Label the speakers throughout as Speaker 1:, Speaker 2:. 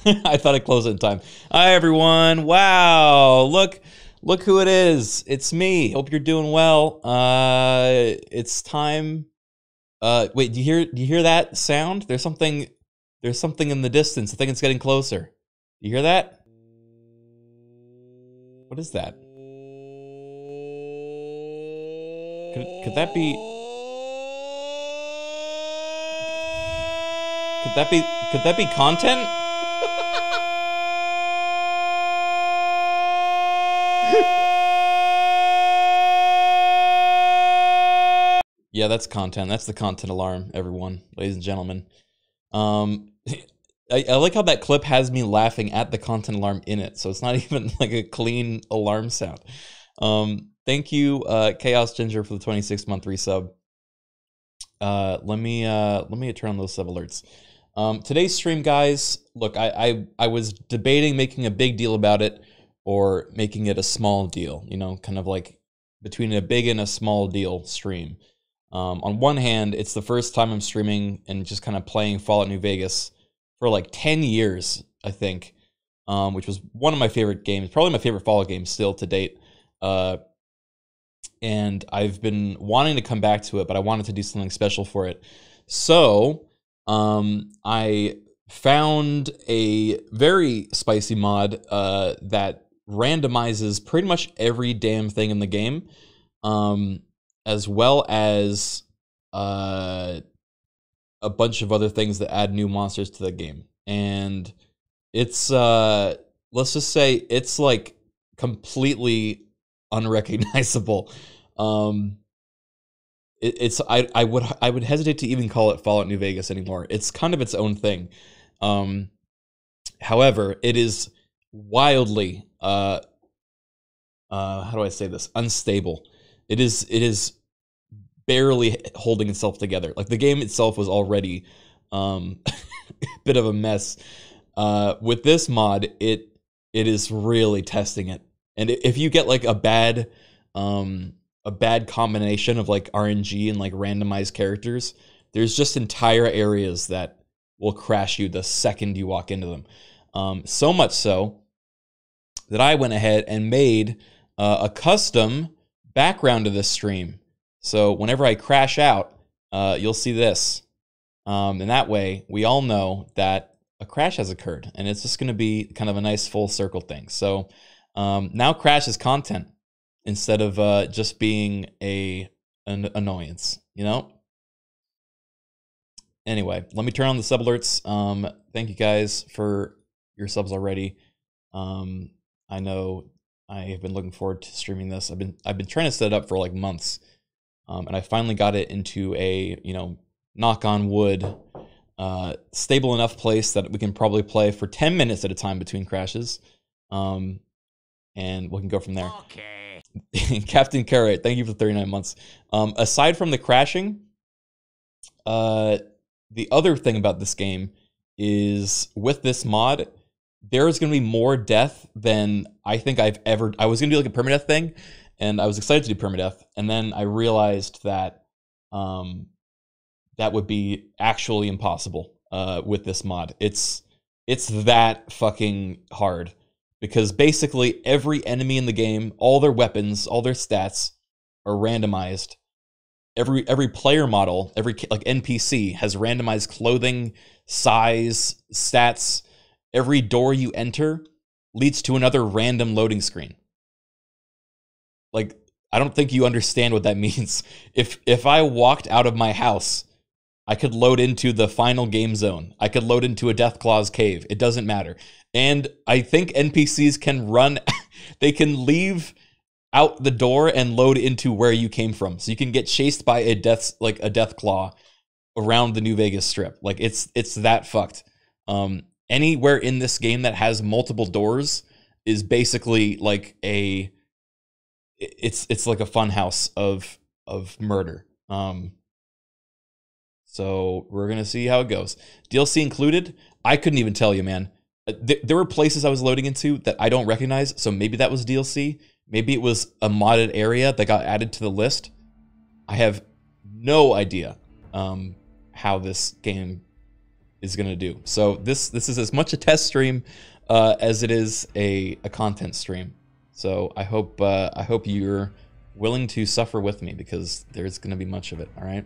Speaker 1: I thought I closed it in time. Hi everyone. Wow. Look look who it is. It's me. Hope you're doing well. Uh it's time. Uh wait, do you hear do you hear that sound? There's something there's something in the distance. I think it's getting closer. You hear that? What is that? Could, could that be Could that be could that be content? Yeah, that's content. That's the content alarm, everyone, ladies and gentlemen. Um, I, I, like how that clip has me laughing at the content alarm in it, so it's not even like a clean alarm sound. Um, thank you, uh, Chaos Ginger, for the 26 month resub. Uh, let me uh, let me turn on those sub alerts. Um, today's stream, guys. Look, I, I I was debating making a big deal about it or making it a small deal. You know, kind of like between a big and a small deal stream. Um, on one hand, it's the first time I'm streaming and just kind of playing Fallout New Vegas for like 10 years, I think, um, which was one of my favorite games, probably my favorite Fallout game still to date. Uh, and I've been wanting to come back to it, but I wanted to do something special for it. So um, I found a very spicy mod uh, that randomizes pretty much every damn thing in the game. Um, as well as uh, a bunch of other things that add new monsters to the game. And it's uh, let's just say it's like completely unrecognizable. Um, it, it's I I would I would hesitate to even call it Fallout New Vegas anymore. It's kind of its own thing. Um, however, it is wildly uh, uh, how do I say this unstable. It is it is barely holding itself together. Like the game itself was already um, a bit of a mess. Uh, with this mod, it it is really testing it. And if you get like a bad um, a bad combination of like RNG and like randomized characters, there's just entire areas that will crash you the second you walk into them. Um, so much so that I went ahead and made uh, a custom background to this stream. So whenever I crash out, uh, you'll see this. Um, and that way, we all know that a crash has occurred, and it's just going to be kind of a nice full circle thing. So um, now crash is content instead of uh, just being a an annoyance. You know. Anyway, let me turn on the sub alerts. Um, thank you guys for your subs already. Um, I know I have been looking forward to streaming this. I've been I've been trying to set it up for like months, um, and I finally got it into a you know knock on wood uh, stable enough place that we can probably play for ten minutes at a time between crashes, um, and we can go from there. Okay. Captain Carrot, thank you for thirty nine months. Um, aside from the crashing, uh, the other thing about this game is with this mod there is going to be more death than I think I've ever. I was going to do like a permadeath thing, and I was excited to do permadeath, and then I realized that um, that would be actually impossible uh, with this mod. It's it's that fucking hard because basically every enemy in the game, all their weapons, all their stats are randomized. Every every player model, every like NPC has randomized clothing, size, stats every door you enter leads to another random loading screen. Like, I don't think you understand what that means. If if I walked out of my house, I could load into the final game zone. I could load into a Deathclaw's cave. It doesn't matter. And I think NPCs can run they can leave out the door and load into where you came from. So you can get chased by a death like a Deathclaw around the New Vegas strip. Like it's it's that fucked. Um anywhere in this game that has multiple doors is basically like a it's it's like a fun house of of murder. Um so we're gonna see how it goes. DLC included? I couldn't even tell you, man. Uh, th- there were places I was loading into that I don't recognize, so maybe that was DLC. Maybe it was a modded area that got added to the list. I have no idea um, how this game is going to do. So this this is as much a test stream uh, as it is a, a content stream. So I hope uh, I hope you're willing to suffer with me because there's going to be much of it. All right.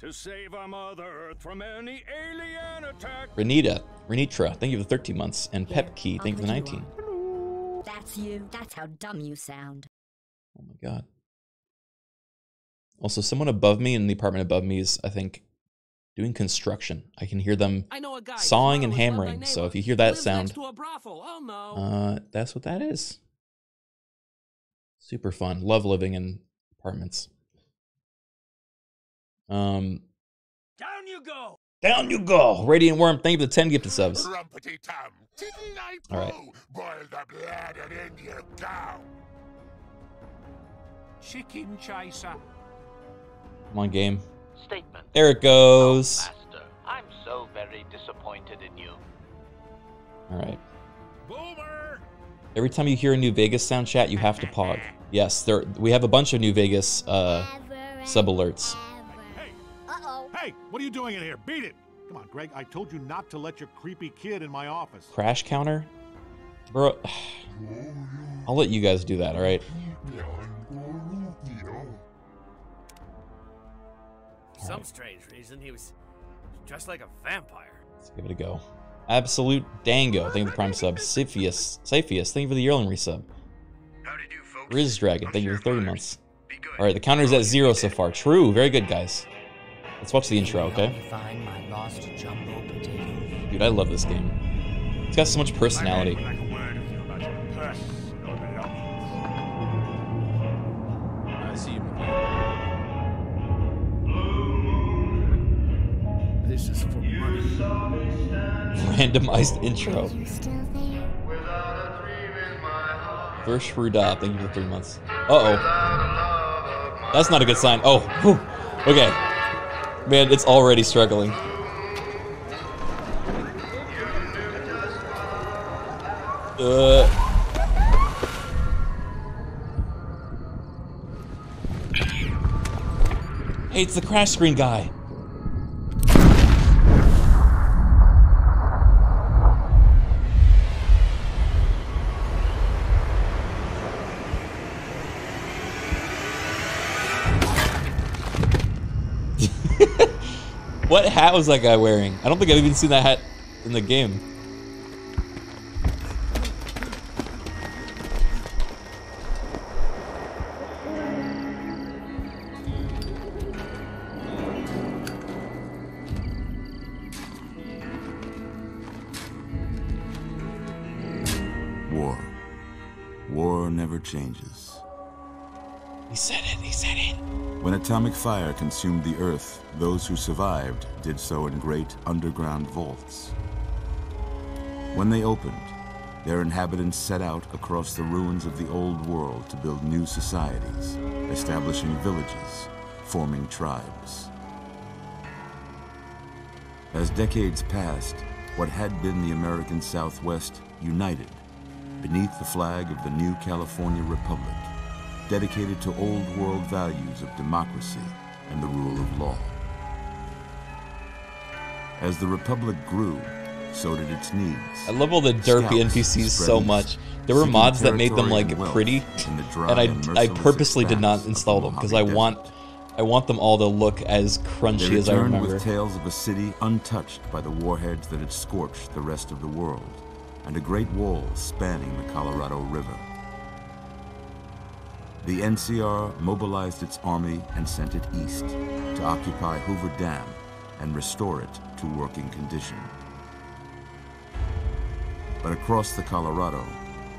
Speaker 1: To save our Mother Earth from any alien attack. Renita, Renitra, thank you for 13 months, and Pep Key, thank you for 19.
Speaker 2: That's you. That's how dumb you sound.
Speaker 1: Oh my god. Also, someone above me in the apartment above me is, I think, doing construction. I can hear them sawing and hammering. So if you hear that sound, oh, no. uh, that's what that is. Super fun. Love living in apartments. Um, down you go. Down you go. Radiant Worm, thank you for the 10 gifted subs. All right. Boil the blood in your cow. Chicken chaser. Come on, game. Statement. There it goes. Oh, master, I'm so very disappointed in you. All right. Boomer. Every time you hear a New Vegas sound chat, you have to pog. Yes, there. We have a bunch of New Vegas uh, sub alerts.
Speaker 3: Hey, uh-oh. Hey, what are you doing in here? Beat it. Come on, Greg. I told you not to let your creepy kid in my office.
Speaker 1: Crash counter, bro. I'll let you guys do that. All right. Some strange reason, he was dressed like a vampire. Let's give it a go. Absolute Dango, thank you for the prime sub. Siphius, Saphius, thank you for the yearling resub. Riz Dragon, thank you for 30 months. Alright, the counter is at zero so far. True, very good, guys. Let's watch the intro, okay? Dude, I love this game. It's got so much personality. This is for money. Randomized intro. First Ruda, thank you for three months. Uh oh. That's not a good sign. Oh, whew. okay. Man, it's already struggling. Uh. Hey, it's the crash screen guy. What hat was that guy wearing? I don't think I've even seen that hat in the game.
Speaker 4: War. War never changes.
Speaker 1: He said it, he said it.
Speaker 4: When atomic fire consumed the Earth, those who survived did so in great underground vaults. When they opened, their inhabitants set out across the ruins of the old world to build new societies, establishing villages, forming tribes. As decades passed, what had been the American Southwest united beneath the flag of the new California Republic dedicated to old world values of democracy and the rule of law. As the Republic grew, so did its needs.
Speaker 1: I love all the derpy NPCs so much. There were mods that made them like pretty, and I I purposely did not install them because I want I want them all to look as crunchy
Speaker 4: they
Speaker 1: as I remember.
Speaker 4: with tales of a city untouched by the warheads that had scorched the rest of the world, and a great wall spanning the Colorado River. The NCR mobilized its army and sent it east to occupy Hoover Dam and restore it to working condition. But across the Colorado,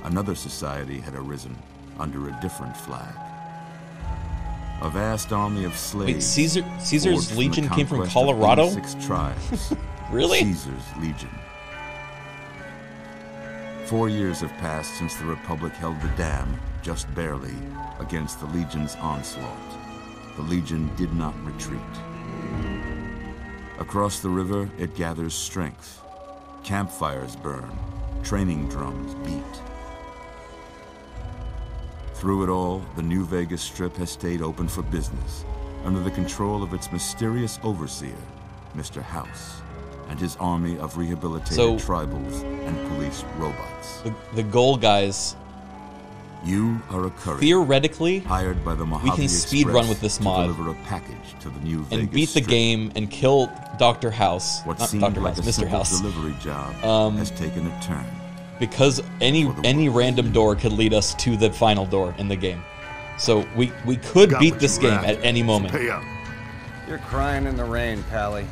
Speaker 4: another society had arisen under a different flag. A vast army of slaves.
Speaker 1: Wait, Caesar Caesar's Legion came from Colorado?
Speaker 4: Six tribes.
Speaker 1: really?
Speaker 4: Caesar's Legion. Four years have passed since the Republic held the dam, just barely, against the Legion's onslaught. The Legion did not retreat. Across the river, it gathers strength. Campfires burn, training drums beat. Through it all, the New Vegas Strip has stayed open for business, under the control of its mysterious overseer, Mr. House. and his army of rehabilitated
Speaker 1: So-
Speaker 4: tribals and police robots.
Speaker 1: The, the goal, guys,
Speaker 4: You are a courier
Speaker 1: theoretically,
Speaker 4: hired by the Mojave
Speaker 1: can speed run with this
Speaker 4: to
Speaker 1: mod
Speaker 4: deliver a package to the new
Speaker 1: and
Speaker 4: Vegas
Speaker 1: beat the
Speaker 4: Strip.
Speaker 1: game and kill Dr. House.
Speaker 4: What
Speaker 1: not
Speaker 4: seemed
Speaker 1: Dr.
Speaker 4: like
Speaker 1: House,
Speaker 4: a
Speaker 1: Mr.
Speaker 4: simple
Speaker 1: House.
Speaker 4: delivery job
Speaker 1: Um,
Speaker 4: has taken a turn.
Speaker 1: because any any random door could lead us to the final door in the game. So we we could
Speaker 3: Got
Speaker 1: beat this game at any moment.
Speaker 3: Pay up.
Speaker 5: You're crying in the rain, Pally.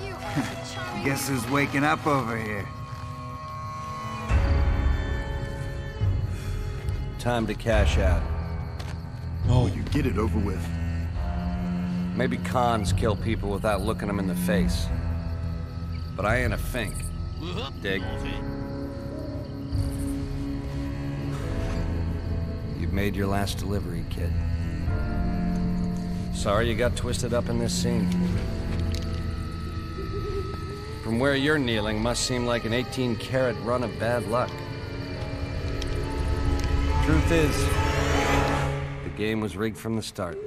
Speaker 6: Guess who's waking up over here?
Speaker 5: Time to cash out.
Speaker 1: Oh,
Speaker 3: You get it over with.
Speaker 5: Maybe cons kill people without looking them in the face. But I ain't a fink. Uh-huh. Dig? You've made your last delivery, kid. Sorry you got twisted up in this scene. From where you're kneeling must seem like an 18 karat run of bad luck. Truth is, the game was rigged from the start.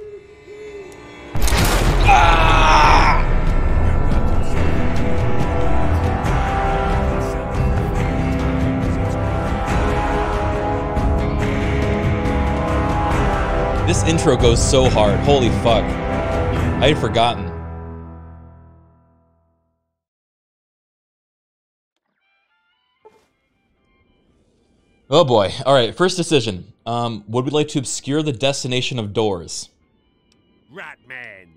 Speaker 1: this intro goes so hard. Holy fuck. I had forgotten. Oh boy. All right, first decision. Um, would we like to obscure the destination of doors?
Speaker 7: Ratman.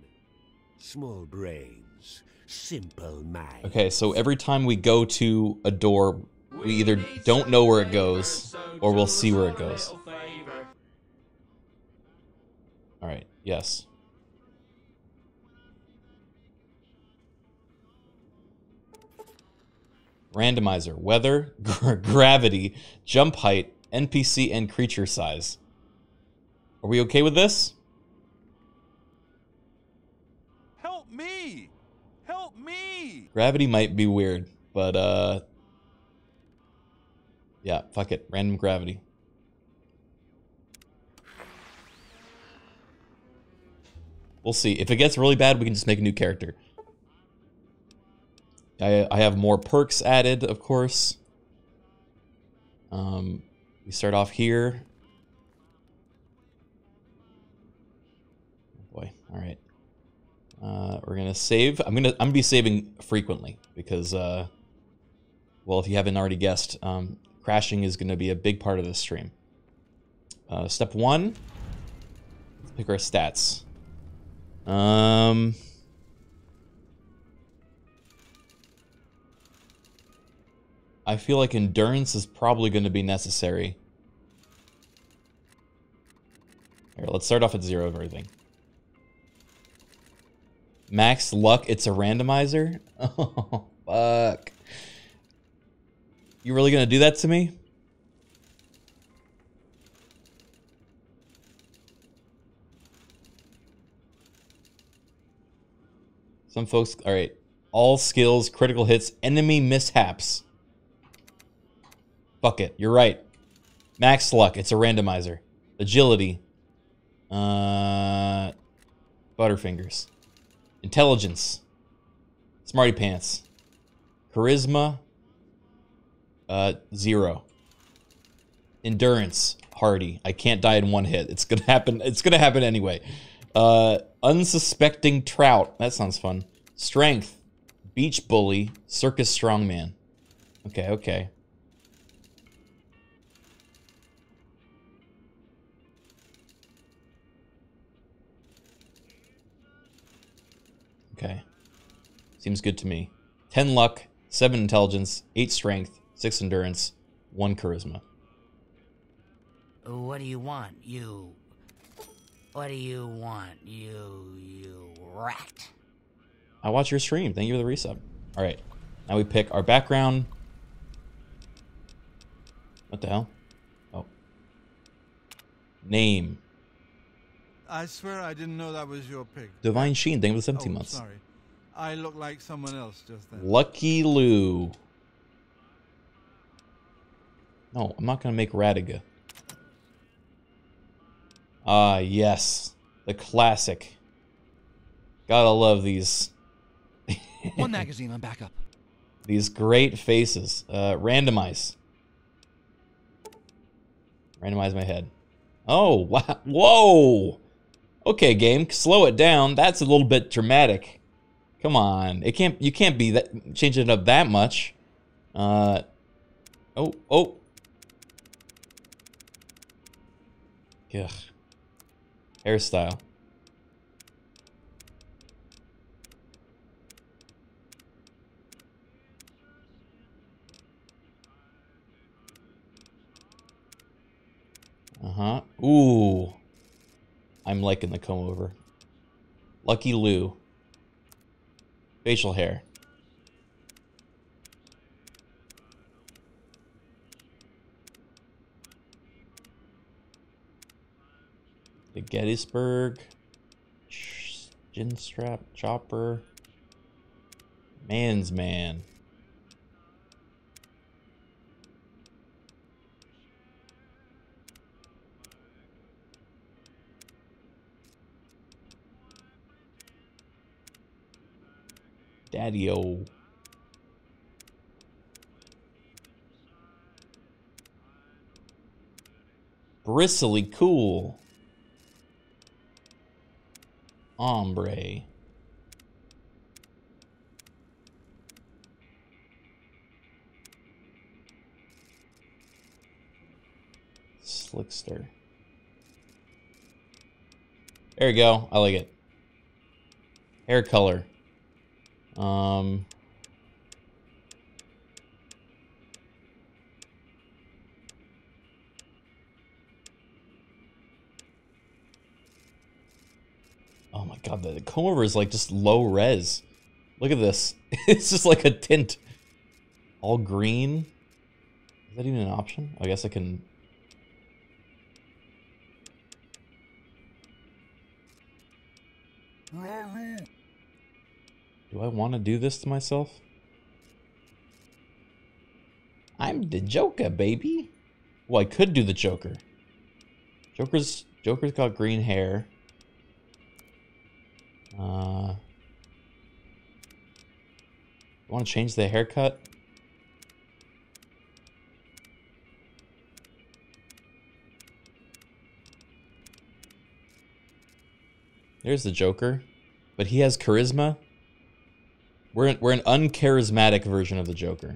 Speaker 7: Small brains, simple mind.
Speaker 1: Okay, so every time we go to a door, we either don't know where it goes or we'll see where it goes. All right, yes. Randomizer, weather, gra- gravity, jump height, NPC, and creature size. Are we okay with this?
Speaker 8: Help me! Help me!
Speaker 1: Gravity might be weird, but uh Yeah, fuck it. Random gravity. We'll see. If it gets really bad, we can just make a new character. I I have more perks added, of course. Um we start off here. Oh boy. All right. Uh, we're gonna save. I'm gonna I'm gonna be saving frequently because, uh, well, if you haven't already guessed, um, crashing is gonna be a big part of this stream. Uh, step one. Pick our stats. Um. I feel like endurance is probably going to be necessary. Here, let's start off at zero of everything. Max luck, it's a randomizer? Oh, fuck. You really gonna do that to me? Some folks, alright. All skills, critical hits, enemy mishaps. Fuck it, you're right. Max luck, it's a randomizer. Agility. Uh, Butterfingers. Intelligence. Smarty pants. Charisma. Uh, zero. Endurance. Hardy. I can't die in one hit. It's gonna happen. It's gonna happen anyway. Uh, unsuspecting trout. That sounds fun. Strength. Beach bully. Circus strongman. Okay. Okay. Okay. Seems good to me. 10 luck, 7 intelligence, 8 strength, 6 endurance, 1 charisma.
Speaker 9: What do you want, you? What do you want, you, you rat?
Speaker 1: I watch your stream. Thank you for the resub. All right. Now we pick our background. What the hell? Oh. Name.
Speaker 8: I swear I didn't know that was your pig.
Speaker 1: Divine Sheen. Thank you for the 17
Speaker 8: oh,
Speaker 1: months.
Speaker 8: sorry. I look like someone else just then.
Speaker 1: Lucky Lou. No, I'm not going to make Radiga. Ah, yes. The classic. Gotta love these.
Speaker 10: One magazine on backup.
Speaker 1: These great faces. Uh, randomize. Randomize my head. Oh, wow. Whoa. Okay, game, slow it down. That's a little bit dramatic. Come on. It can't you can't be that changing it up that much. Uh Oh, oh. Ugh. Hairstyle. Uh-huh. Ooh. I'm liking the comb over. Lucky Lou. Facial hair. The Gettysburg. Chin strap. Chopper. Man's man. Daddy-o. Bristly cool. Ombre. Slickster. There you go. I like it. Hair color. Um, oh my god, the comb over is like just low res. Look at this. It's just like a tint. All green. Is that even an option? I guess I can Do I want to do this to myself? I'm the Joker, baby. Well, I could do the Joker. Joker's Joker's got green hair. Uh, want to change the haircut? There's the Joker, but he has charisma. We're an, we're an uncharismatic version of the Joker.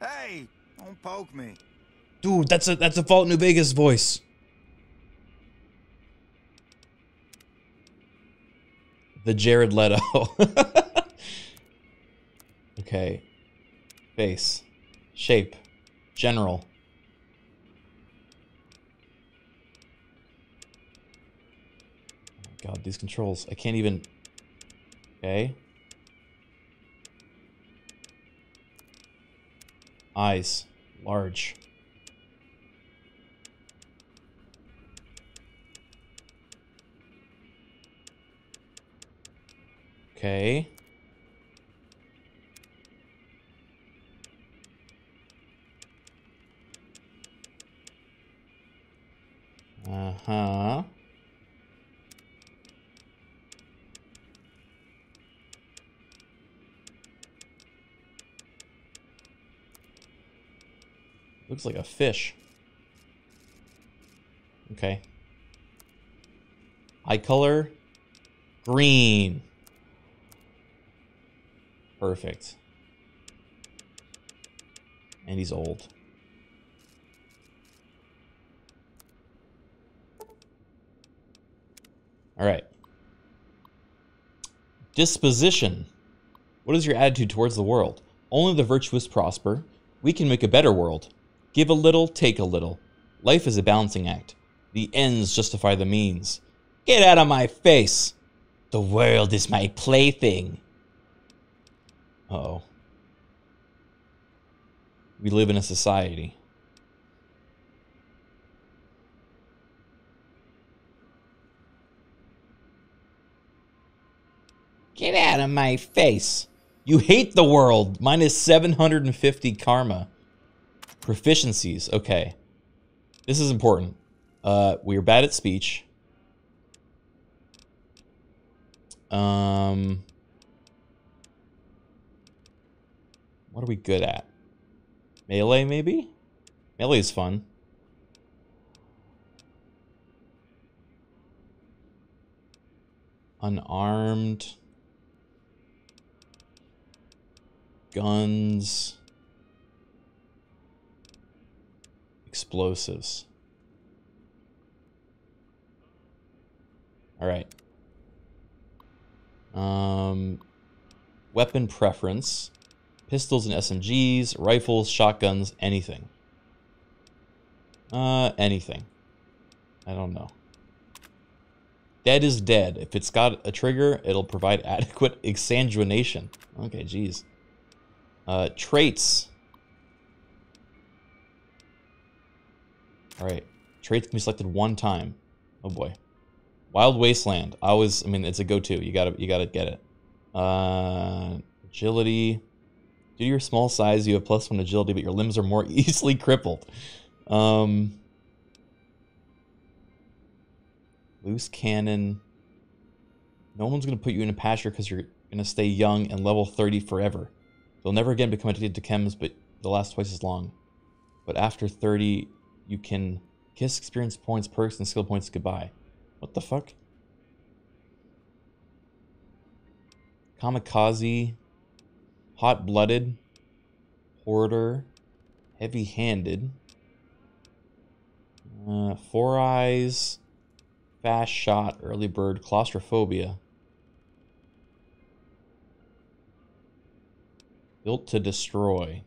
Speaker 6: Hey, don't poke me.
Speaker 1: Dude, that's a that's a Fallout New Vegas voice. The Jared Leto. okay. Face. Shape. General. God, these controls. I can't even... Okay. Eyes. Large. Okay. Uh-huh. Looks like a fish. Okay. Eye color, green. Perfect. And he's old. All right. Disposition. What is your attitude towards the world? Only the virtuous prosper. We can make a better world. Give a little, take a little. Life is a balancing act. The ends justify the means. Get out of my face! The world is my plaything. Uh oh. We live in a society. Get out of my face. You hate the world. Minus 750 karma. Proficiencies. Okay. This is important. Uh, we are bad at speech. Um, what are we good at? Melee, maybe? Melee is fun. Unarmed. Guns. Explosives. All right. Um, weapon preference. Pistols and SMGs, rifles, shotguns, anything. Uh, anything. I don't know. Dead is dead. If it's got a trigger, it'll provide adequate exsanguination. Okay, jeez. Uh, traits. All right. Traits can be selected one time. Oh boy. Wild Wasteland. I always, I mean, it's a go-to. You gotta, you gotta get it. Uh, agility. Due to your small size, you have plus one agility, but your limbs are more easily crippled. Um, loose cannon. No one's gonna put you in a pasture because you're gonna stay young and level 30 forever. You'll never again become addicted to chems, but they'll last twice as long. But after 30, you can kiss experience points, perks, and skill points goodbye. What the fuck? Kamikaze, Hot Blooded, Hoarder, Heavy Handed, uh, Four Eyes, Fast Shot, Early Bird, Claustrophobia. Built to destroy.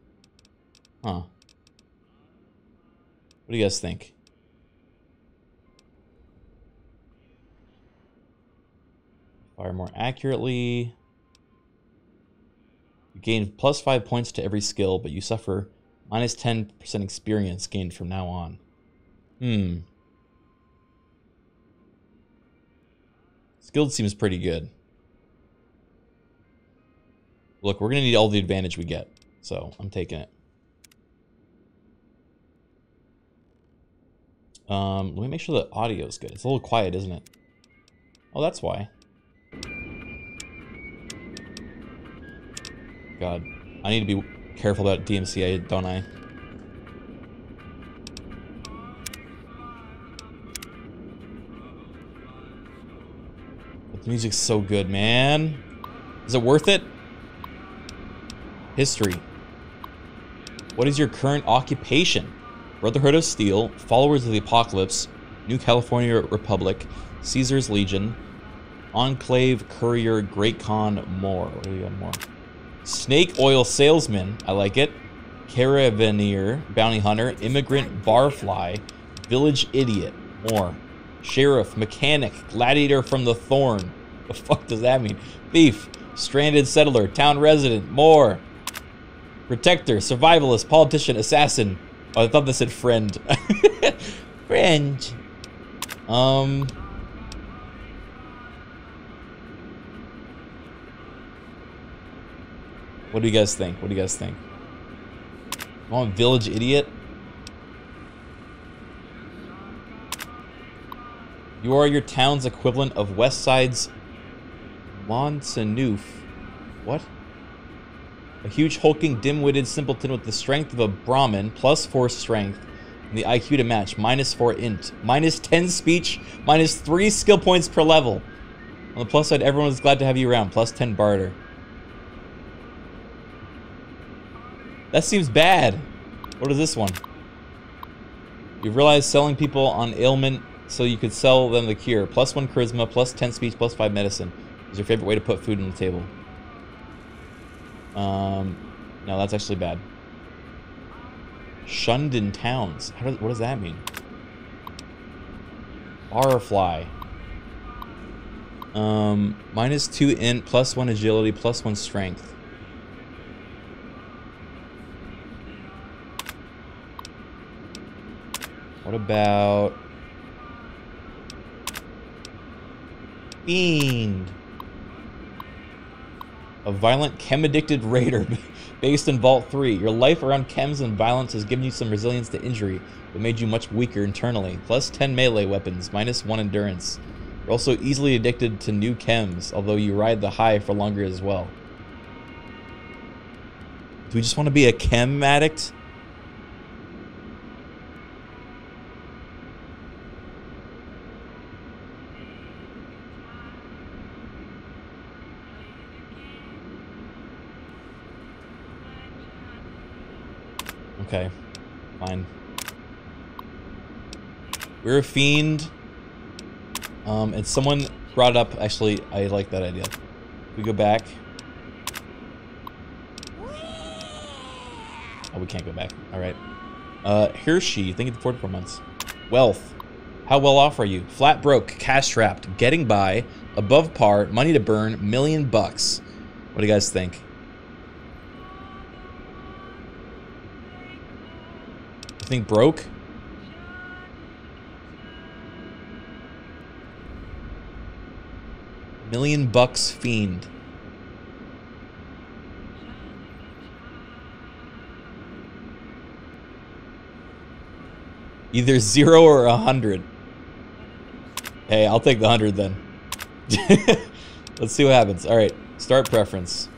Speaker 1: Huh. What do you guys think? Fire more accurately. You gain plus 5 points to every skill, but you suffer minus 10% experience gained from now on. Hmm. Skilled seems pretty good. Look, we're going to need all the advantage we get, so I'm taking it. Um, let me make sure the audio is good. It's a little quiet, isn't it? Oh, that's why. God, I need to be careful about DMCA, don't I? But the music's so good, man. Is it worth it? History. What is your current occupation? Brotherhood of Steel, Followers of the Apocalypse, New California Republic, Caesar's Legion, Enclave, Courier, Great Khan, more. What do we more? Snake Oil Salesman, I like it. Caravaneer, Bounty Hunter, Immigrant, Barfly, Village Idiot, more. Sheriff, Mechanic, Gladiator from the Thorn. The fuck does that mean? Thief, Stranded Settler, Town Resident, more. Protector, Survivalist, Politician, Assassin. Oh, I thought they said friend. friend. Um... What do you guys think? What do you guys think? Come on, Village Idiot. You are your town's equivalent of West Side's Montsanoof. What? A huge, hulking, dim-witted simpleton with the strength of a Brahmin, plus 4 strength, and the IQ to match, minus 4 int, minus 10 speech, minus 3 skill points per level. On the plus side, everyone is glad to have you around, plus 10 barter. That seems bad. What is this one? You realize selling people on ailment so you could sell them the cure. Plus 1 charisma, plus 10 speech, plus 5 medicine. Is your favorite way to put food on the table. Um, no, that's actually bad. Shunned in towns. How does, what does that mean? Barfly. Um, minus two int, plus one agility, plus one strength. What about Fiend? A violent chem-addicted raider based in Vault 3. Your life around chems and violence has given you some resilience to injury, but made you much weaker internally. Plus 10 melee weapons, minus 1 endurance. You're also easily addicted to new chems, although you ride the high for longer as well. Do we just want to be a chem addict? Okay, fine. We're a fiend. Um, and someone brought up, actually, I like that idea. We go back. Oh, we can't go back. All right. Uh, Hershey, thinking 44 months. Wealth. How well off are you? Flat broke, cash strapped, getting by, above par, money to burn, million bucks. What do you guys think? Think broke? Million bucks fiend. Either zero or a hundred. Hey, I'll take the hundred then. Let's see what happens. All right, start preference.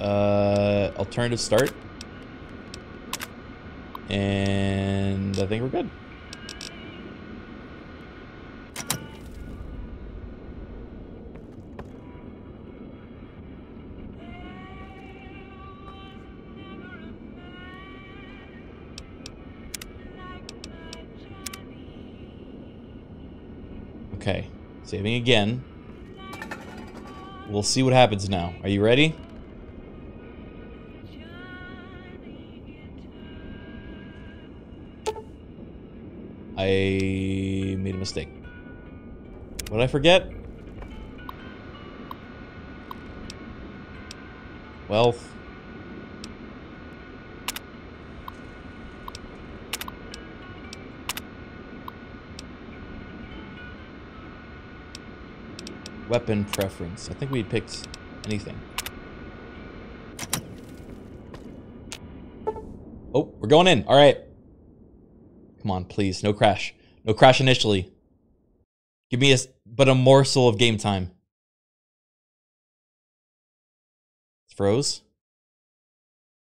Speaker 1: Uh, alternative start. And I think we're good. Okay, saving again. We'll see what happens now. Are you ready? I made a mistake. What did I forget? Wealth. Weapon preference. I think we picked anything. Oh, we're going in. All right. Come on, please. No crash. No crash initially. Give me a, but a morsel of game time. It's froze.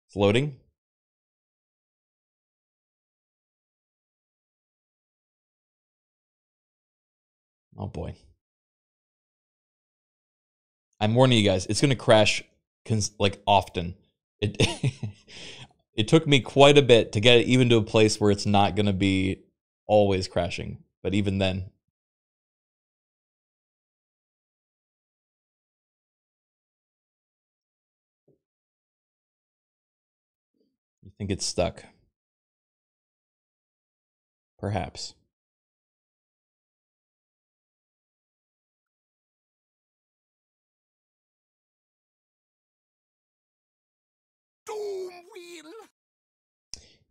Speaker 1: It's loading. Oh boy. I'm warning you guys, it's going to crash like often. It it took me quite a bit to get it even to a place where it's not going to be always crashing, but even then You think it's stuck? Perhaps.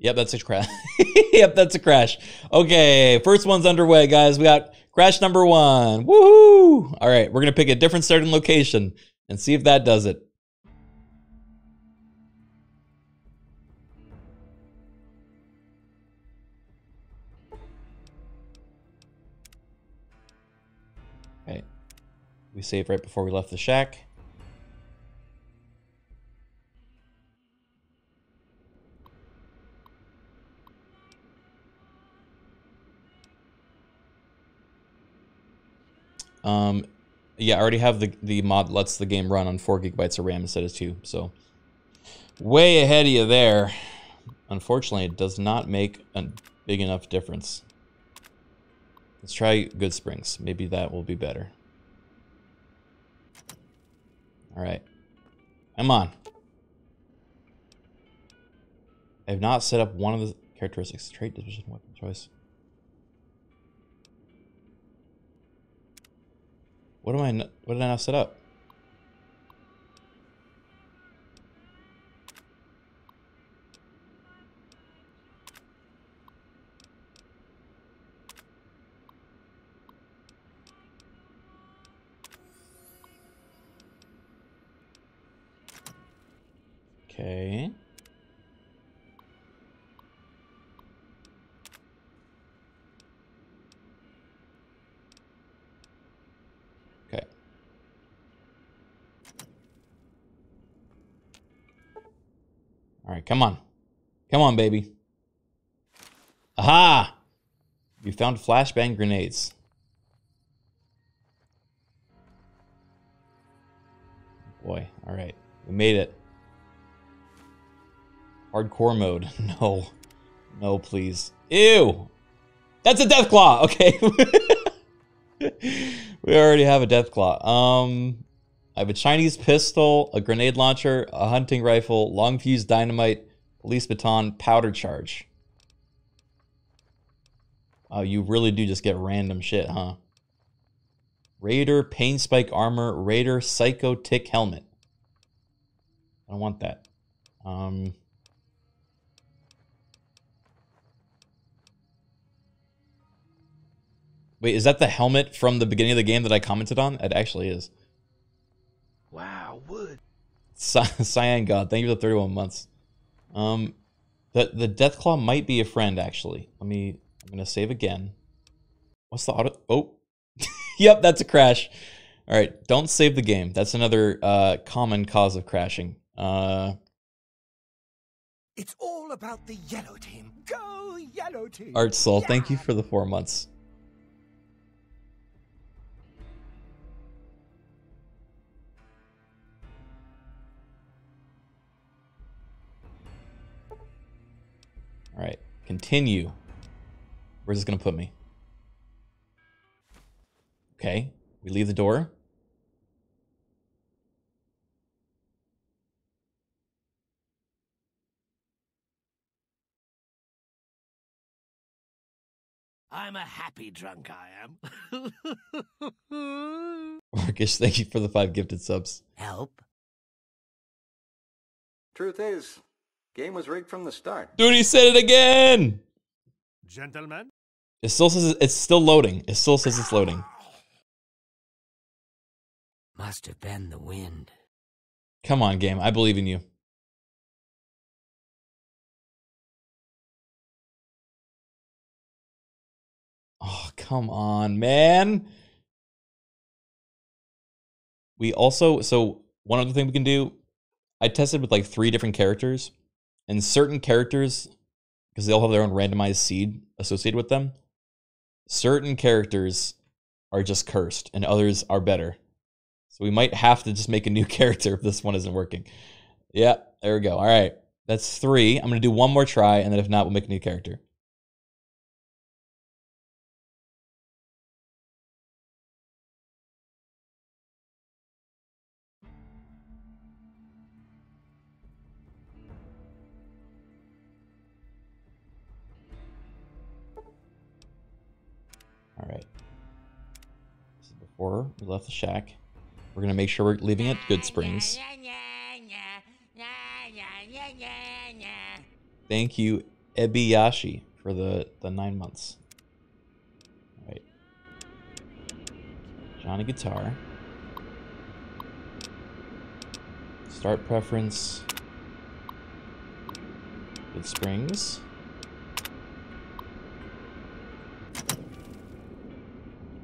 Speaker 1: Yep, that's a crash. yep, that's a crash. Okay, first one's underway, guys. We got crash number one. Woohoo! All right, we're gonna pick a different starting location and see if that does it. Okay, we saved right before we left the shack. Um, yeah, I already have the the mod lets the game run on four gigabytes of RAM instead of two, so way ahead of you there. Unfortunately, it does not make a big enough difference. Let's try Goodsprings. Maybe that will be better. All right, come on. I have not set up one of the characteristics. Trait, division, weapon choice. What am I? What did I not set up? Okay. All right, come on. Come on, baby. Aha! You found flashbang grenades. Boy, all right. We made it. Hardcore mode. No. No, please. Ew! That's a Deathclaw! Okay. we already have a Deathclaw. Um I have a Chinese pistol, a grenade launcher, a hunting rifle, long fuse dynamite, police baton, powder charge. Oh, you really do just get random shit, huh? Raider, pain spike armor, Raider, psycho tick helmet. I don't want that. Um, wait, is that the helmet from the beginning of the game that I commented on? It actually is. Cyan God, thank you for the 31 months. Um, the the Deathclaw might be a friend actually. Let me. I'm gonna save again. What's the auto? Oh, yep, that's a crash. All right, don't save the game. That's another uh, common cause of crashing. Uh,
Speaker 7: It's all about the yellow team. Go yellow team.
Speaker 1: Art Soul, thank you for the four months. Continue. Where's this gonna put me? Okay, we leave the door.
Speaker 7: I'm a happy drunk, I am.
Speaker 1: Marcus, thank you for the five gifted subs.
Speaker 9: Help?
Speaker 10: Truth is, game was rigged from the start.
Speaker 1: Dude, he said it again.
Speaker 3: Gentlemen?
Speaker 1: It still says it's still loading. It still says it's loading.
Speaker 9: Must have been the wind.
Speaker 1: Come on, game. I believe in you. Oh, come on, man. We also, so one other thing we can do, I tested with like three different characters, and certain characters, because they all have their own randomized seed associated with them, certain characters are just cursed, and others are better. So we might have to just make a new character if this one isn't working. Yeah, there we go. All right. That's three. I'm going to do one more try, and then if not, we'll make a new character. Before we left the shack. We're going to make sure we're leaving at Goodsprings. Thank you, Ebiyashi, for the, the nine months. All right. Johnny Guitar. Start preference. Goodsprings.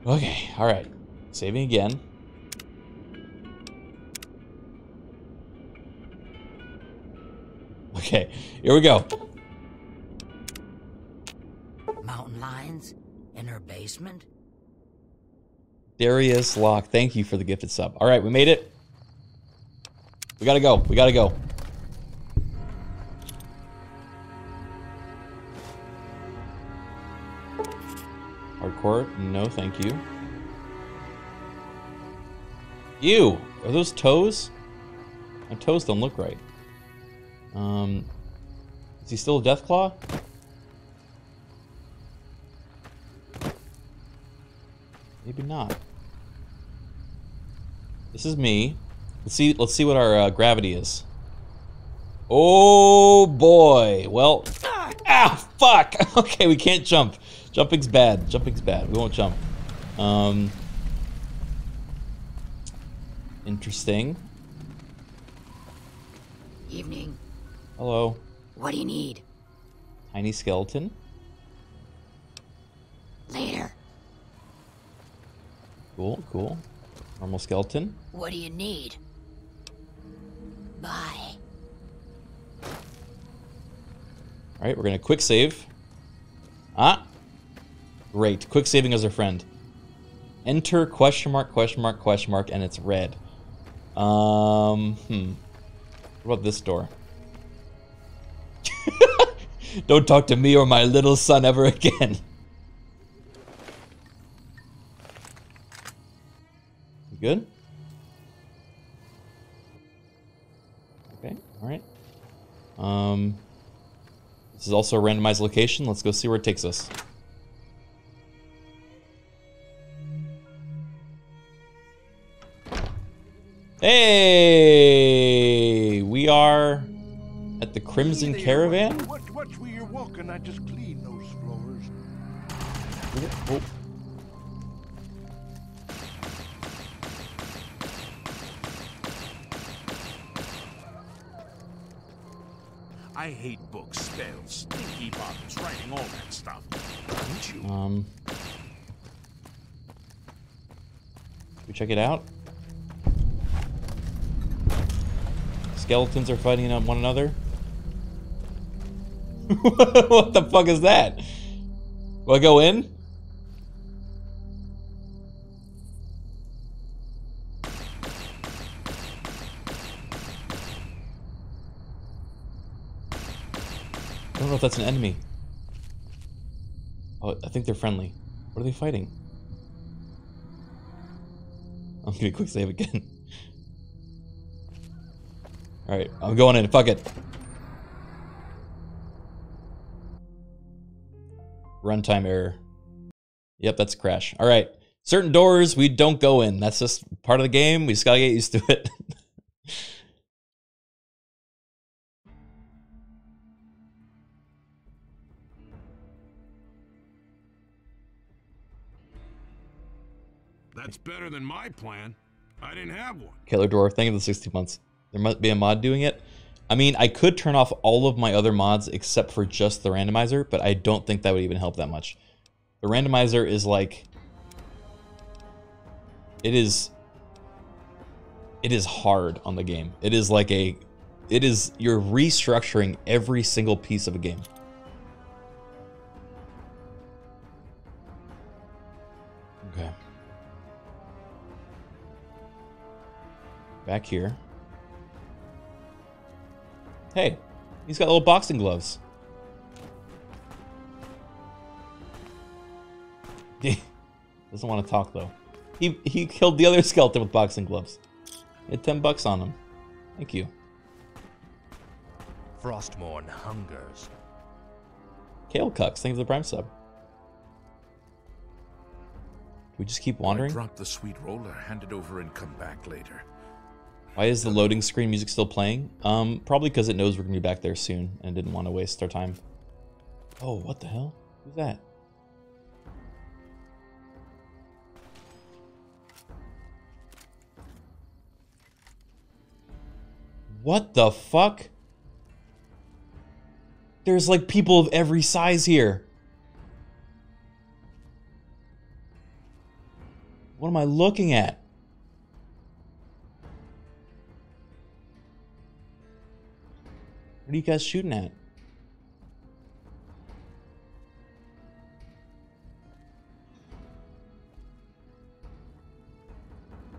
Speaker 1: Okay, all right. Saving again. Okay, here we go.
Speaker 9: Mountain lions in her basement?
Speaker 1: Darius Locke, thank you for the gifted sub. All right, we made it. We gotta go. We gotta go. Hardcore, no thank you. Ew, are those toes? My toes don't look right. Um, is he still a Deathclaw? Maybe not. This is me. Let's see. Let's see what our uh, gravity is. Oh boy. Well. Ah, fuck. Okay, we can't jump. Jumping's bad. Jumping's bad. We won't jump. Um. Interesting.
Speaker 9: Evening.
Speaker 1: Hello.
Speaker 9: What do you need?
Speaker 1: Tiny skeleton.
Speaker 9: Later.
Speaker 1: Cool. Cool. Normal skeleton.
Speaker 9: What do you need? Bye.
Speaker 1: All right, we're gonna quick save. Ah, great. Quick saving as our friend. Enter question mark question mark question mark, and it's red. Um, hmm. What about this door? Don't talk to me or my little son ever again. Good? Okay, alright. Um, this is also a randomized location. Let's go see where it takes us. Hey! We are at the Crimson Caravan?
Speaker 3: Watch, watch where you're walking. I just cleaned those floors.
Speaker 1: Oh.
Speaker 3: I hate books, spells, stinky bottles, writing all that stuff. Don't you?
Speaker 1: Um, should we check it out? Skeletons are fighting on one another. what the fuck is that? Will I go in? I don't know if that's an enemy. Oh, I think they're friendly. What are they fighting? I'm gonna quick save again. Alright, I'm going in. Fuck it. Runtime error. Yep, that's a crash. Alright. Certain doors we don't go in. That's just part of the game. We just gotta get used to it.
Speaker 3: That's better than my plan. I didn't have one.
Speaker 1: Killer Dwarf, thank you for the 60 months. There must be a mod doing it. I mean, I could turn off all of my other mods except for just the randomizer, but I don't think that would even help that much. The randomizer is like... It is... It is hard on the game. It is like a... It is... You're restructuring every single piece of a game. Okay. Back here. Hey, he's got little boxing gloves. Doesn't want to talk though. He he killed the other skeleton with boxing gloves. He had 10 bucks on him. Thank you.
Speaker 11: Frostmourne hungers.
Speaker 1: Kale Cucks, thank you for the prime sub. Do we just keep wandering?
Speaker 12: Drop the sweet roller, hand it over, and come back later.
Speaker 1: Why is the loading screen music still playing? Um, probably because it knows we're gonna be back there soon and didn't want to waste our time. Oh, what the hell? Who's that? What the fuck? There's like people of every size here. What am I looking at? What are you guys shooting at?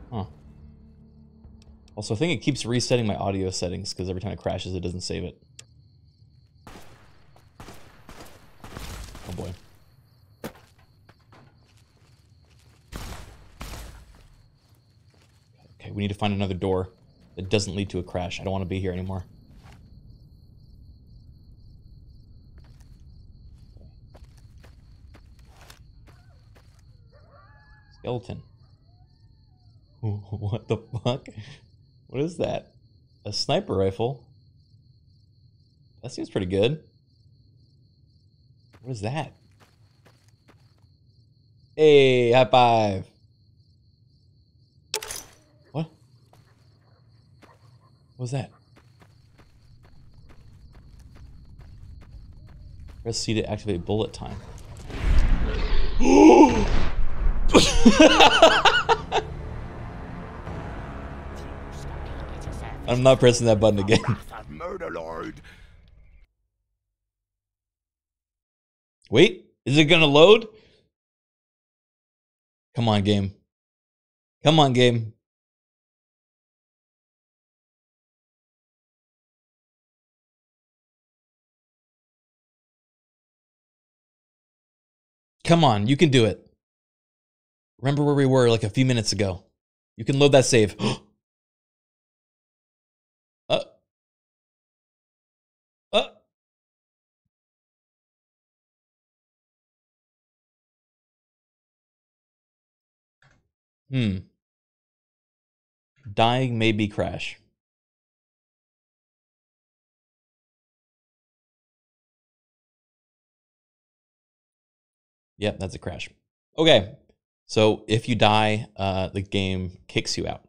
Speaker 1: Huh. Also, I think it keeps resetting my audio settings because every time it crashes, it doesn't save it. Oh boy. Okay, we need to find another door that doesn't lead to a crash. I don't want to be here anymore. Skeleton. What the fuck? What is that? A sniper rifle? That seems pretty good. What is that? Hey, high five. What? What's that? Press C to activate bullet time. I'm not pressing that button again. Wait, is it gonna load? Come on, game. Come on, game. Come on, you can do it. Remember where we were like a few minutes ago. You can load that save. uh. Uh. Hmm. Dying may be crash. Yep, that's a crash. Okay, so if you die, uh, the game kicks you out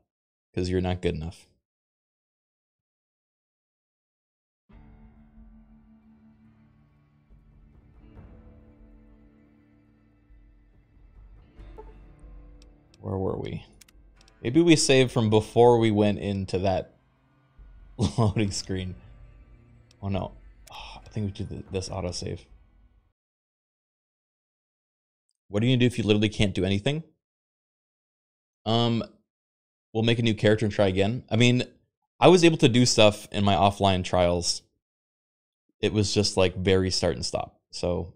Speaker 1: because you're not good enough. Where were we? Maybe we saved from before we went into that loading screen. Oh no. Oh, I think we did this autosave. What are you gonna do if you literally can't do anything? Um, we'll make a new character and try again. I mean, I was able to do stuff in my offline trials. It was just like very start and stop. So,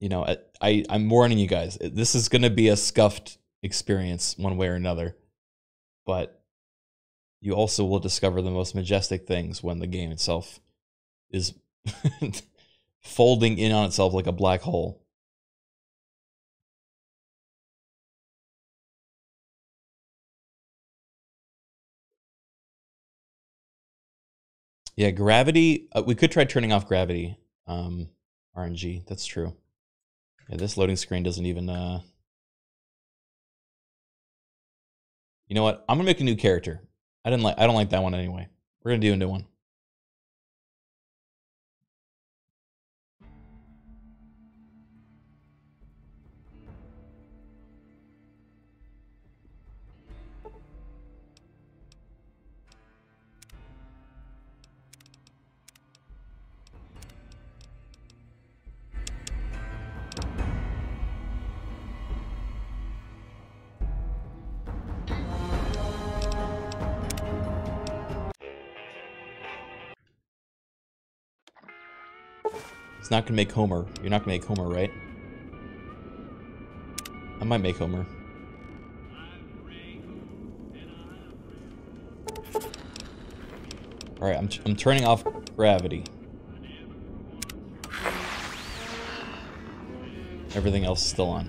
Speaker 1: you know, I, I I'm warning you guys. This is gonna be a scuffed experience one way or another, but you also will discover the most majestic things when the game itself is folding in on itself like a black hole. Yeah, gravity. Uh, we could try turning off gravity. Um, RNG. That's true. Yeah, this loading screen doesn't even. Uh... You know what? I'm gonna make a new character. I didn't like. I don't like that one anyway. We're gonna do a new one. It's not gonna make Homer. You're not gonna make Homer, right? I might make Homer. Alright, I'm, I'm turning off gravity. Everything else is still on.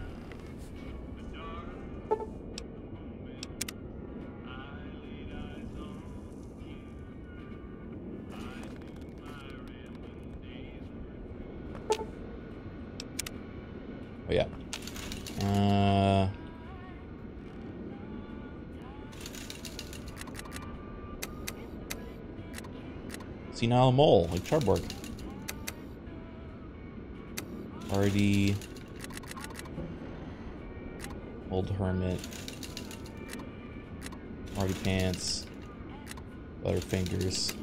Speaker 1: Oh yeah. Uh, senile mole, like Charborg. Already. Old hermit. Marty pants. Butterfingers.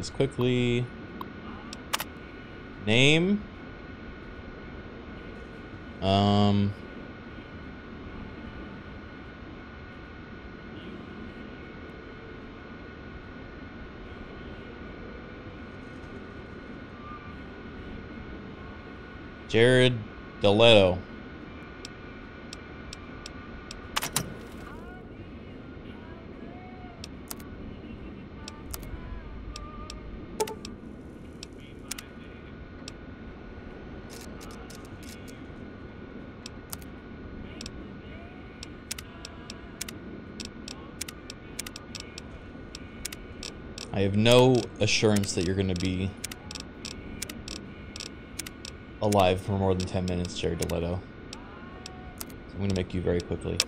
Speaker 1: This quickly. Name. Um. Jared Deletto. I have no assurance that you're going to be alive for more than 10 minutes, Jared Deletto. So I'm going to make you very quickly.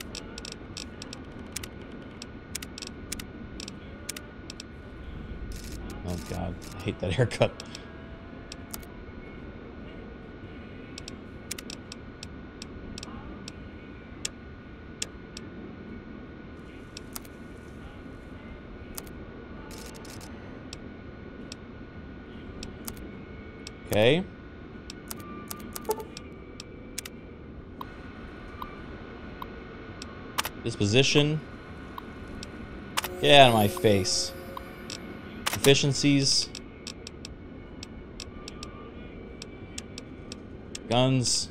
Speaker 1: Oh god, I hate that haircut. Okay. Disposition. Get out of my face. Efficiencies. Guns.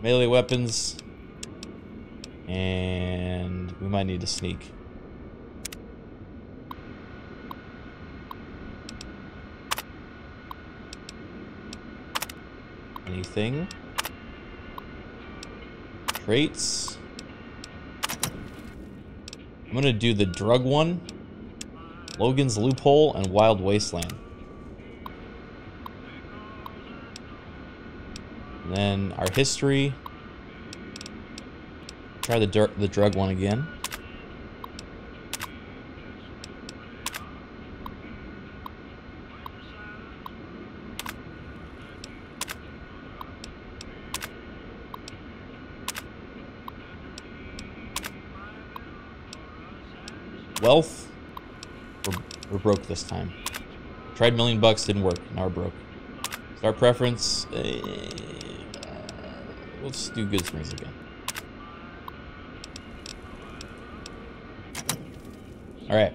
Speaker 1: Melee weapons. And we might need to sneak. Anything? Traits. I'm gonna do the drug one, Logan's Loophole, and Wild Wasteland. And then our history. Try the the drug one again. Wealth. We're, we're broke this time. Tried million bucks, didn't work. Now we're broke. Star preference. Eh, let's do Goodsprings again. All right.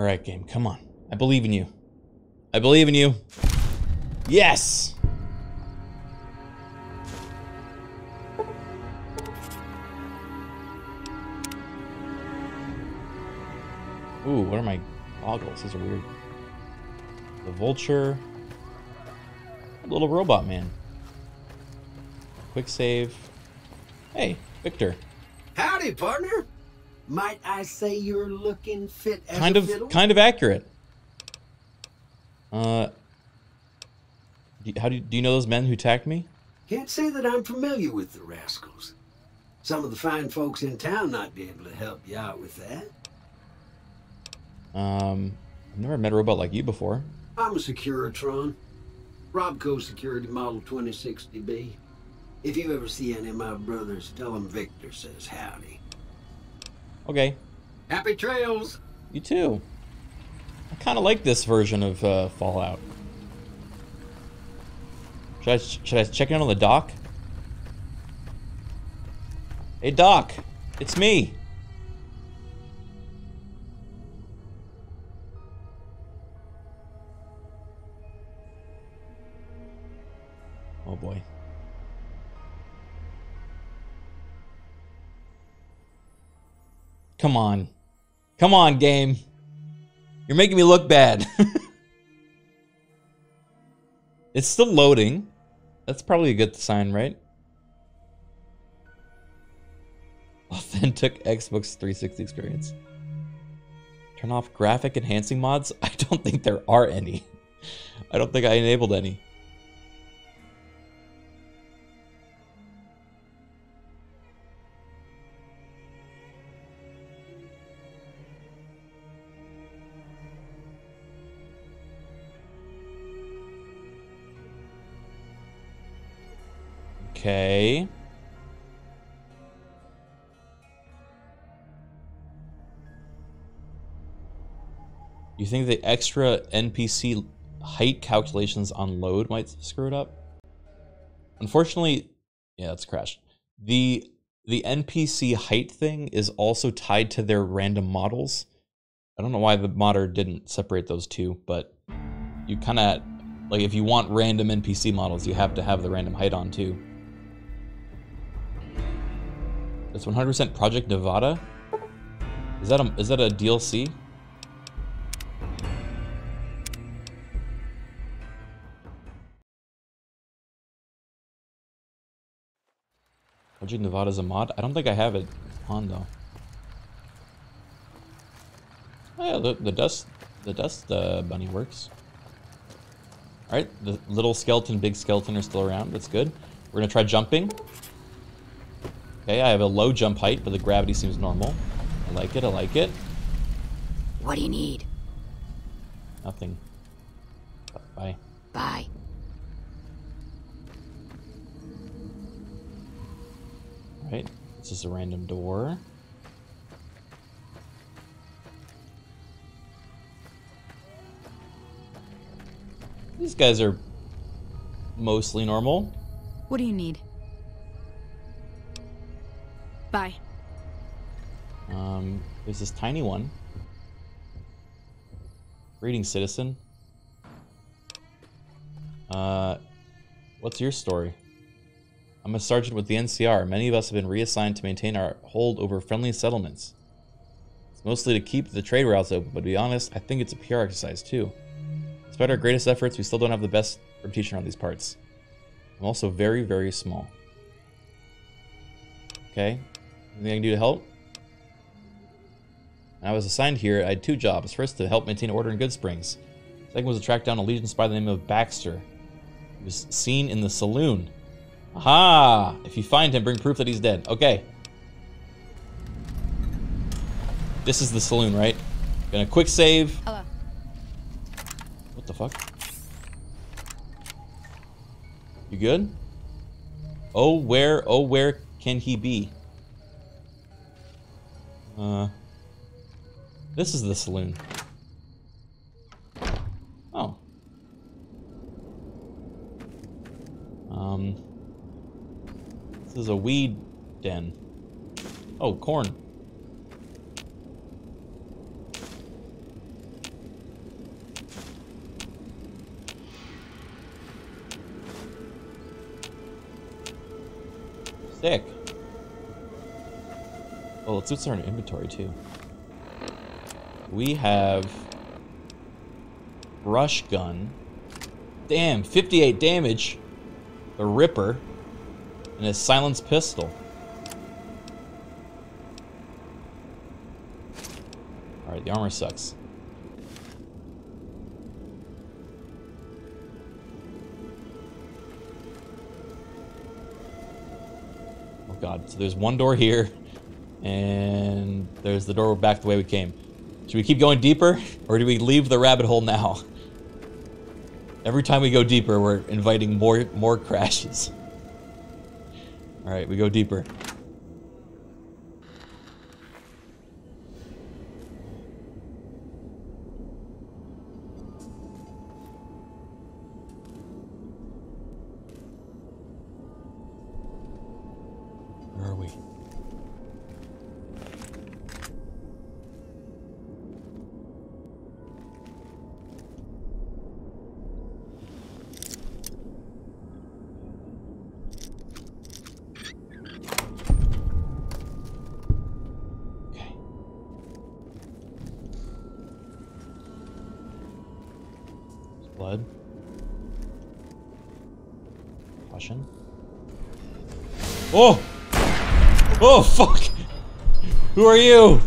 Speaker 1: All right, game, come on. I believe in you. I believe in you. Yes! Ooh, what are my goggles? These are weird. The vulture. Little robot man. Quick save. Hey, Victor.
Speaker 13: Howdy, partner. Might I say you're looking fit as
Speaker 1: kind
Speaker 13: a
Speaker 1: of
Speaker 13: fiddle?
Speaker 1: kind of accurate. Uh, do, how do you, do you know those men who attacked me?
Speaker 13: Can't say that I'm familiar with the rascals. Some of the fine folks in town might be able to help you out with that.
Speaker 1: Um, I've never met a robot like you before.
Speaker 13: I'm a Securitron. Robco Security Model 2060B. If you ever see any of my brothers, tell them Victor says howdy.
Speaker 1: Okay,
Speaker 13: Happy trails!
Speaker 1: you too. I kind of like this version of uh, Fallout. Should I should I check in on the doc? Hey Doc, it's me. Come on. Come on, game. You're making me look bad. it's still loading. That's probably a good sign, right? Authentic Xbox 360 experience. Turn off graphic enhancing mods? I don't think there are any. I don't think I enabled any. Okay. You think the extra NPC height calculations on load might screw it up? Unfortunately, yeah, it's crashed. The the NPC height thing is also tied to their random models. I don't know why the modder didn't separate those two, but you kind of like if you want random NPC models, you have to have the random height on too. It's 100% Project Nevada. Is that a is that a DLC? Project Nevada's a mod. I don't think I have it on though. Oh yeah, the, the dust the dust uh, bunny works. All right, the little skeleton, big skeleton are still around. That's good. We're gonna try jumping. Okay, I have a low jump height, but the gravity seems normal. I like it, I like it.
Speaker 2: What do you need?
Speaker 1: Nothing. Bye.
Speaker 2: Bye.
Speaker 1: Right. This is a random door. These guys are mostly normal.
Speaker 14: What do you need? Bye.
Speaker 1: Um, there's this tiny one. Reading citizen. Uh, what's your story? I'm a sergeant with the NCR. Many of us have been reassigned to maintain our hold over friendly settlements. It's mostly to keep the trade routes open, but to be honest, I think it's a PR exercise too. Despite our greatest efforts, we still don't have the best reputation around these parts. I'm also very, very small. Okay, anything I can do to help? I was assigned here, I had two jobs. First, to help maintain order in Goodsprings. Second was to track down a Legion spy by the name of Baxter. He was seen in the saloon. Aha! If you find him, bring proof that he's dead. Okay. This is the saloon, right? Gonna quick save.
Speaker 14: Hello.
Speaker 1: What the fuck? You good? Oh, where, oh, where can he be? Uh, this is the saloon. Oh. Um, this is a weed den. Oh, corn. Sick. Oh, let's look at our inventory too. We have rush gun. Damn, 58 damage. The Ripper. And a silenced pistol. Alright, the armor sucks. Oh god, so there's one door here. And there's the door back the way we came. Should we keep going deeper? Or do we leave the rabbit hole now? Every time we go deeper, we're inviting more more crashes. Alright, we go deeper. Where are we? Blood. Caution. Oh! Oh, fuck! Who are you?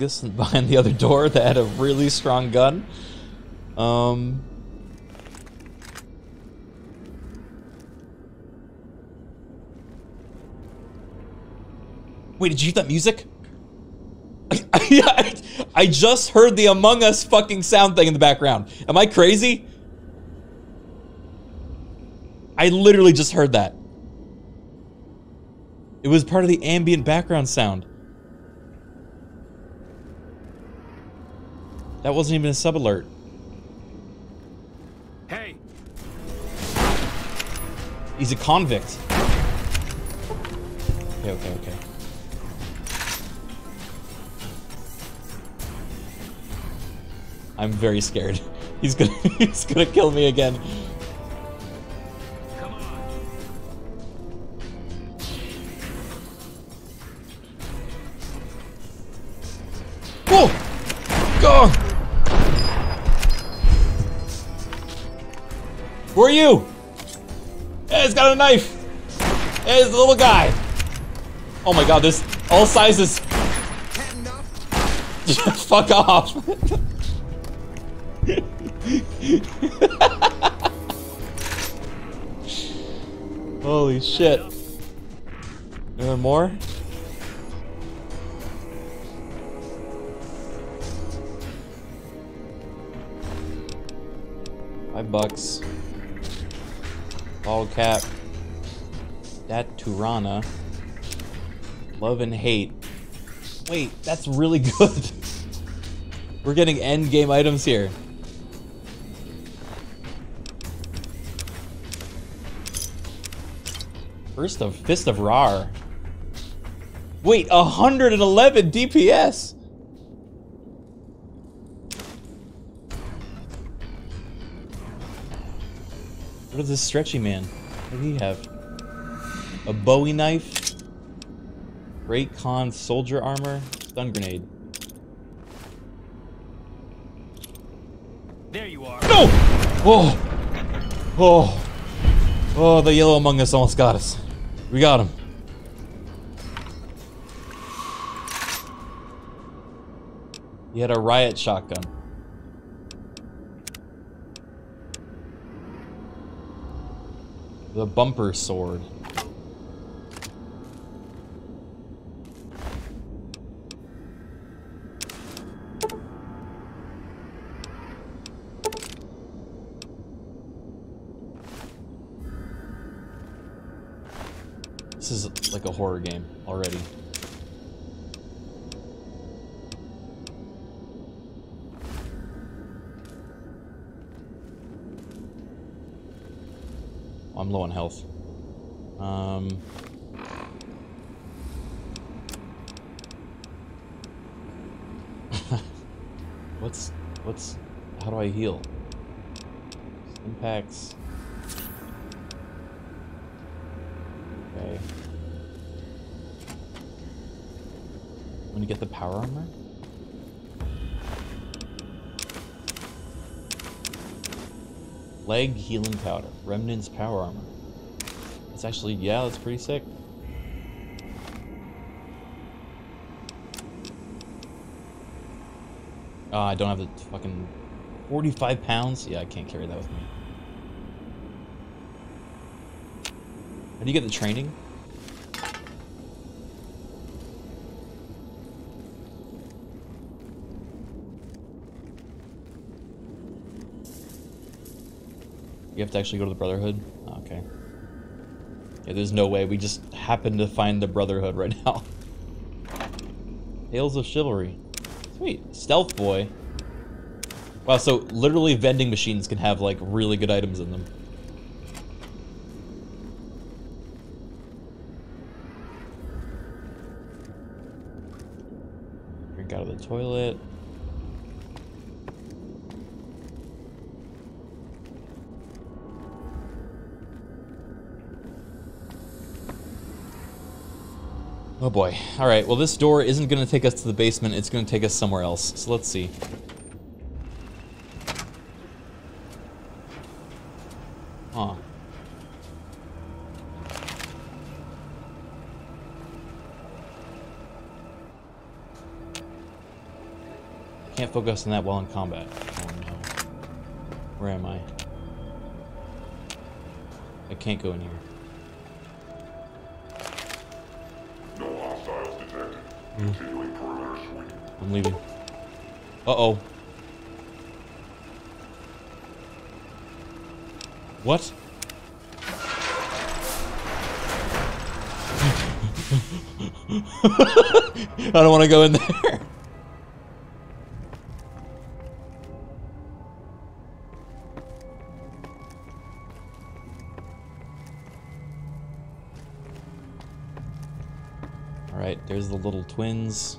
Speaker 1: Yellow Among Us behind the other door that had a really strong gun. Um. Wait, did you hear that music? I just heard the Among Us fucking sound thing in the background. Am I crazy? I literally just heard that. It was part of the ambient background sound. That wasn't even a sub alert.
Speaker 3: Hey!
Speaker 1: He's a convict. Okay, okay, okay. I'm very scared. He's gonna he's gonna kill me again. It's the little guy. Oh my god, there's all sizes. Fuck off. Holy shit. There more? Five bucks. Ball cap. Turana. Love and hate. Wait, that's really good. We're getting end game items here. First of Fist of Rawr. Wait, 111 DPS. What is this stretchy man? What do he have? A Bowie knife? Great Khan soldier armor? Stun grenade.
Speaker 15: There you are.
Speaker 1: No! Oh! Oh! Oh, the yellow among us almost got us. We got him. He had a riot shotgun. The bumper sword. This is like a horror game already. I'm low on health. Um, what's what's how do I heal? Impacts. Okay. I'm gonna get the power armor. Leg healing powder. Remnants power armor. It's actually, yeah, that's pretty sick. Oh, I don't have the fucking 45 pounds? Yeah, I can't carry that with me. How do you get the training? You have to actually go to the Brotherhood? Okay. Yeah, there's no way. We just happen to find the Brotherhood right now. Tales of Chivalry. Sweet. Stealth Boy. Wow, so literally vending machines can have, like, really good items in them. Drink out of the toilet. Oh boy. Alright, well this door isn't to take us to the basement, it's to take us somewhere else. So let's see. Huh. Can't focus on that while in combat. Oh no. Where am I? I can't go in here.
Speaker 16: Sweep.
Speaker 1: I'm leaving. Uh-oh. What? I don't want to go in there. Twins.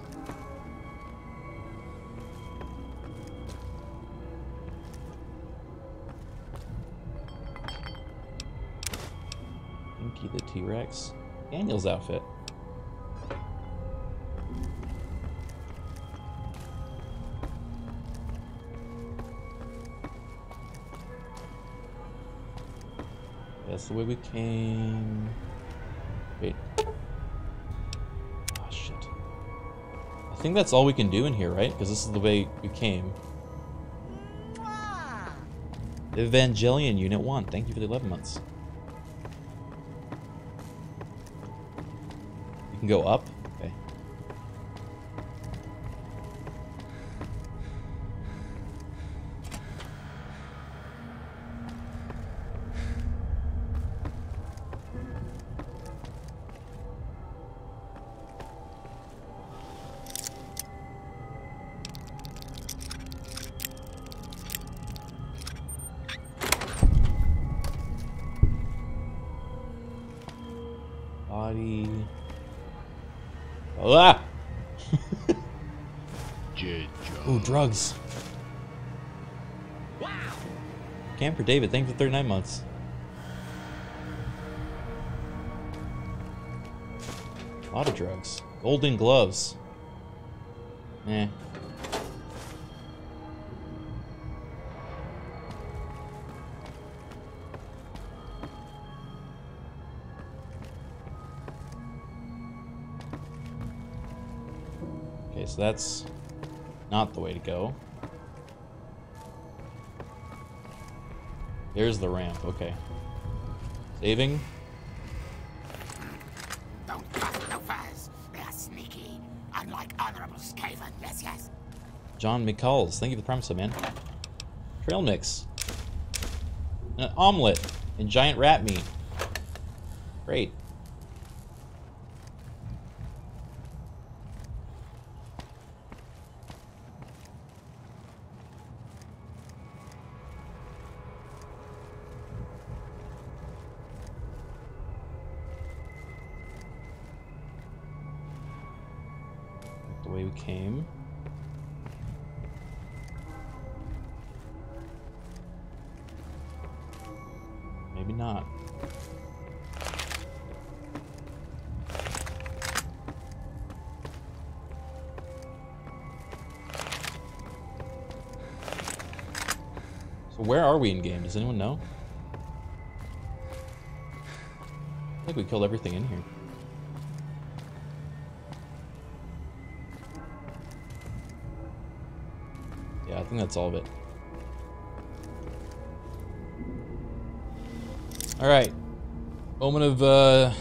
Speaker 1: Dinky the T-Rex. Daniel's outfit. That's the way we came. Think that's all we can do in here, right? Because this is the way we came. Evangelion Unit 1. Thank you for the 11 months. You can go up? Ooh, drugs. Camper David, thank you for 39 months. A lot of drugs. Golden gloves. Eh. Okay, so that's not the way to go. There's the ramp, okay. Saving.
Speaker 15: Don't no fires. They are sneaky, unlike Honorable Skaven. Yes, yes.
Speaker 1: John McCalls, thank you for the promise, man. Trail mix. An omelet and giant rat meat. Great. Where are we in game? Does anyone know? I think we killed everything in here. Yeah, I think that's all of it. All right. Moment of uh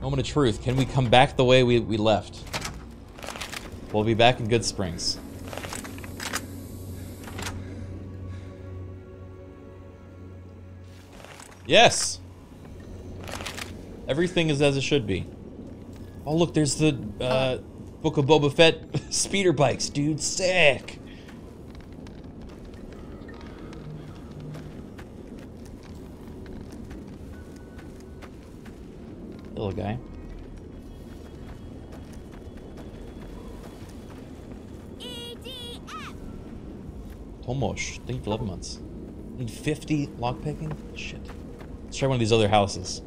Speaker 1: moment of truth. Can we come back the way we, we left? We'll be back in Goodsprings. Yes. Everything is as it should be. Oh look, there's the uh, Book of Boba Fett speeder bikes, dude. Sick. Little guy. Tomosh, thank you for 11 months. Need 50 lockpicking? Shit. Try one of these other houses.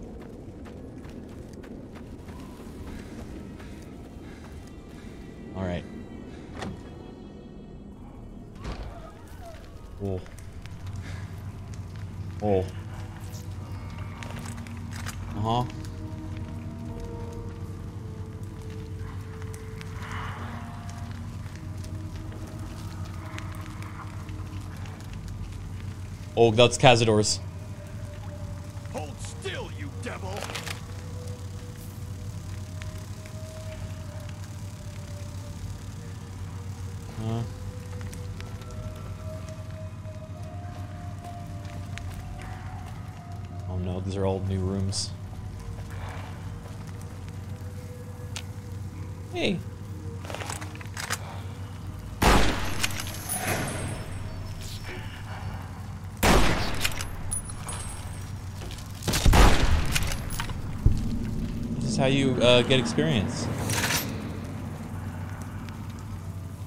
Speaker 1: Alright. Oh. Oh. Uh-huh. Oh, that's Cazador's. Uh, get experience.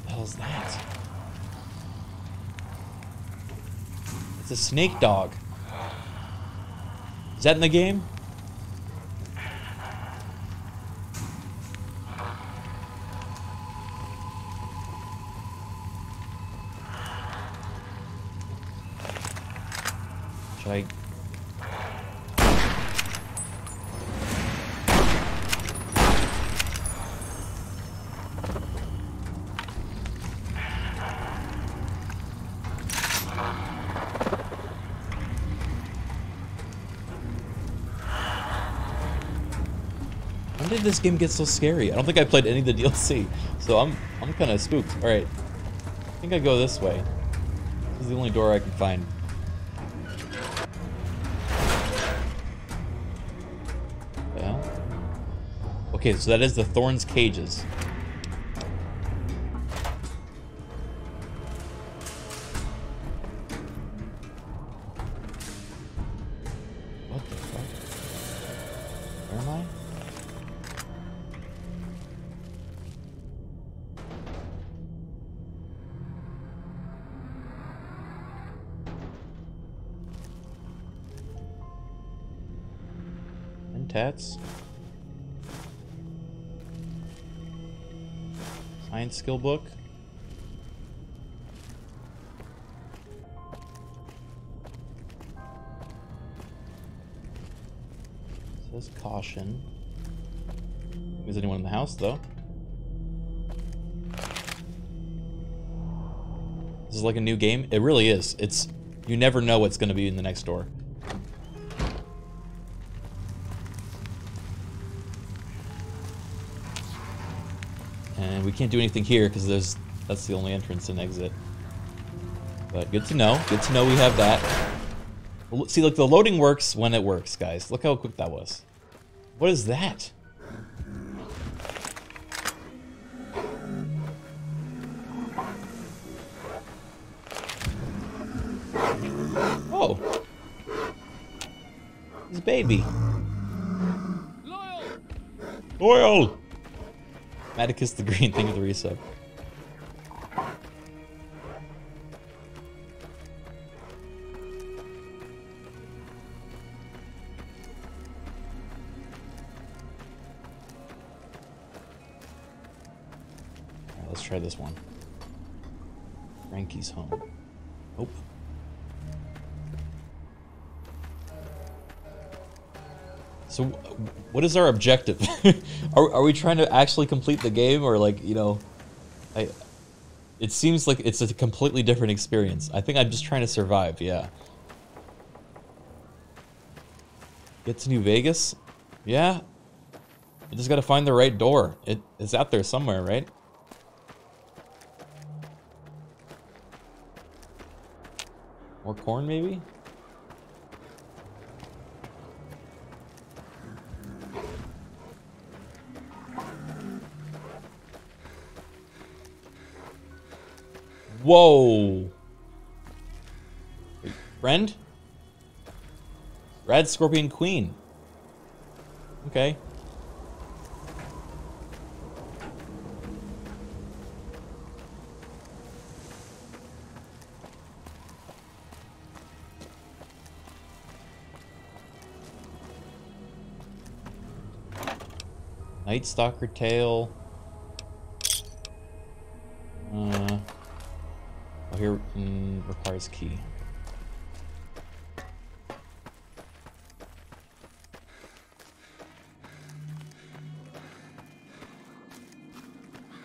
Speaker 1: the hell's that? It's a snake dog. Is that in the game? This game get so scary? I don't think I played any of the DLC, so I'm I'm kind of spooked. All right, I think I go this way. This is the only door I can find. Yeah. Okay, so that is the Thorns cages. Caution. Is anyone in the house though? This is like a new game. It really is. It's you never know what's going to be in the next door. And we can't do anything here because there's that's the only entrance and exit. But good to know. Good to know we have that. See, look, the loading works when it works, guys. Look how quick that was. What is that? Oh. His baby. Loyal! Maticus the Green, thing for the resub. One. Frankie's home. Nope. So, what is our objective? are, are we trying to actually complete the game, or like you know, I? It seems like it's a completely different experience. I think I'm just trying to survive. Yeah. Get to New Vegas? Yeah. You just gotta find the right door. It's out there somewhere, right? Corn, maybe? Whoa. Friend? Radscorpion Queen. Okay. Nightstalker tail. Uh, oh, here mm, requires key.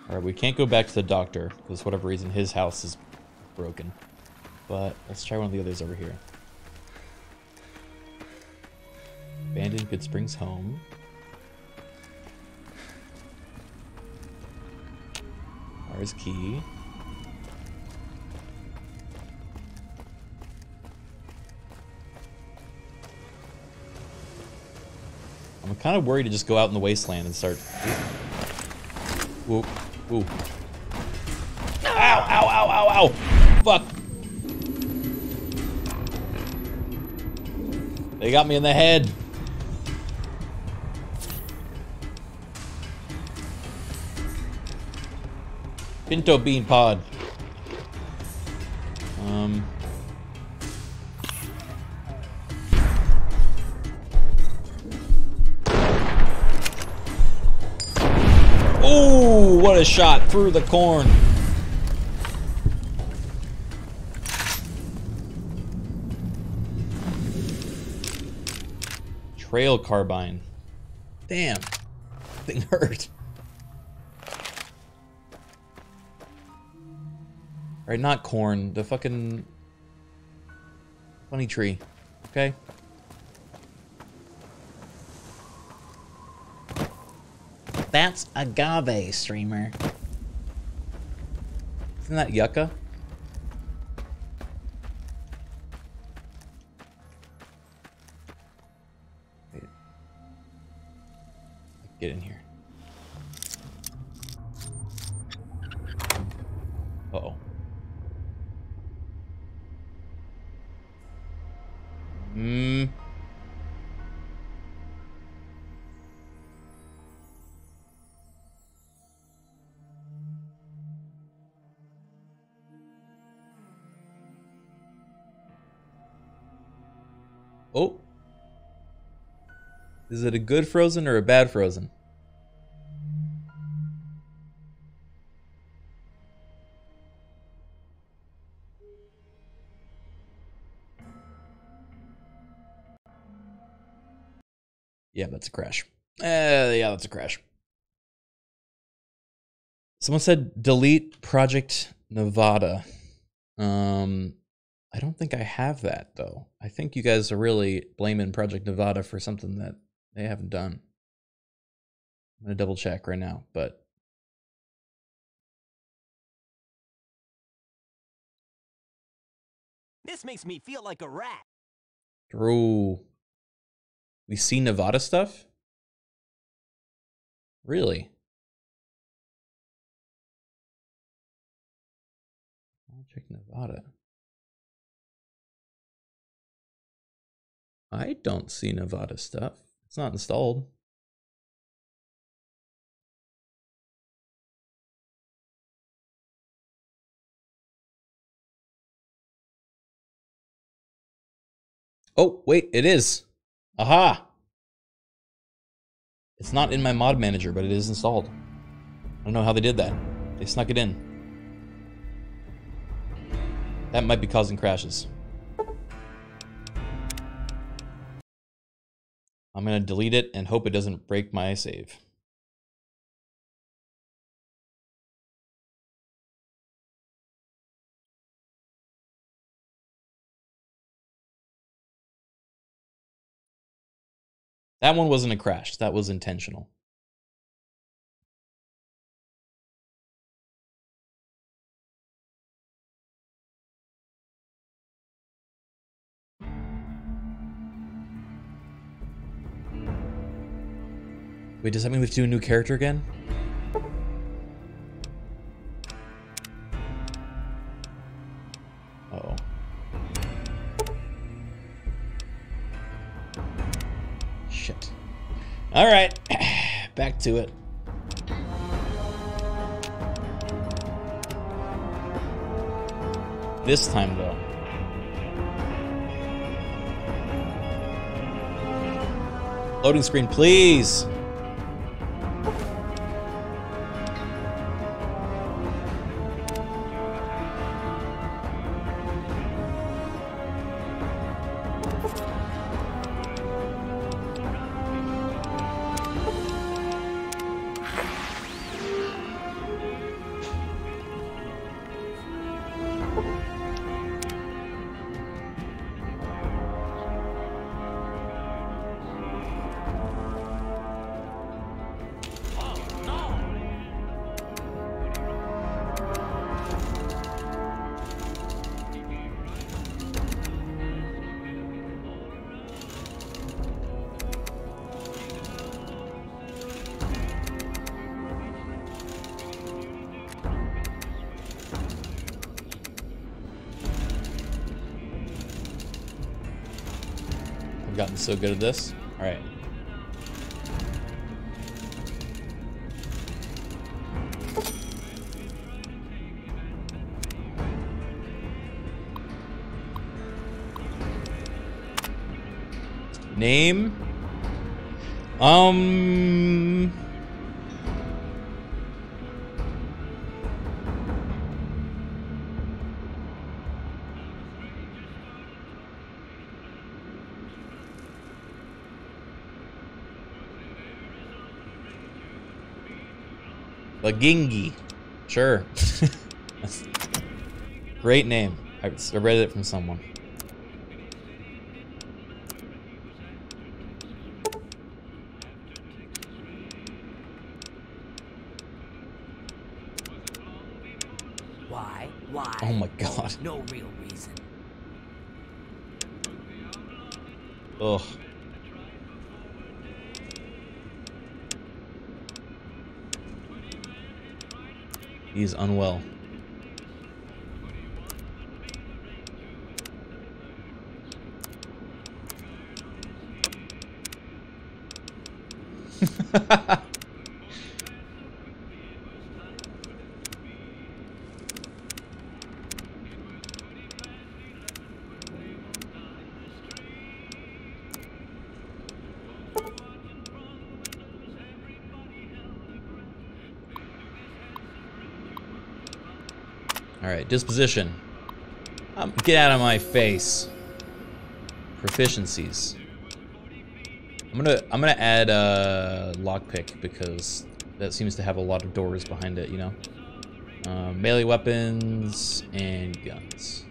Speaker 1: Alright, we can't go back to the doctor, because whatever reason his house is broken. But let's try one of the others over here. Abandoned Goodsprings home. There's key. I'm kind of worried to just go out in the wasteland and start. Whoa, whoa. Ow, ow, ow, ow, ow! Fuck! They got me in the head. Pinto bean pod. Um. Oh, what a shot through the corn. Trail carbine. Damn. Thing hurt. Right, not corn. The fucking funny tree. Okay. That's agave, streamer. Isn't that yucca? Wait. Get in here. Is it a good frozen or a bad frozen? Yeah, that's a crash. Uh, yeah, that's a crash. Someone said delete Project Nevada. Um, I don't think I have that though. I think you guys are really blaming Project Nevada for something that they haven't done. I'm gonna double check right now, but
Speaker 17: This makes me feel like a rat.
Speaker 1: Drew, we see Nevada stuff. Really? Project Nevada. I don't see Nevada stuff. It's not installed. Oh, wait, it is. Aha! It's not in my mod manager, but it is installed. I don't know how they did that. They snuck it in. That might be causing crashes. I'm going to delete it and hope it doesn't break my save. That one wasn't a crash. That was intentional. Wait, does that mean we have to do a new character again? Oh. Shit. Alright. Back to it. This time, though. Loading screen, please. So good at this. All right. Name? Um. Bagingi. Sure. Great name. I read it from someone. Disposition. Um, get out of my face. Proficiencies. I'm gonna I'm gonna add a lockpick because that seems to have a lot of doors behind it, you know. Um, melee weapons and guns.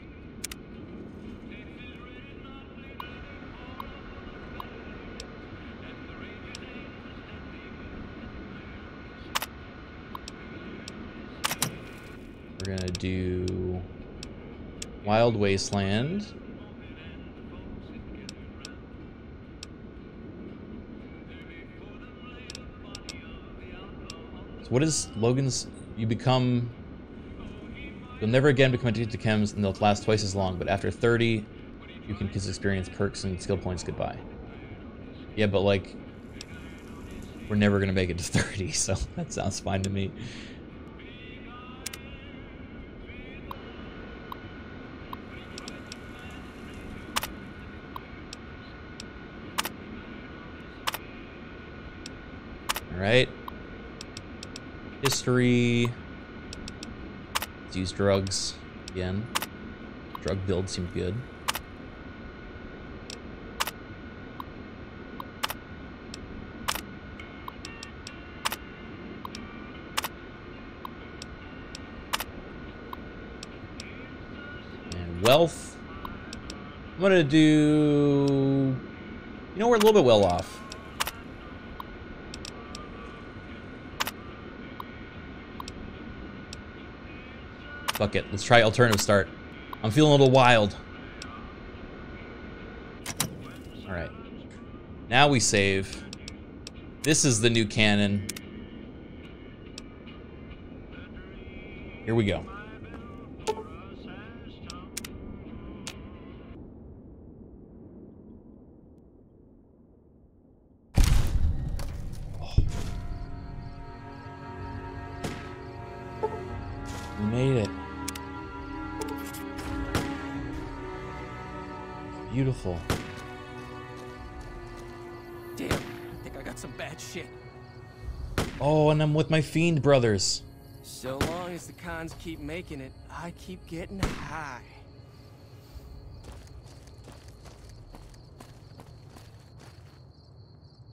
Speaker 1: We're gonna do Wild Wasteland. So what is Logan's? You become. You'll never again become addicted to chems, and they'll last twice as long. But after 30, you can kiss experience perks and skill points goodbye. Yeah, but like, we're never gonna make it to 30, so that sounds fine to me. All right. History. Let's use drugs again. Drug build seemed good. And wealth. I'm gonna do. You know, we're a little bit well off. Fuck it. Let's try alternative start. I'm feeling a little wild. Alright. Now we save. This is the new canon. Here we go. With my fiend brothers.
Speaker 18: So long as the cons keep making it, I keep getting high.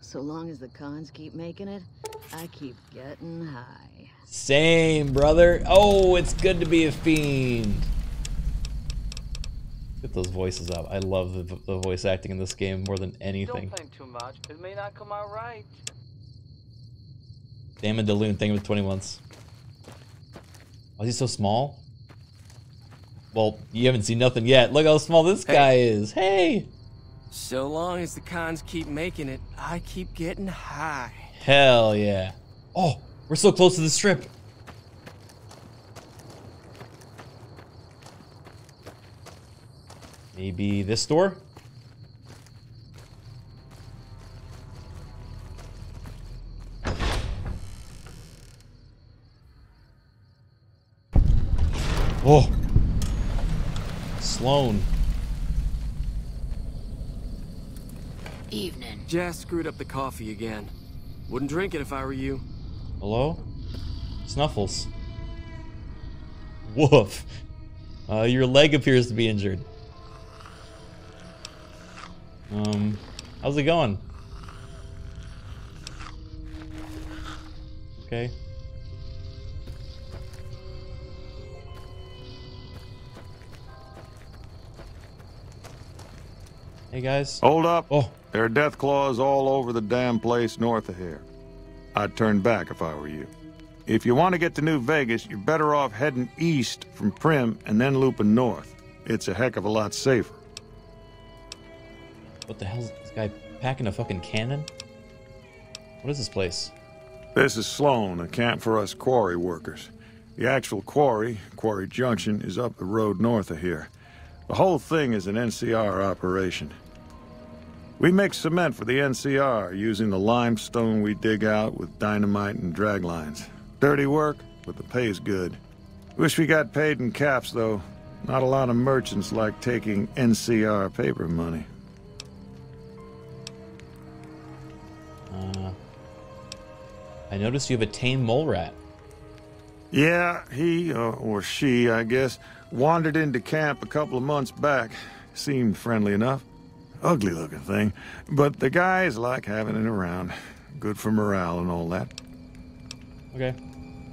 Speaker 19: So long as the cons keep making it, I keep getting high.
Speaker 1: Same, brother. Oh, it's good to be a fiend. Get those voices up. I love the, the voice acting in this game more than anything.
Speaker 20: Don't claim too much. It may not come out right.
Speaker 1: Damon DeLune, thank you for 20 months. Oh, is he so small? Well, you haven't seen nothing yet. Look how small this guy is. Hey!
Speaker 18: So long as the cons keep making it, I keep getting high.
Speaker 1: Hell yeah. Oh, we're so close to the strip. Maybe this door? Oh. Sloan.
Speaker 9: Evening.
Speaker 18: Jazz screwed up the coffee again. Wouldn't drink it if I were you.
Speaker 1: Hello? Snuffles. Woof. Uh, your leg appears to be injured. Um, how's it going? Okay. Hey guys.
Speaker 21: Hold up.
Speaker 1: Oh.
Speaker 21: There are Deathclaws all over the damn place north of here. I'd turn back if I were you. If you want to get to New Vegas, you're better off heading east from Primm and then looping north. It's a heck of a lot safer.
Speaker 1: What the hell is this guy packing a fucking cannon? What is this place?
Speaker 21: This is Sloan, a camp for us quarry workers. The actual quarry, Quarry Junction, is up the road north of here. The whole thing is an NCR operation. We make cement for the NCR using the limestone we dig out with dynamite and drag lines. Dirty work, but the pay's good. Wish we got paid in caps, though. Not a lot of merchants like taking NCR paper money.
Speaker 1: Uh, I noticed you have a tame mole rat.
Speaker 21: Yeah, he, uh, or she, I guess, wandered into camp a couple of months back. Seemed friendly enough. Ugly looking thing. But the guys like having it around. Good for morale and all that.
Speaker 1: Okay.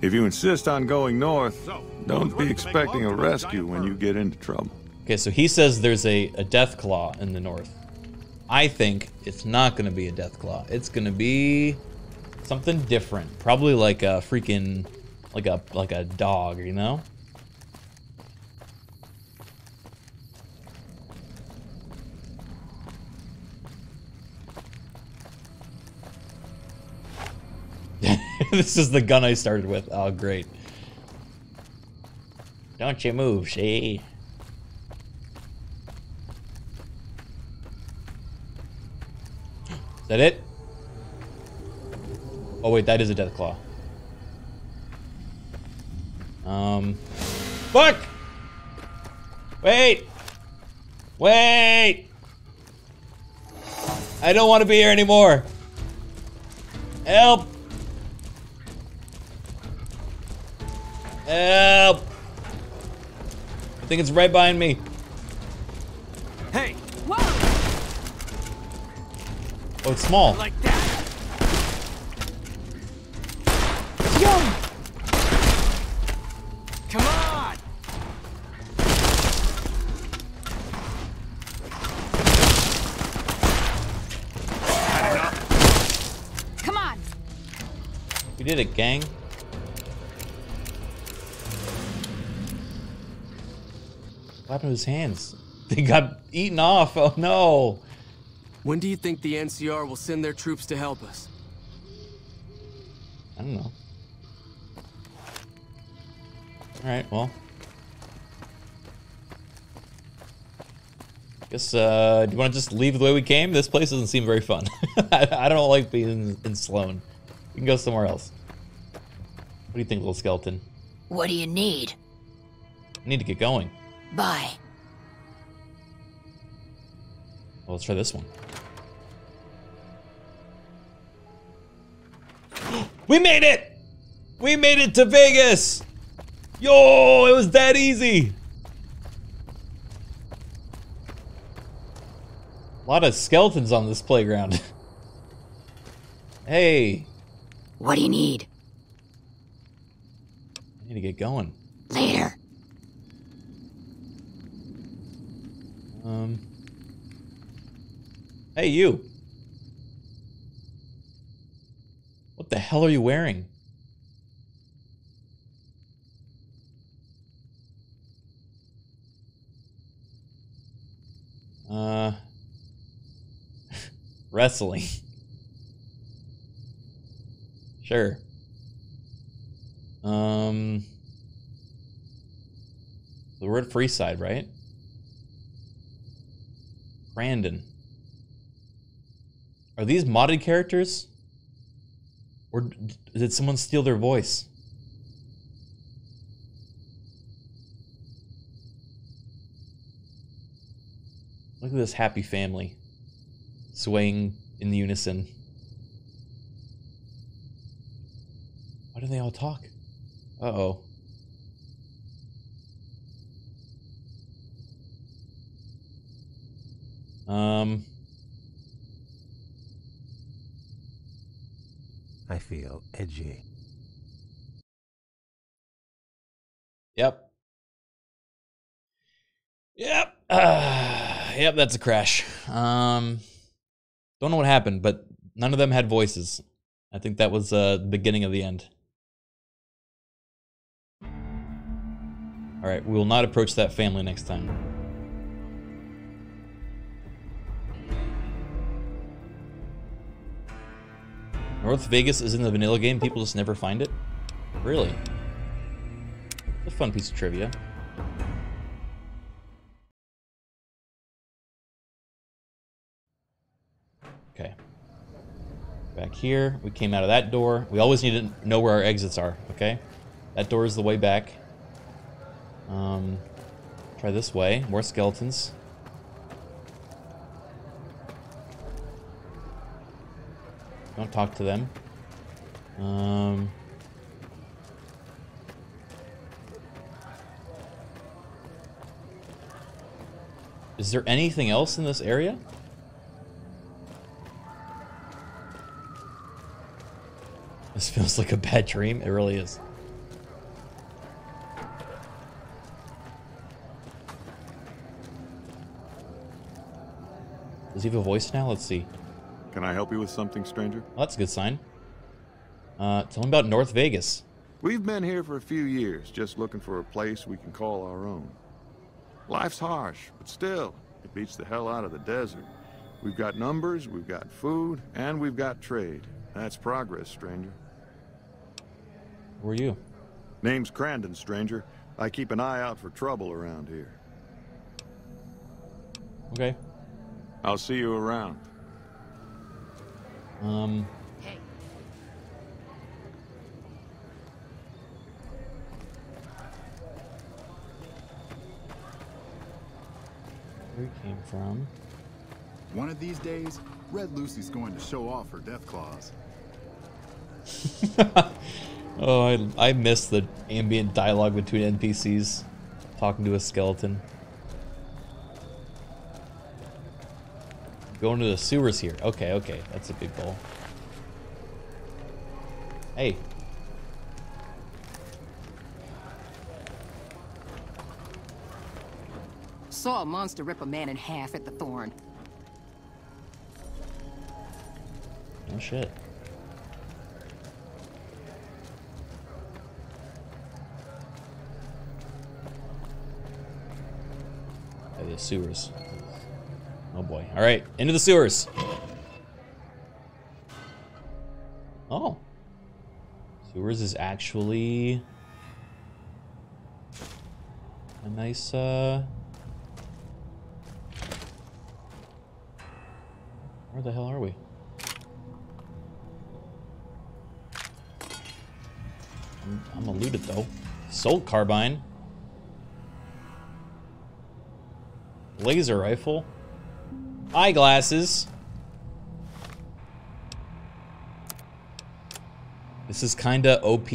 Speaker 21: If you insist on going north, don't be expecting a rescue when you get into trouble.
Speaker 1: Okay, so he says there's a, a Deathclaw in the north. I think it's not gonna be a Deathclaw. It's gonna be something different. Probably like a freaking like a like a dog, you know? this is the gun I started with. Oh, great. Don't you move, see? Is that it? Oh wait, that is a Deathclaw. Um, fuck! Wait! Wait! I don't want to be here anymore. Help! Help! I think it's right behind me.
Speaker 18: Hey! Whoa!
Speaker 1: Oh, it's small.
Speaker 18: Like that? Come on!
Speaker 14: Come on.
Speaker 1: We did it, gang. What happened to his hands? They got eaten off. Oh no.
Speaker 18: When do you think the NCR will send their troops to help us?
Speaker 1: I don't know. Alright, well. Guess, uh, do you want to just leave the way we came? This place doesn't seem very fun. I, I don't like being in, in Sloan. We can go somewhere else. What do you think, little skeleton?
Speaker 2: What do you need?
Speaker 1: I need to get going.
Speaker 2: Bye.
Speaker 1: Well, let's try this one. we made it! We made it to Vegas! Yo, it was that easy! A lot of skeletons on this playground. hey.
Speaker 2: What do you need?
Speaker 1: I need to get going.
Speaker 2: Later.
Speaker 1: Um. Hey, you. What the hell are you wearing? Uh. Wrestling. sure. Um. The word Freeside, right? Brandon. Are these modded characters? Or did someone steal their voice? Look at this happy family swaying in unison. Why do they all talk? Uh oh. Um.
Speaker 11: I feel edgy.
Speaker 1: Yep. Yep. Uh, yep, that's a crash. Um don't know what happened, but none of them had voices. I think that was uh, the beginning of the end. All right, we will not approach that family next time. North Vegas is in the vanilla game, people just never find it? Really? It's a fun piece of trivia. Okay. Back here, we came out of that door. We always need to know where our exits are, okay? That door is the way back. Um, try this way. More skeletons. Don't talk to them. Um, is there anything else in this area? This feels like a bad dream. It really is. Does he have a voice now? Let's see.
Speaker 21: Can I help you with something, stranger?
Speaker 1: Well, that's a good sign. Uh, tell me about North Vegas.
Speaker 21: We've been here for a few years, just looking for a place we can call our own. Life's harsh, but still, it beats the hell out of the desert. We've got numbers, we've got food, and we've got trade. That's progress, stranger.
Speaker 1: Who are you?
Speaker 21: Name's Crandon, stranger. I keep an eye out for trouble around here.
Speaker 1: Okay.
Speaker 21: I'll see you around.
Speaker 1: Um. Where he came from?
Speaker 22: One of these days, Red Lucy's going to show off her Deathclaws.
Speaker 1: Oh, I, I miss the ambient dialogue between NPCs talking to a skeleton. Going to the sewers here. Okay, okay. That's a big goal. Hey.
Speaker 23: Saw a monster rip a man in half at the Thorn.
Speaker 1: Oh shit. The sewers. Boy. All right, into the sewers. Oh. Sewers is actually a nice, uh... Where the hell are we? I'm, I'm eluded though. Soul carbine. Laser rifle. Eyeglasses. This is kinda OP.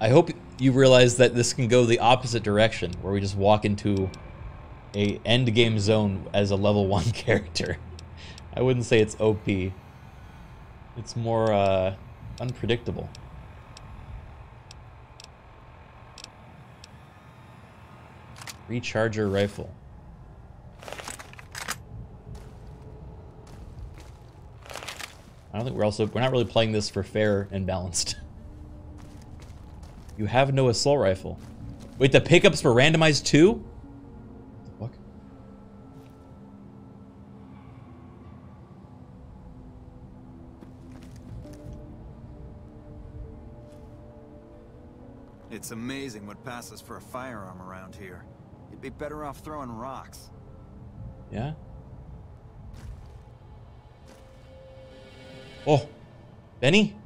Speaker 1: I hope you realize that this can go the opposite direction, where we just walk into a end game zone as a level one character. I wouldn't say it's OP. It's more uh, unpredictable. Recharger rifle. Don't think we're also we're not really playing this for fair and balanced. you have no assault rifle. Wait, the pickups were randomized too? What?
Speaker 24: It's amazing what passes for a firearm around here. You'd be better off throwing rocks.
Speaker 1: Yeah. Oh, Benny?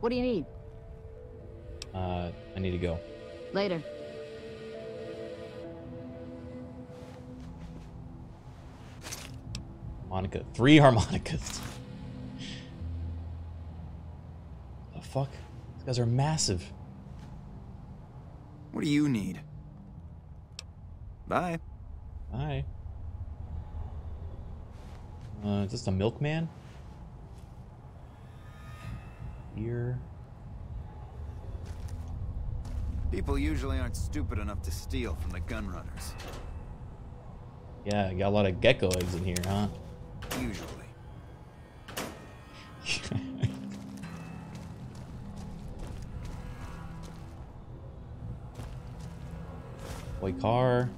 Speaker 19: What do you need?
Speaker 1: Uh, I need to go.
Speaker 19: Later.
Speaker 1: Harmonica. Three harmonicas. the fuck? These guys are massive.
Speaker 24: What do you need? Bye.
Speaker 1: Bye. Uh, is this the milkman? Here.
Speaker 24: People usually aren't stupid enough to steal from the gun runners.
Speaker 1: Yeah, got a lot of gecko eggs in here, huh?
Speaker 24: Usually.
Speaker 1: Boy car.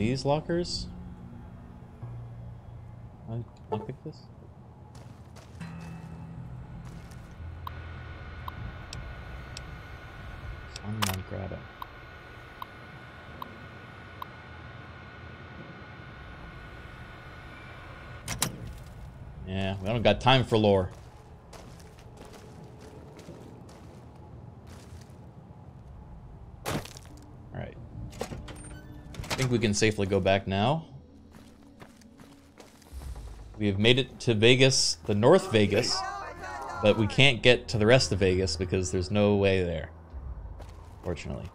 Speaker 1: These lockers? I lockpick this? Someone grab it. Yeah, we don't got time for lore. Alright. I think we can safely go back now. We have made it to Vegas, the North Vegas, but we can't get to the rest of Vegas because there's no way there. Fortunately.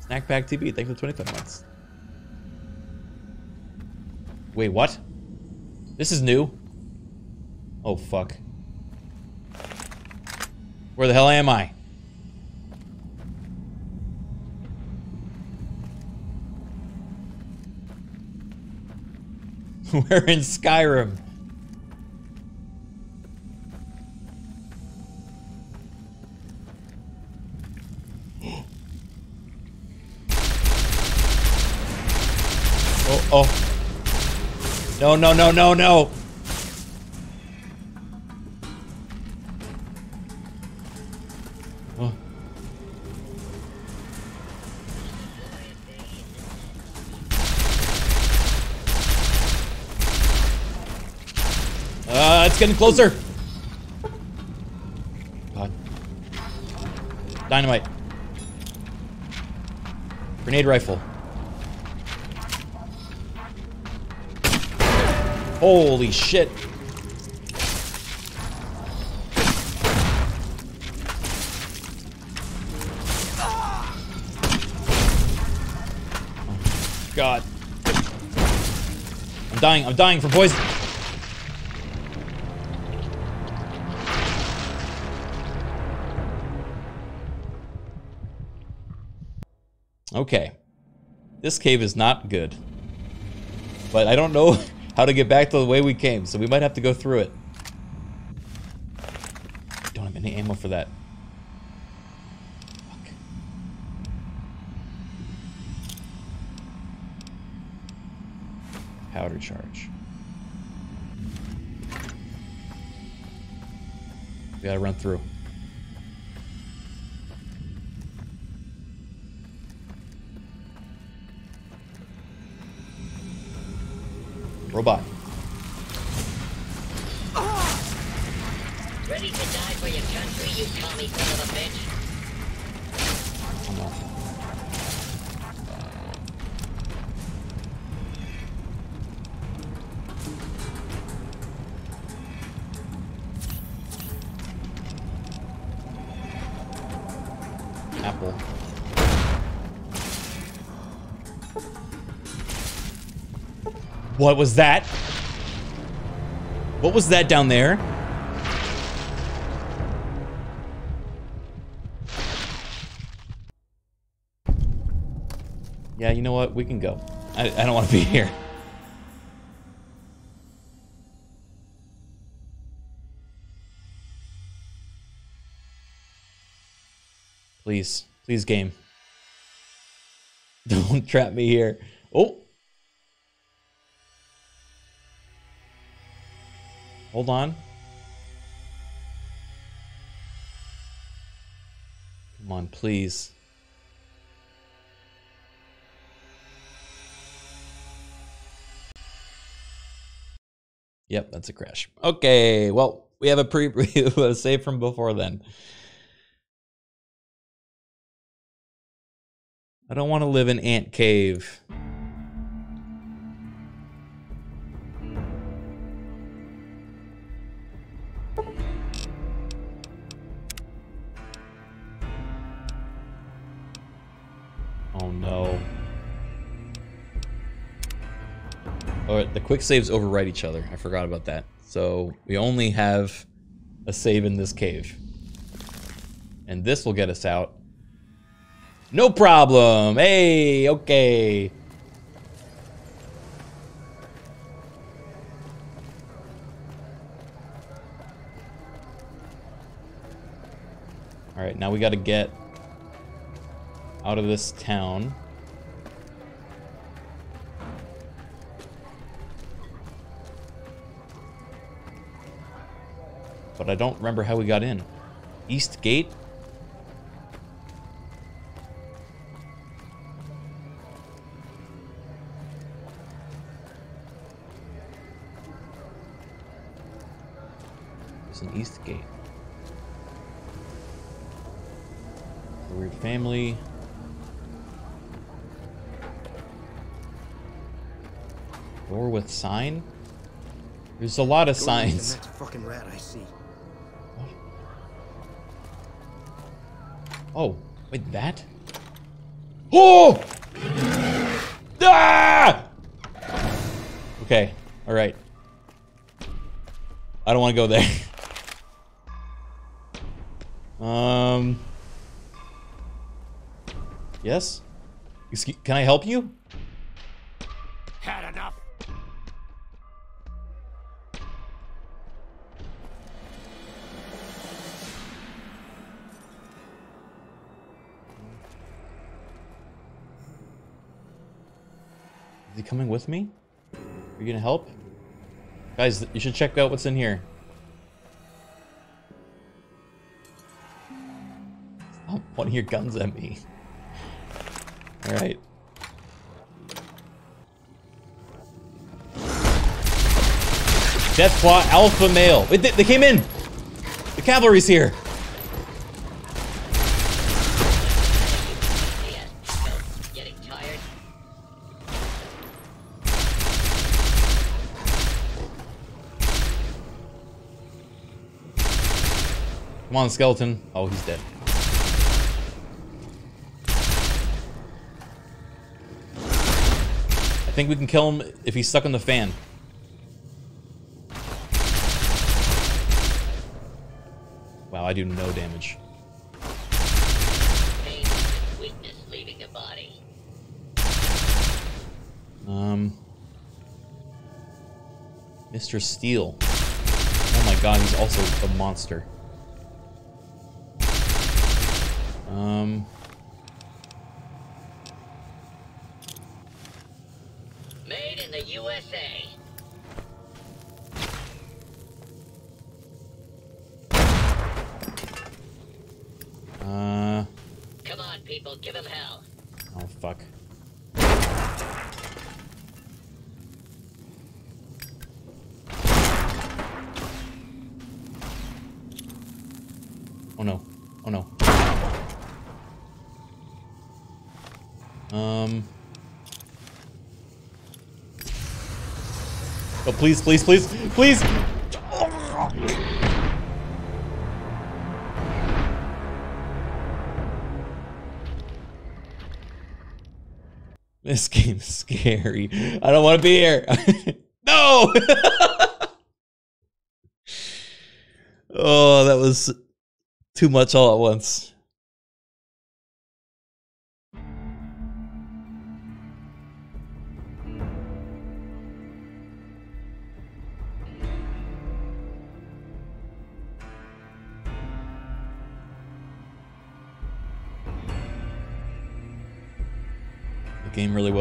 Speaker 1: Snack Pack TV, thanks for 25 months. Wait, what? This is new. Oh, fuck. Where the hell am I? We're in Skyrim. oh, oh. No, no, no, no, no. It's getting closer. God. Dynamite. Grenade rifle. Holy shit. God. I'm dying. I'm dying from poison. Okay. This cave is not good. But I don't know how to get back to the way we came, so we might have to go through it. Don't have any ammo for that. Fuck. Powder charge. We gotta run through. Robot. What was that? What was that down there? Yeah, you know what? We can go. I, I don't want to be here. Please. Please, game. Don't trap me here. Oh! Hold on. Come on, please. Yep, that's a crash. Okay, well, we have a pre a save from before then. I don't want to live in Ant Cave. quick saves overwrite each other. I forgot about that. So we only have a save in this cave. And this will get us out. No problem. Hey, okay. All right, now we got to get out of this town. But I don't remember how we got in. East Gate? There's an East Gate. Weird family. Door with sign? There's a lot of signs.
Speaker 25: That's a fucking rat I see.
Speaker 1: Oh, wait, that? Oh! Ah! Okay, alright. I don't want to go there. um. Yes? Excuse, can I help you? He coming with me? Are you gonna help? Guys, you should check out what's in here. Stop pointing your guns at me. Alright. Deathclaw Alpha Male. Wait, they, they came in! The cavalry's here! Come on, skeleton. Oh, he's dead. I think we can kill him if he's stuck in the fan. Wow, I do no damage. Um, Mr. Steel. Oh my god, he's also a monster. Please, please, please, please! This game's scary. I don't want to be here. no! oh, that was too much all at once.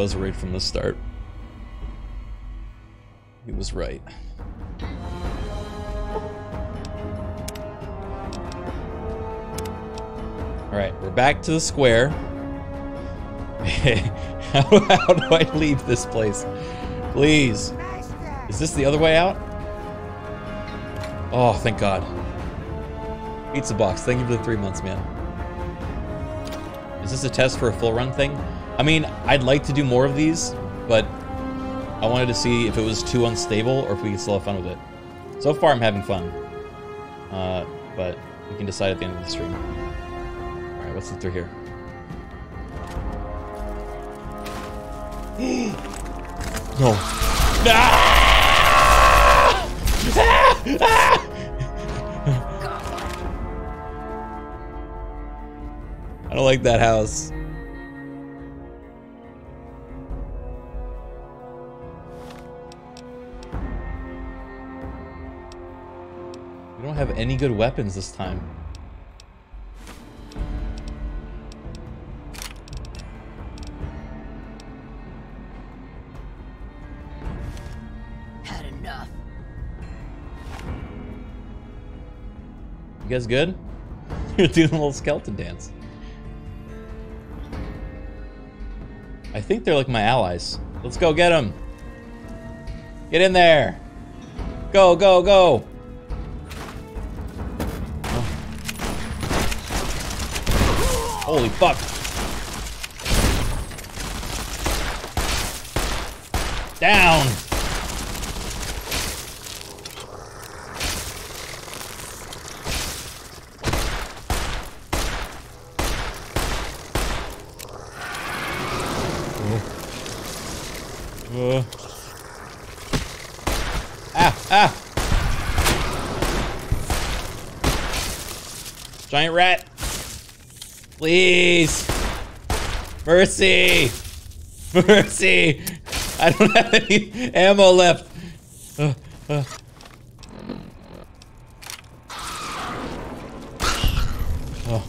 Speaker 1: Was right from the start. He was right. Alright, we're back to the square. how, how do I leave this place? Please. Is this the other way out? Oh, thank God. Pizza box, thank you for the three months, man. Is this a test for a full run thing? I mean, I'd like to do more of these, but I wanted to see if it was too unstable or if we could still have fun with it. So far, I'm having fun. Uh, but we can decide at the end of the stream. Alright, let's look through here. no. Ah! Ah! Ah! I don't like that house. any good weapons this time. Had enough. You guys good? You're doing a little skeleton dance. I think they're like my allies. Let's go get them. Get in there. Go, go, go. Fuck. Down. Uh. Ah, ah. Giant rat. Please. Mercy. Mercy. I don't have any ammo left. Uh, uh. Oh.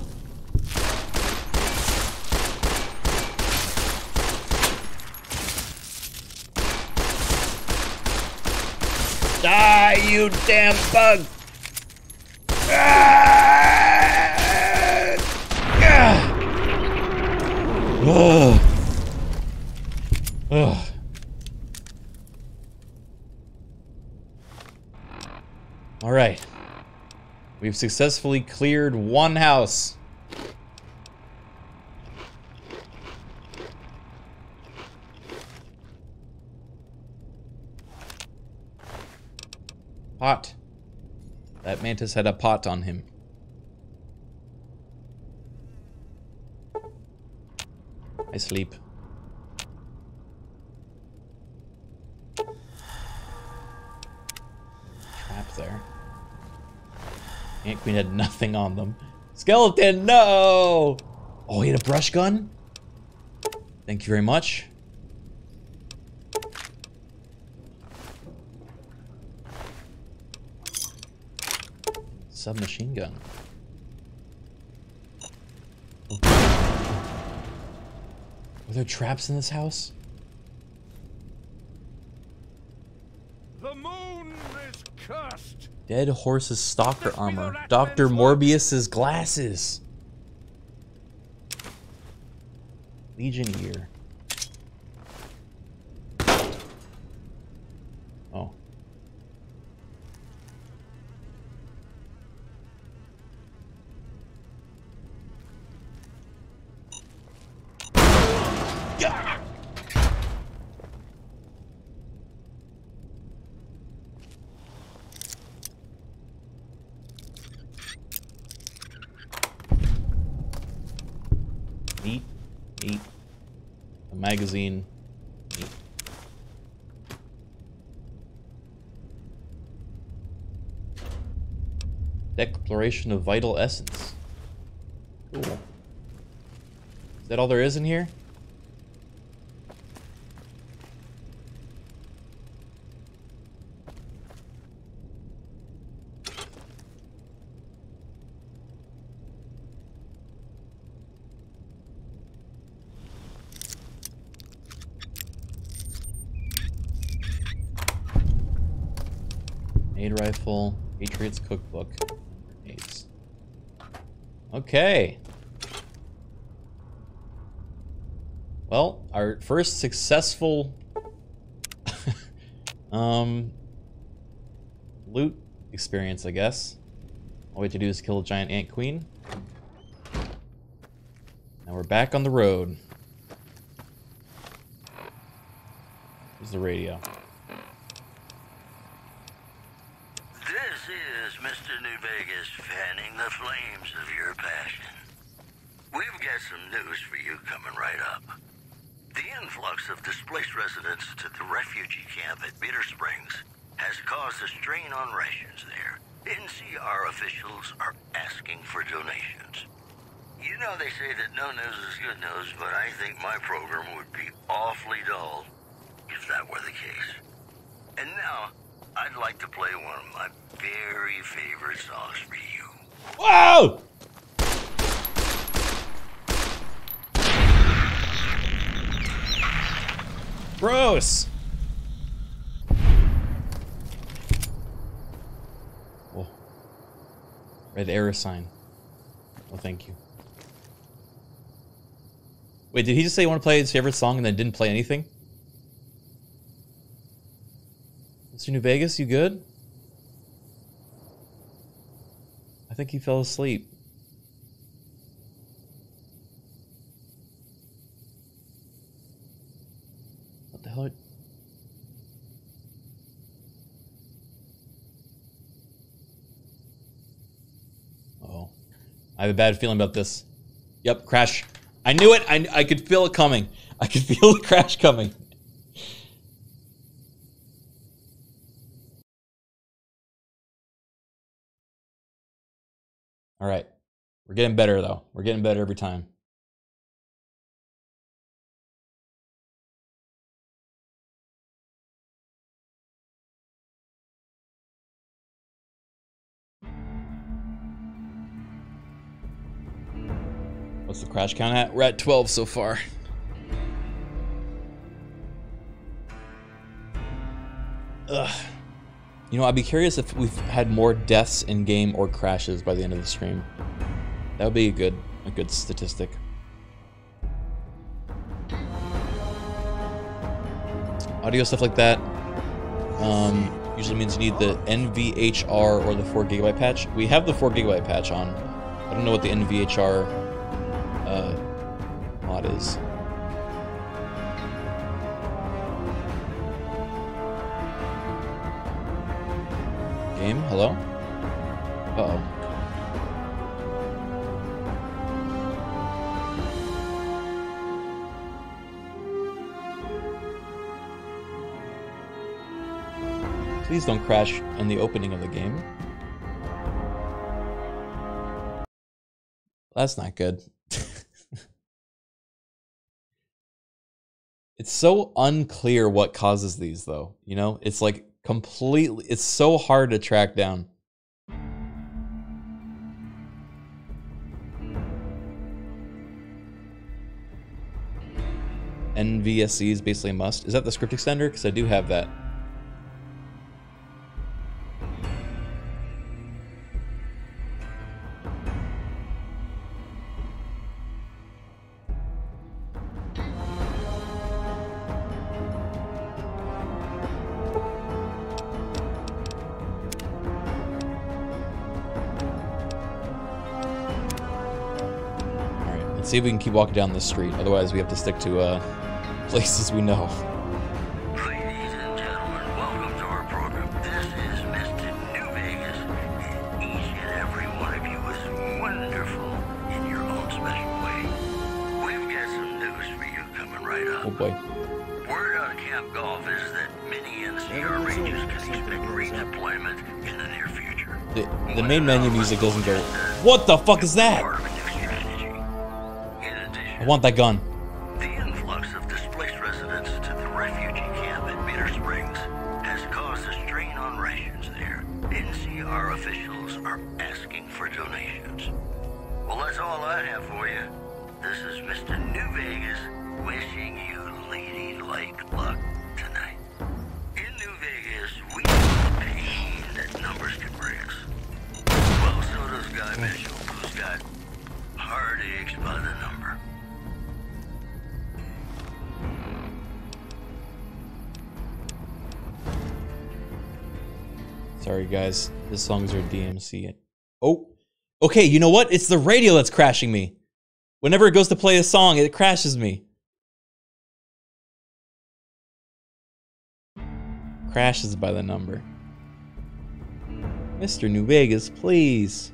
Speaker 1: Die, you damn bug! Ah! Ah! Ugh. Ugh. All right. We've successfully cleared one house. Pot. That mantis had a pot on him. I sleep. Queen had nothing on them. Skeleton, no! Oh, he had a brush gun? Thank you very much. Submachine gun. Were there traps in this house?
Speaker 12: The moon is cursed.
Speaker 1: Dead horse's stalker armor. Dr. Mobius's glasses. Legion gear. Oh. Neat. Neat. A magazine. Neat. Declaration of Vital Essence. Cool. Is that all there is in here? Grenade rifle, Patriots cookbook. Okay. Well, our first successful um loot experience, I guess. All we have to do is kill a giant ant queen. Now we're back on the road. Here's the radio.
Speaker 25: This is Mr. New Vegas fanning the flames of your passion. We've got some news for you coming right up. The influx of displaced residents to the refugee camp at Bitter Springs has caused a strain on rations there. NCR officials are asking for donations. You know they say that no news is good news, but I think my program would be awfully dull if that were the case. And now, I'd like to play one of my very favorite songs for you.
Speaker 1: Whoa! Gross! Oh. Red error sign. Well, thank you. Wait, did he just say he want to play his favorite song and then didn't play anything? Mr. New Vegas, you good? I think he fell asleep. What the hell? Oh. I have a bad feeling about this. Yep, crash. I knew it. I, I could feel it coming. I could feel the crash coming. All right. We're getting better, though. We're getting better every time. What's the crash count at? We're at 12 so far. Ugh. You know, I'd be curious if we've had more deaths in game or crashes by the end of the stream. That would be a good a good statistic. Audio stuff like that um, usually means you need the NVHR or the 4 gigabyte patch. We have the 4 gigabyte patch on. I don't know what the NVHR uh, mod is. Game? Hello? Uh-oh. Please don't crash in the opening of the game. That's not good. It's so unclear what causes these though, you know? It's like completely it's so hard to track down. NVSC is basically a must. Is that the script extender? Because I do have that. See if we can keep walking down this street. Otherwise, we have to stick to uh, places we know.
Speaker 25: Ladies and gentlemen, welcome to our program. This is Mr. New Vegas, and each and every one of you is wonderful in your own special way. We've got some news for you coming right up.
Speaker 1: Oh boy.
Speaker 25: Word on Camp Golf is that many NCR Rangers can expect redeployment in the near future.
Speaker 1: The, the main menu music doesn't go. What the fuck is that? Want that gun. Songs are DMC. Oh, okay. You know what? It's the radio that's crashing me. Whenever it goes to play a song, it crashes me. Crashes by the number. Mr. New Vegas, please.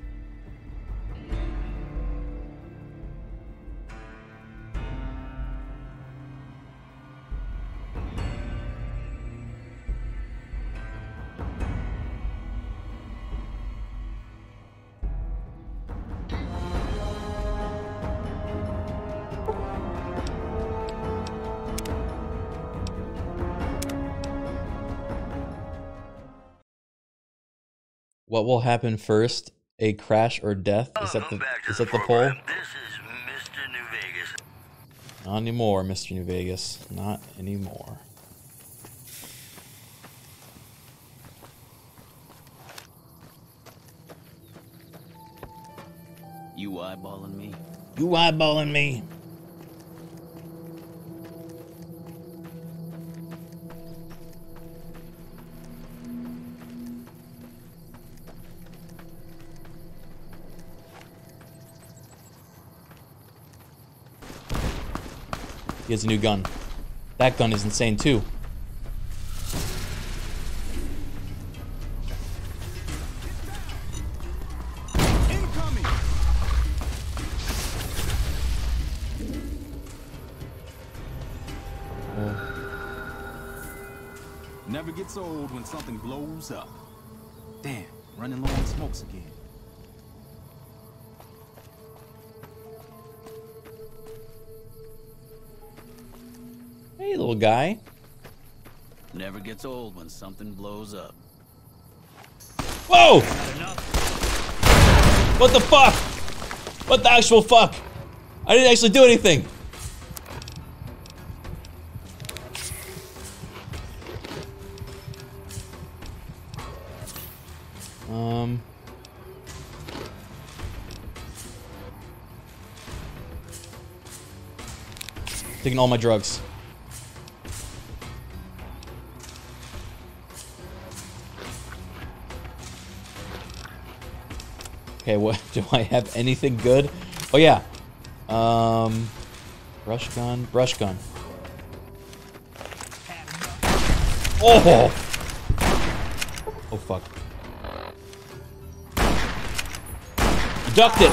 Speaker 1: What will happen first? A crash or death? Is that the is that the poll? Not anymore, Mr. New Vegas. Not anymore.
Speaker 26: You eyeballing me?
Speaker 1: You eyeballing me? He has a new gun. That gun is insane too.
Speaker 27: Never gets old when something blows up. Damn, running low on smokes again.
Speaker 1: Guy.
Speaker 26: Never gets old when something blows up.
Speaker 1: Whoa! What the fuck? What the actual fuck? I didn't actually do anything. Um. Taking all my drugs. Okay, what do I have anything good? Oh yeah. Um brush gun, brush gun. Oh. Oh fuck. Ducked it.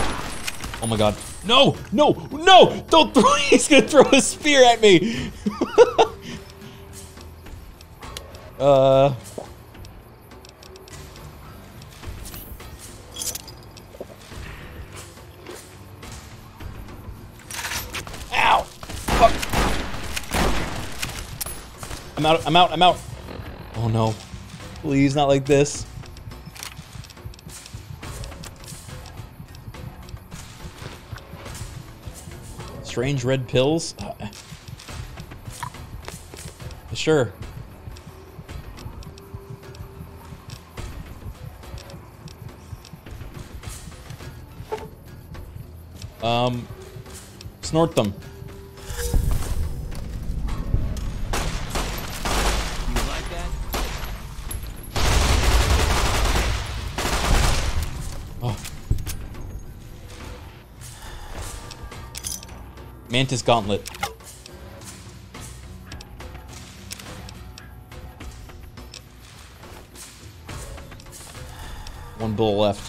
Speaker 1: Oh my god. No, no, no! Don't throw he's gonna throw a spear at me. uh out, I'm out, I'm out. Oh no. Please, not like this. Strange red pills? Uh, sure. Um, snort them. Mantis Gauntlet. One bull left.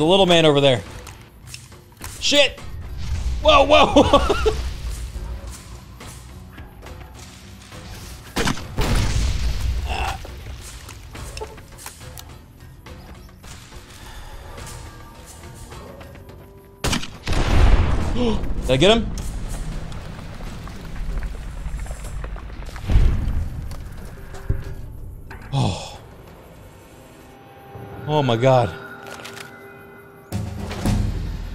Speaker 1: The little man over there. Shit! Whoa, whoa! Did I get him? Oh. Oh my god.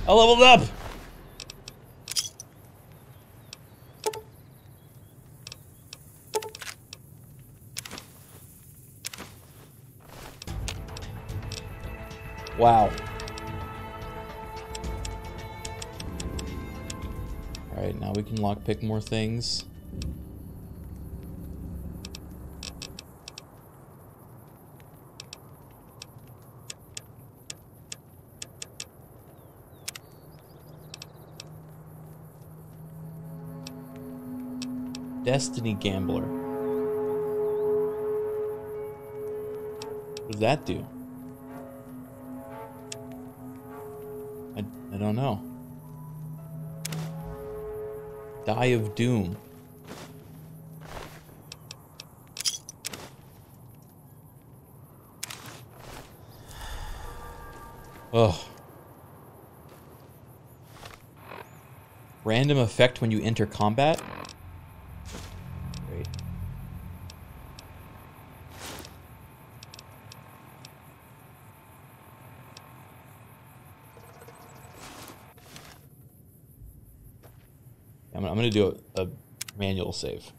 Speaker 1: I leveled up! Wow. Alright, now we can lockpick more things. Destiny Gambler. What does that do? I, I don't know. Die of Doom. Ugh. Random effect when you enter combat? Great. I'm, I'm gonna do a, a manual save.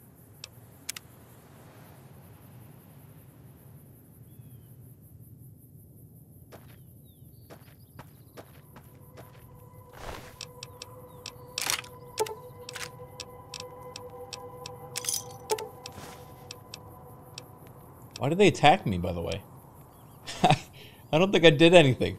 Speaker 1: Why did they attack me, by the way? I don't think I did anything.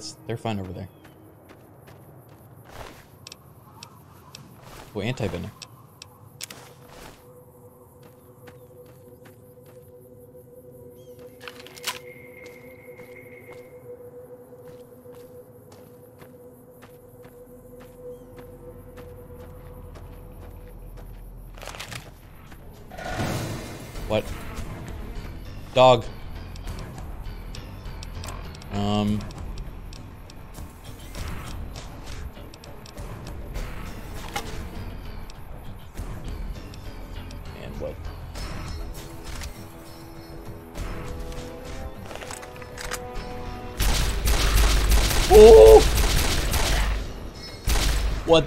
Speaker 1: That's... They're fine over there. Oh, anti-venom. What? Dog.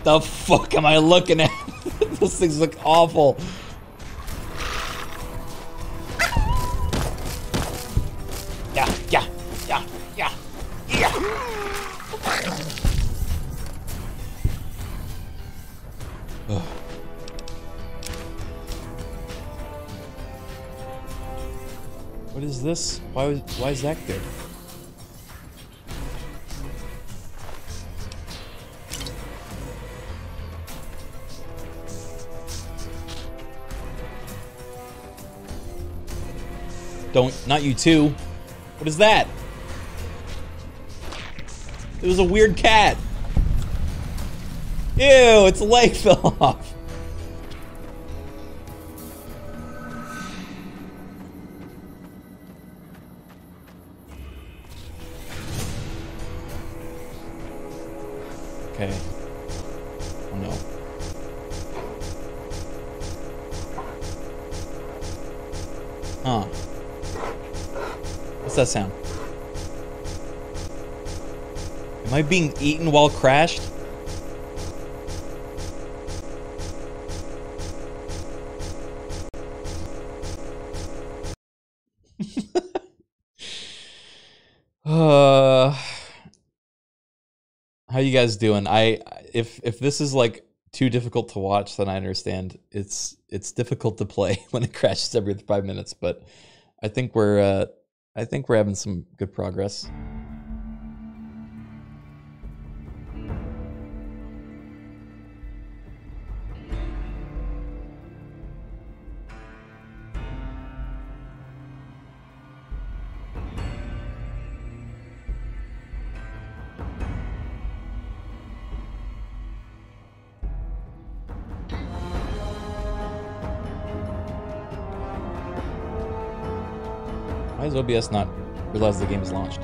Speaker 1: What the fuck am I looking at? Those things look awful. Yeah, yeah, yeah, yeah, yeah. What is this? Why was why is that good? Don't not you too. What is that? It was a weird cat. Ew, its leg fell off. Am I being eaten while crashed? uh, how you guys doing? I if if this is like too difficult to watch, then I understand. It's it's difficult to play when it crashes every five minutes, but I think we're uh, I think we're having some good progress. OBS not realize the game is launched?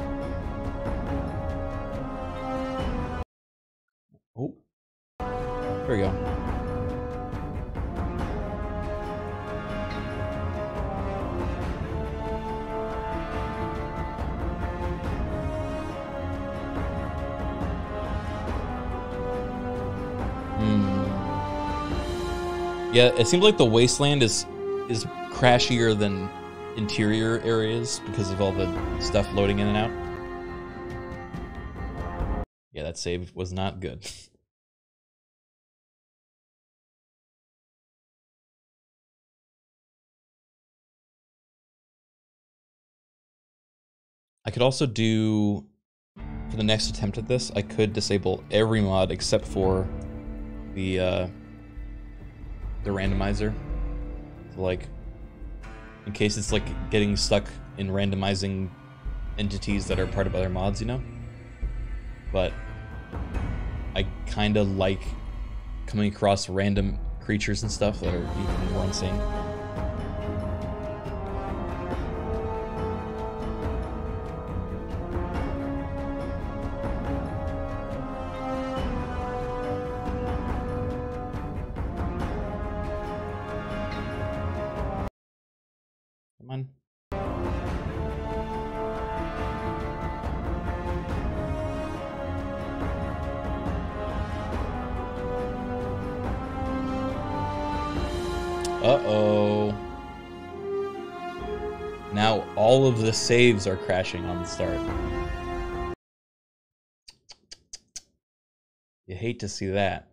Speaker 1: Oh. There we go. Hmm. Yeah, it seems like the wasteland is is crashier than interior areas because of all the stuff loading in and out. Yeah, that save was not good. I could also do, for the next attempt at this, I could disable every mod except for the, uh, the randomizer. So like, in case it's like getting stuck in randomizing entities that are part of other mods, you know? but I kind of like coming across random creatures and stuff that are even more insane. Saves are crashing on the start. You hate to see that.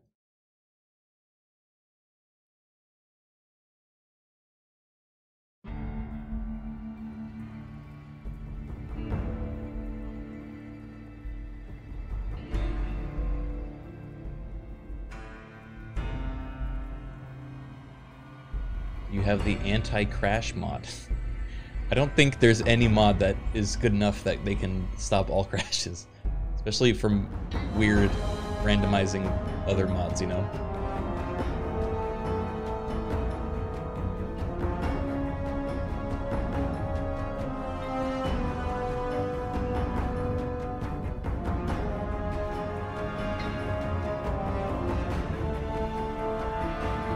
Speaker 1: You have the anti-crash mod. I don't think there's any mod that is good enough that they can stop all crashes. Especially from weird randomizing other mods, you know?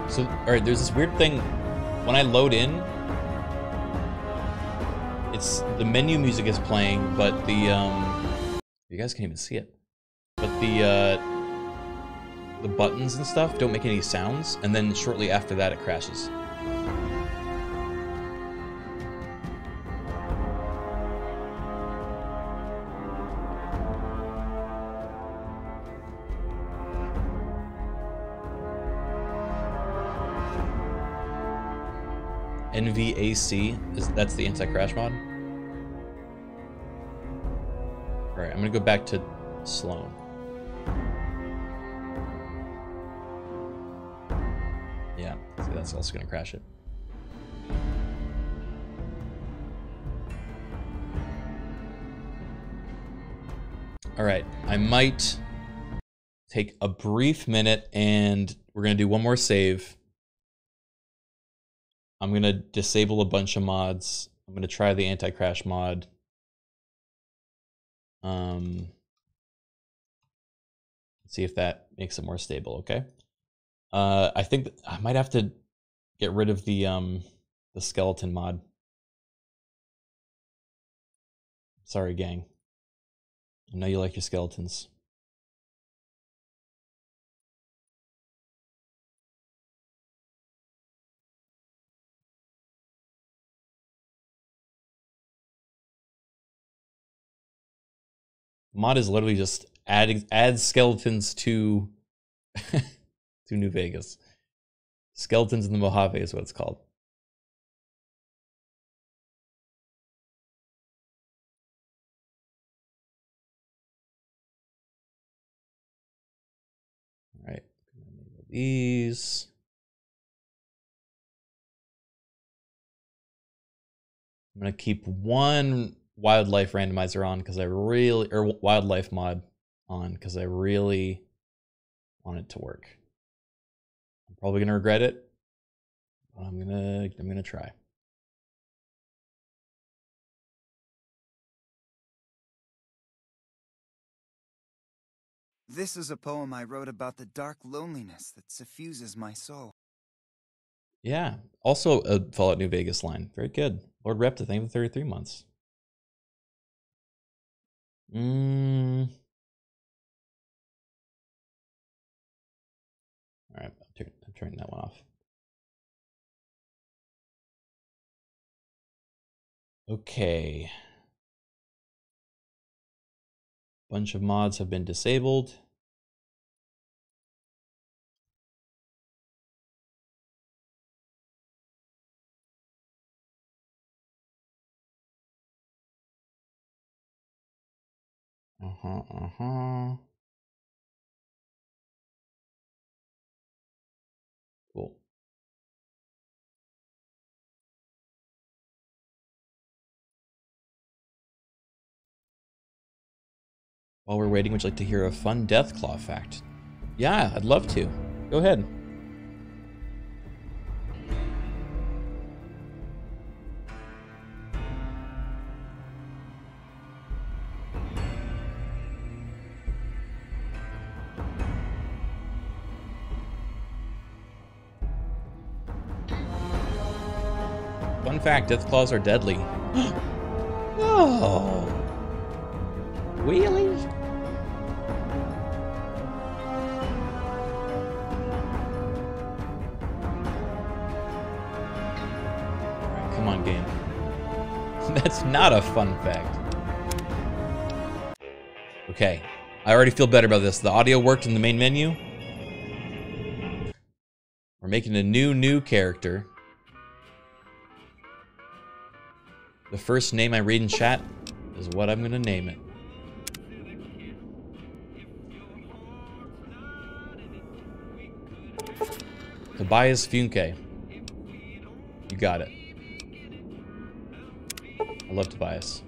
Speaker 1: So, alright, there's this weird thing. When I load in, it's the menu music is playing, but the um, you guys can't even see it. But the uh, the buttons and stuff don't make any sounds, and then shortly after that, it crashes. NVAC is that's the anti-crash mod. I'm gonna go back to Sloan. Yeah, see, that's also gonna crash it. All right, I might take a brief minute and we're gonna do one more save. I'm gonna disable a bunch of mods. I'm gonna try the anti-crash mod. Um, see if that makes it more stable. Okay. Uh, I think I might have to get rid of the um the skeleton mod. Sorry, gang. I know you like your skeletons. Mod is literally just adding add skeletons to to New Vegas. Skeletons in the Mojave is what it's called. All right, these. I'm gonna keep one wildlife randomizer on because I really or wildlife mod on because I really want it to work. I'm probably gonna regret it, but I'm gonna I'm gonna try.
Speaker 28: This is a poem I wrote about the dark loneliness that suffuses my soul.
Speaker 1: Yeah. Also a Fallout New Vegas line. Very good. Lord Repta, thank you for 33 months. Mm. All right, I'm, turn, I'm turning that one off. Okay. Bunch of mods have been disabled. Uh-huh, uh-huh. Cool. While we're waiting, would you like to hear a fun Deathclaw fact? Yeah, I'd love to. Go ahead. Fun fact, Deathclaws are deadly. oh. Really? Come on, game. That's not a fun fact. Okay. I already feel better about this. The audio worked in the main menu. We're making a new, new character. The first name I read in chat is what I'm going to name it. Tobias Funke. You got it. I love Tobias.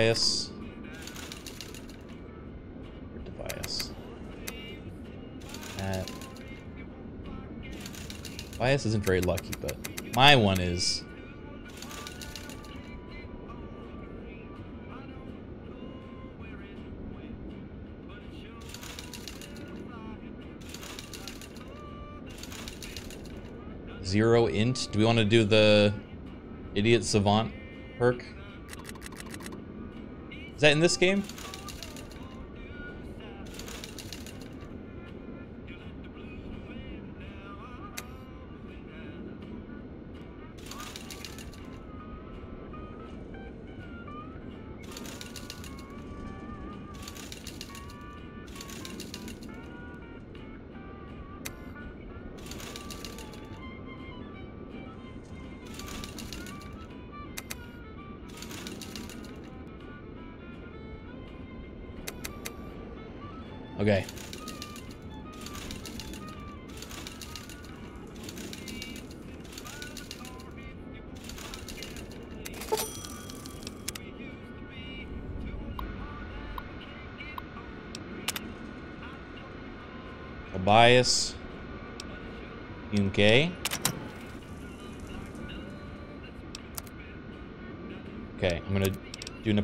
Speaker 1: Bias. Bias. At. Bias isn't very lucky, but my one is. Zero int. Do we want to do the idiot savant perk? Is that in this game?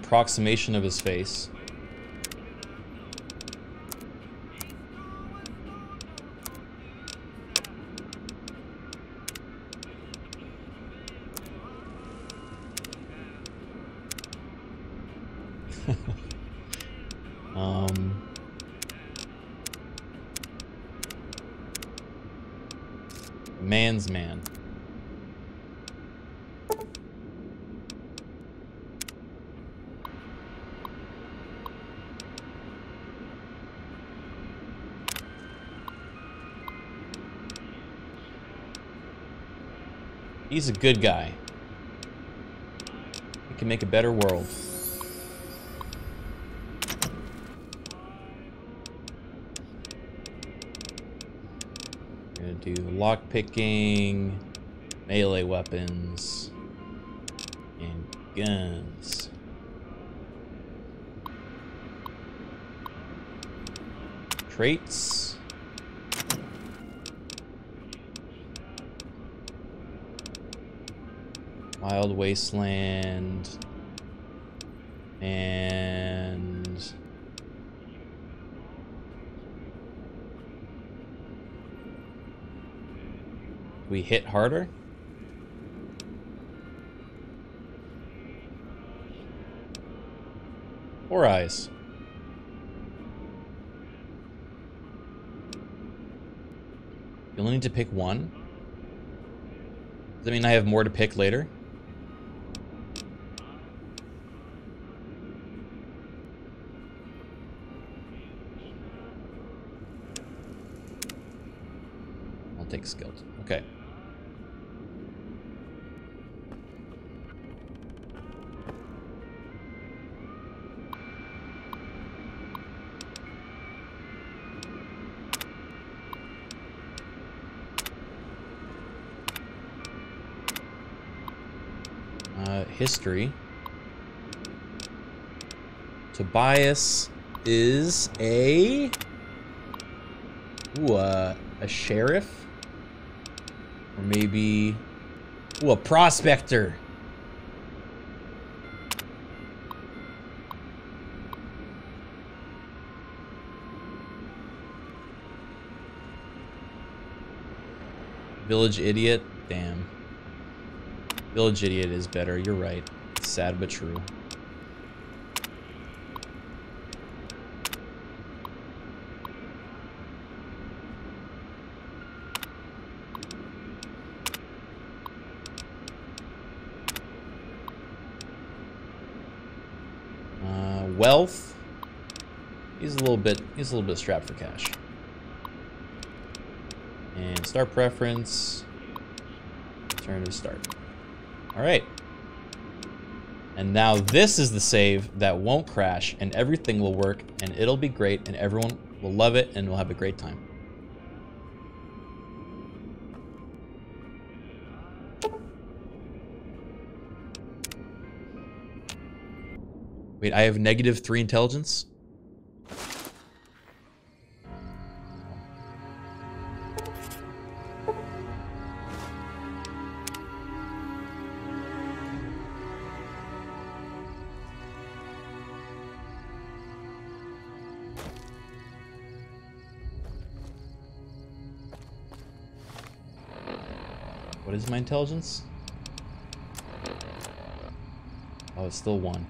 Speaker 1: Approximation of his face. um, man's man. He's a good guy. He can make a better world. Gonna do lock picking, melee weapons, and guns. Traits. Wild Wasteland. And we hit harder? Four eyes. You only need to pick one? Does that mean I have more to pick later? Take skilled. Okay. Uh, history. Tobias is a ooh, uh, a sheriff, maybe ooh, a prospector. Village idiot. Damn. Village idiot is better. You're right. Sad but true. Uh, wealth. He's a little bit. He's a little bit strapped for cash. And start preference. Turn to start. All right. And now this is the save that won't crash and everything will work and it'll be great and everyone will love it and we'll have a great time. Wait, I have negative three intelligence? Intelligence? Oh, it's still one.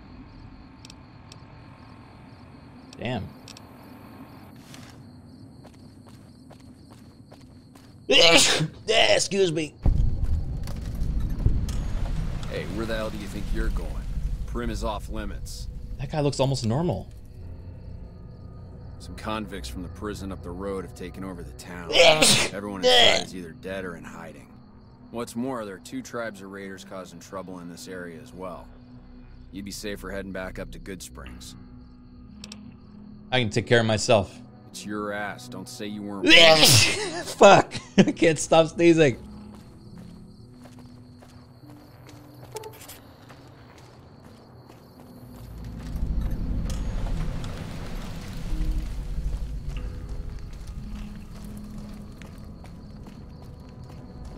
Speaker 1: Damn. Excuse me.
Speaker 29: Hey, where the hell do you think you're going? Primm is off limits.
Speaker 1: That guy looks almost normal.
Speaker 29: Some convicts from the prison up the road have taken over the town. Everyone inside is either dead or in hiding. What's more, there are two tribes of raiders causing trouble in this area as well. You'd be safer heading back up to Goodsprings.
Speaker 1: I can take care of myself.
Speaker 29: It's your ass. Don't say you weren't.
Speaker 1: Fuck. I can't stop sneezing.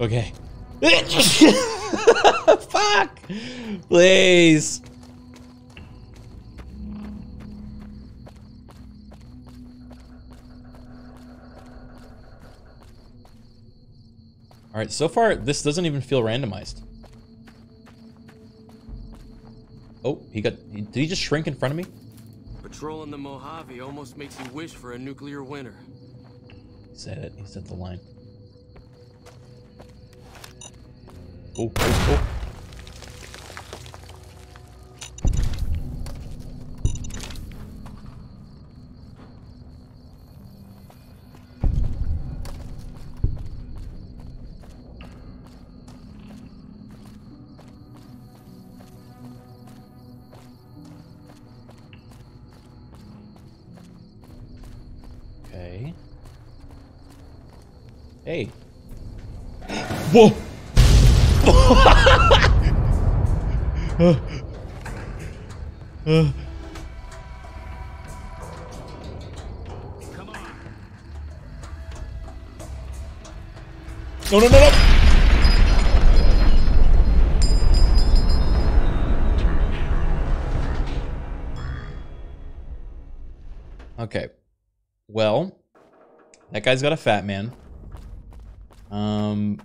Speaker 1: Okay. Fuck! Please. Alright, so far this doesn't even feel randomized. Oh, he got... Did he just shrink in front of me?
Speaker 18: Patrolling the Mojave almost makes you wish for a nuclear winter.
Speaker 1: He said it. He said the line. Oh, oh, guy's got a fat man. Um,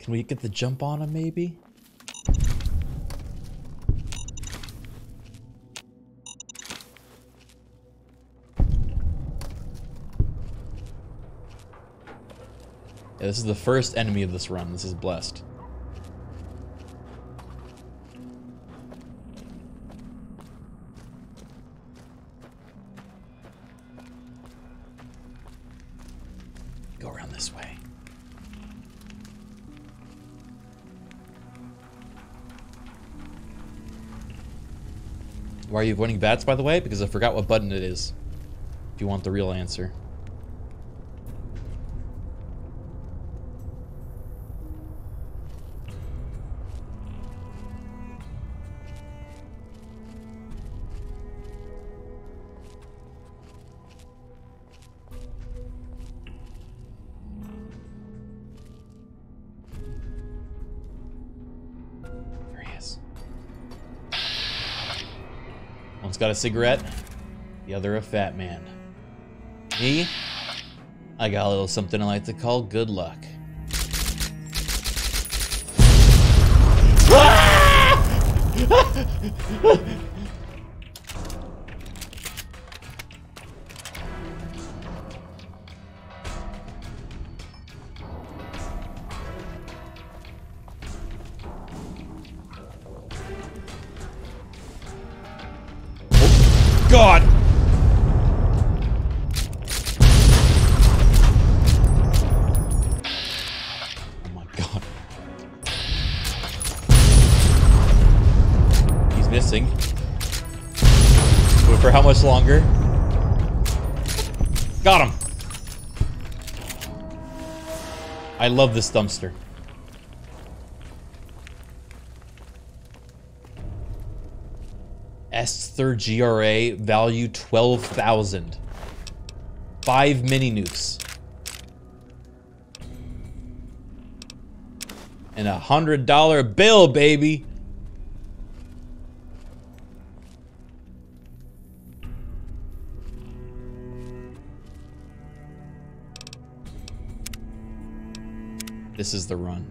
Speaker 1: can we get the jump on him, maybe? Yeah, this is the first enemy of this run. This is blessed. Why are you avoiding bats, by the way? Because I forgot what button it is. If you want the real answer. Got a cigarette, the other a fat man. Me, I got a little something I like to call good luck. God! love this dumpster. S third GRA value 12,000. Five mini nukes. And a hundred dollar bill, baby. This is the run.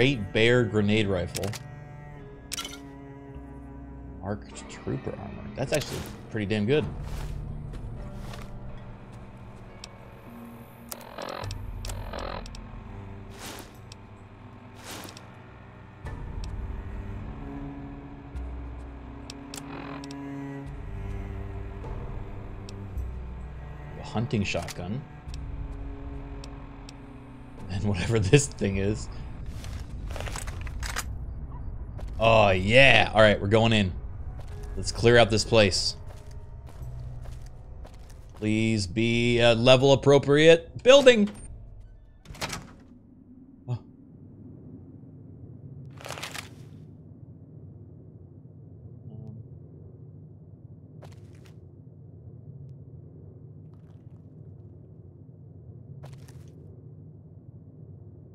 Speaker 1: Great Bear grenade rifle. Arc Trooper armor. That's actually pretty damn good. A hunting shotgun. And whatever this thing is. Oh, yeah. All right, we're going in. Let's clear out this place. Please be uh, level appropriate building.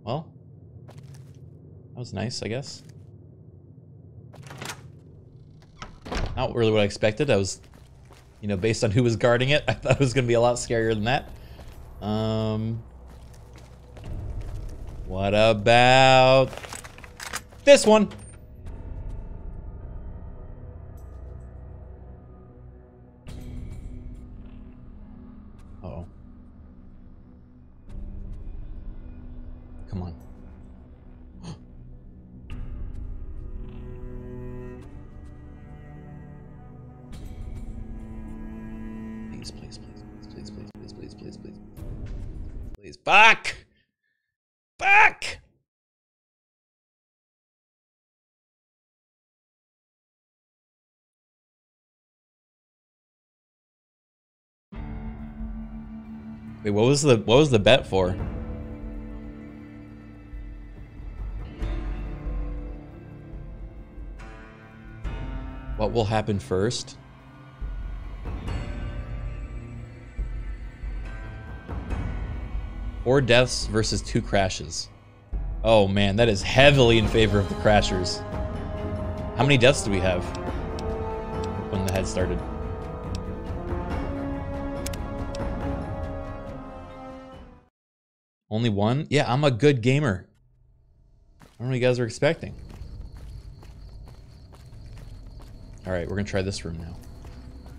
Speaker 1: Well, that was nice, I guess. Really what I expected. I was, you know, based on who was guarding it, I thought it was going to be a lot scarier than that. Um, what about this one? Wait, what was the what was the bet for? What will happen first? Four deaths versus two crashes. Oh man, that is heavily in favor of the Crashers. How many deaths do we have when the head started? Only one? Yeah, I'm a good gamer. I don't know what you guys are expecting. Alright, we're gonna try this room now.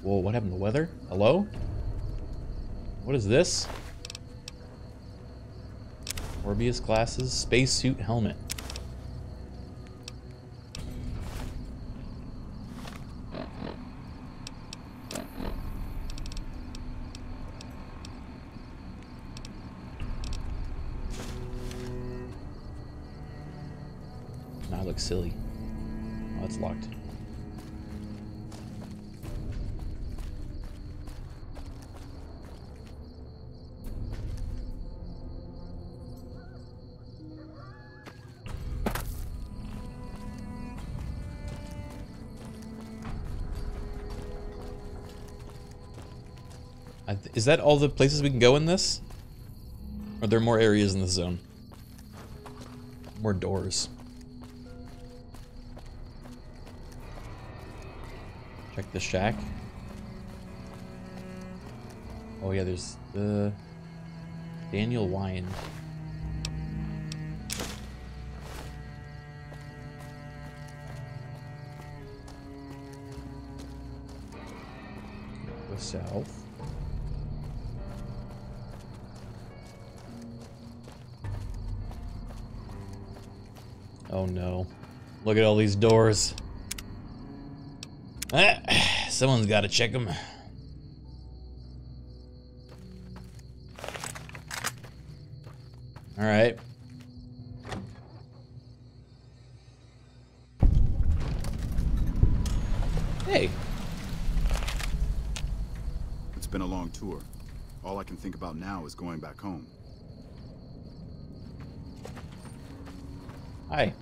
Speaker 1: Whoa, what happened to the weather? Hello? What is this? Morbius glasses, spacesuit helmet. That all the places we can go in this? Are there more areas in this zone? More doors. Check the shack. Oh yeah, there's the Daniel Wine. Go south. Oh no. Look at all these doors. Ah, someone's got to check them. All right. Hey.
Speaker 22: It's been a long tour. All I can think about now is going back home.
Speaker 1: Hi.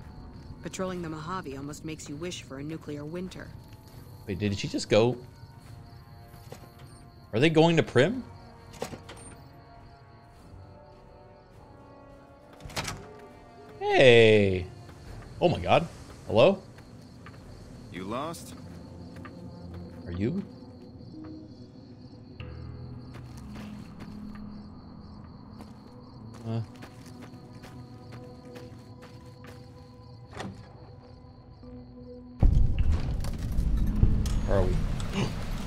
Speaker 23: Patrolling the Mojave almost makes you wish for a nuclear winter.
Speaker 1: Wait, did she just go? Are they going to Primm? Hey. Oh my god. Hello?
Speaker 24: You lost?
Speaker 1: Are you?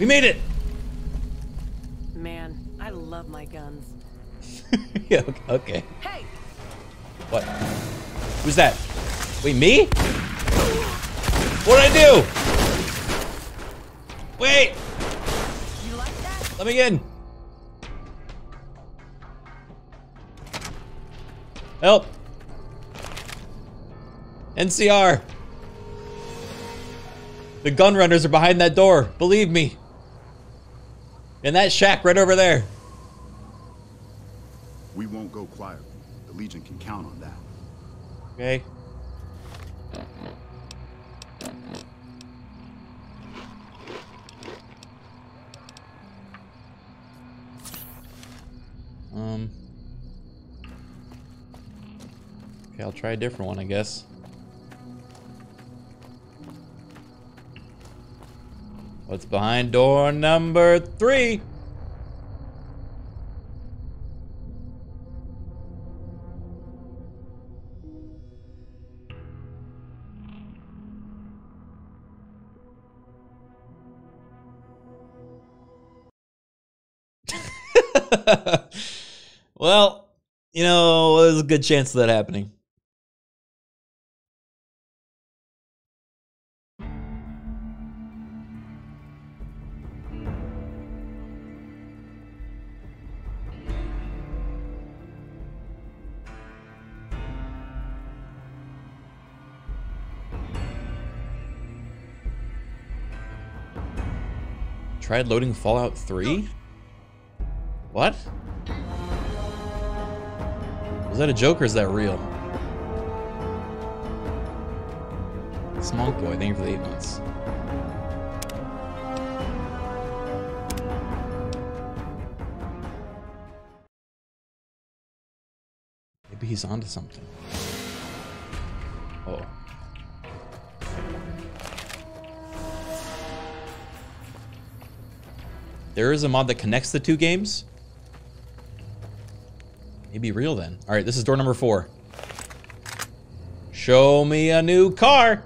Speaker 1: Made it!
Speaker 30: Man, I love my guns.
Speaker 1: yeah, okay, okay.
Speaker 30: Hey!
Speaker 1: What? Who's that? Wait, me? What did I do? Wait!
Speaker 30: You like that?
Speaker 1: Let me in. Help. NCR. The gun runners are behind that door. Believe me. In that shack right over there.
Speaker 22: We won't go quietly. The Legion can count on that.
Speaker 1: Okay. Um. Okay, I'll try a different one, I guess. What's behind door number three? well, you know, there's a good chance of that happening. Tried loading Fallout 3? What? Was that a joke or is that real? Small Boy, thank you for the eight months. Maybe he's onto something. Oh. There is a mod that connects the two games. Maybe real then. All right, this is door number four. Show me a new car.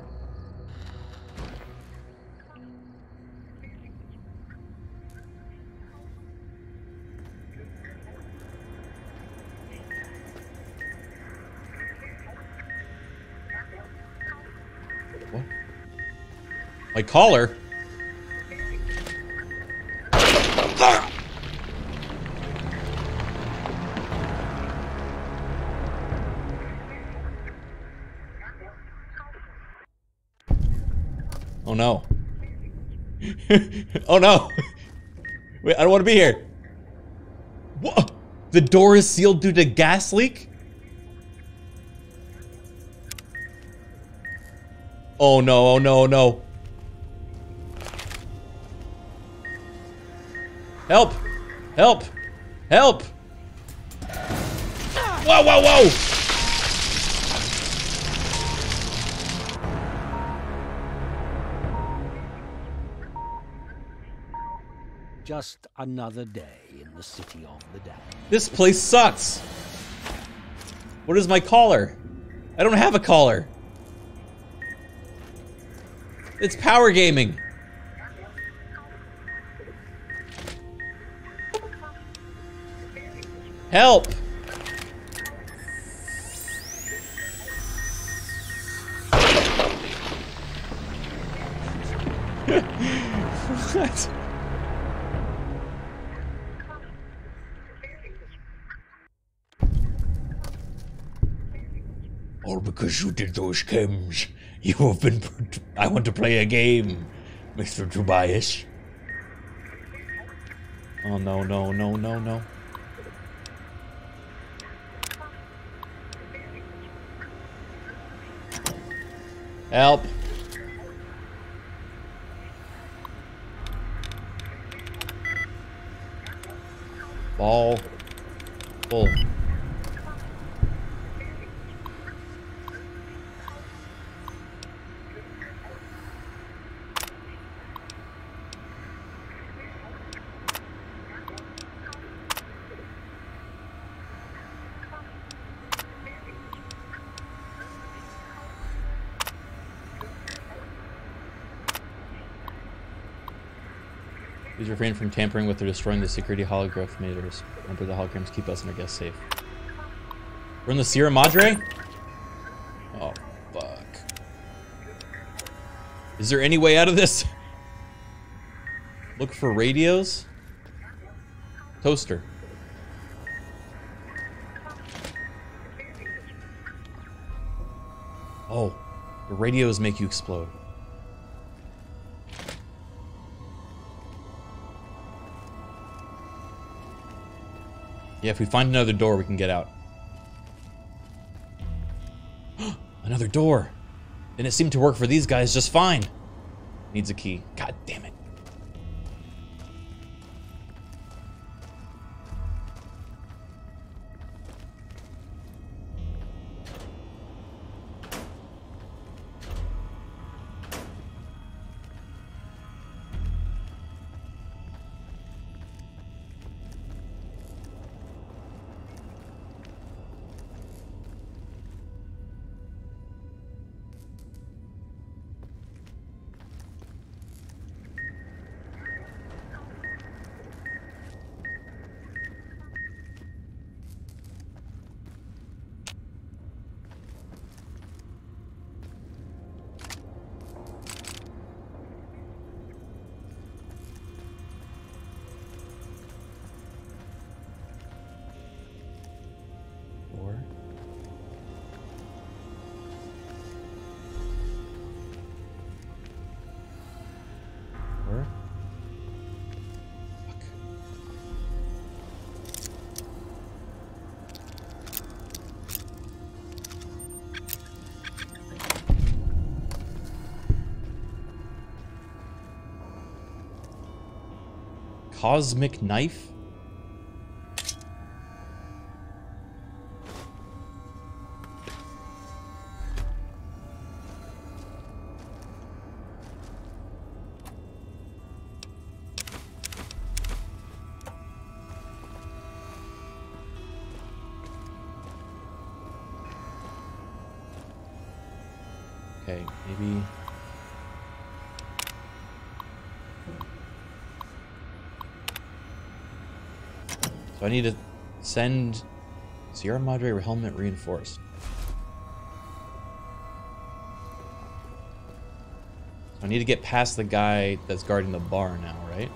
Speaker 1: What? My collar? Oh no. Wait, I don't want to be here. What? The door is sealed due to gas leak? Oh no, oh no, oh no. Help! Help! Help! Whoa, whoa, whoa!
Speaker 31: Just another day in the city of the damned.
Speaker 1: This place sucks. What is my collar? I don't have a collar. It's power gaming. Help! Because those chems. You have been. I want to play a game, Mr. Tobias. Oh no, no, no, no, no. Help. Ball. Full. Refrain from tampering with or destroying the security hologram emitters. Remember the holograms keep us and our guests safe. We're in the Sierra Madre? Oh, fuck. Is there any way out of this? Look for radios? Toaster. Oh, the radios make you explode. Yeah, if we find another door, we can get out. another door. And it seemed to work for these guys just fine. Needs a key. God Cosmic knife? So I need to send Sierra Madre helmet reinforced. I need to get past the guy that's guarding the bar now, right?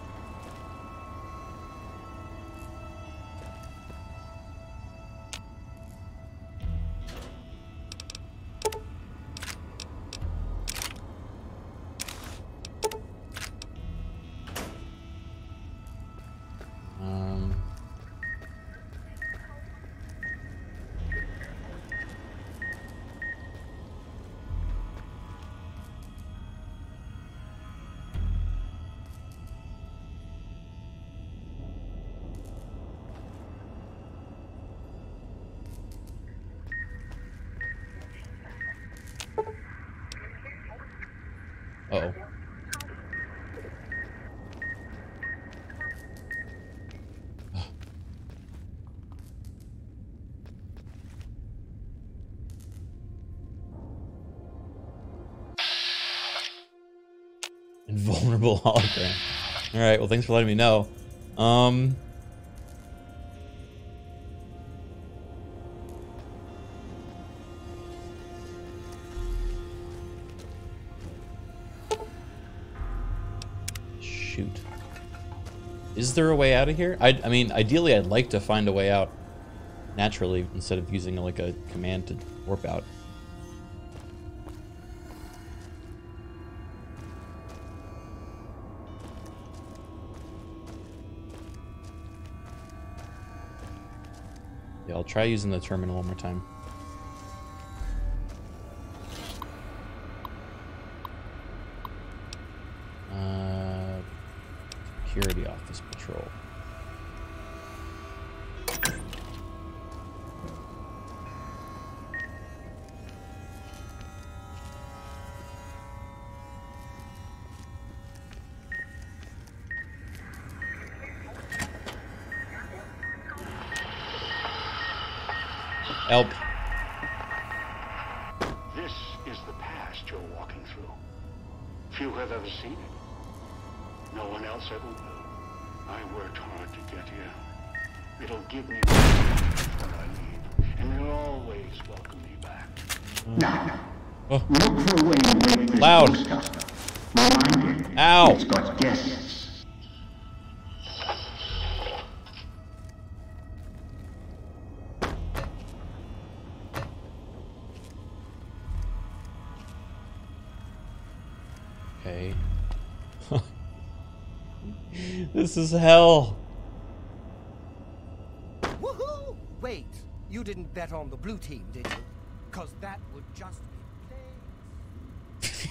Speaker 1: Well, thanks for letting me know. Um. Shoot. Is there a way out of here? I, I mean, ideally, I'd like to find a way out naturally instead of using like a command to warp out. Try using the terminal one more time.
Speaker 32: This is
Speaker 1: hell.
Speaker 33: Woohoo! Wait, you didn't bet on the blue team, did you? Because that would just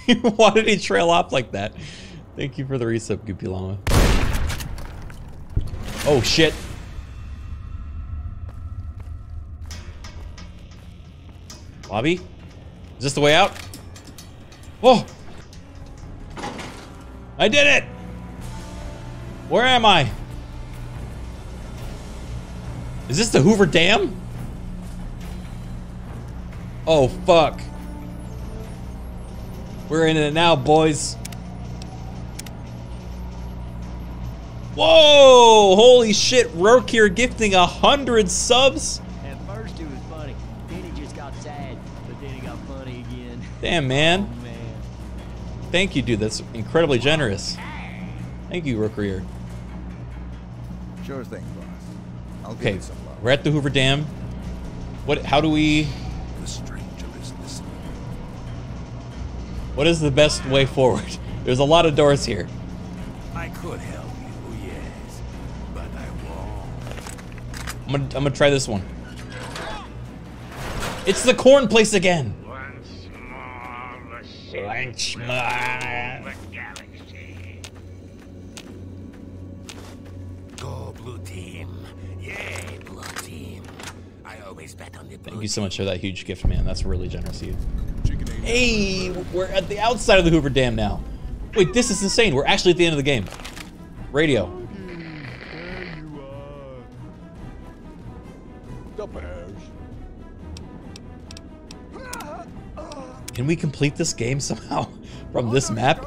Speaker 33: be
Speaker 1: Why did he trail off like that? Thank you for the resub, Goopy Llama. Oh shit. Lobby? Is this the way out? Oh! I did it! Where am I? Is this the Hoover Dam? Oh, fuck. We're in it now, boys. Whoa! Holy shit, Rourke here gifting a hundred subs?
Speaker 34: At first it was funny, then he just got sad, but then he got funny again.
Speaker 1: Damn, man.
Speaker 34: Oh, man.
Speaker 1: Thank you, dude. That's incredibly generous. Thank you, Rook Rear.
Speaker 35: Sure thing, boss. I'll give
Speaker 1: Okay,
Speaker 35: some love.
Speaker 1: we're at the Hoover Dam. What? How do we?
Speaker 35: The stranger is listening.
Speaker 1: What is the best way forward? There's a lot of doors here.
Speaker 35: I could help you, yes, but I won't.
Speaker 1: I'm gonna, I'm gonna try this one. It's the corn place again. Once more,
Speaker 15: Go, blue team. Yay, blue team. I always bet on the blue
Speaker 1: Thank you so much for that huge gift, man. That's really generous of you. Hey, we're at the outside of the Hoover Dam now. Wait, this is insane. We're actually at the end of the game. Radio. Can we complete this game somehow from this map?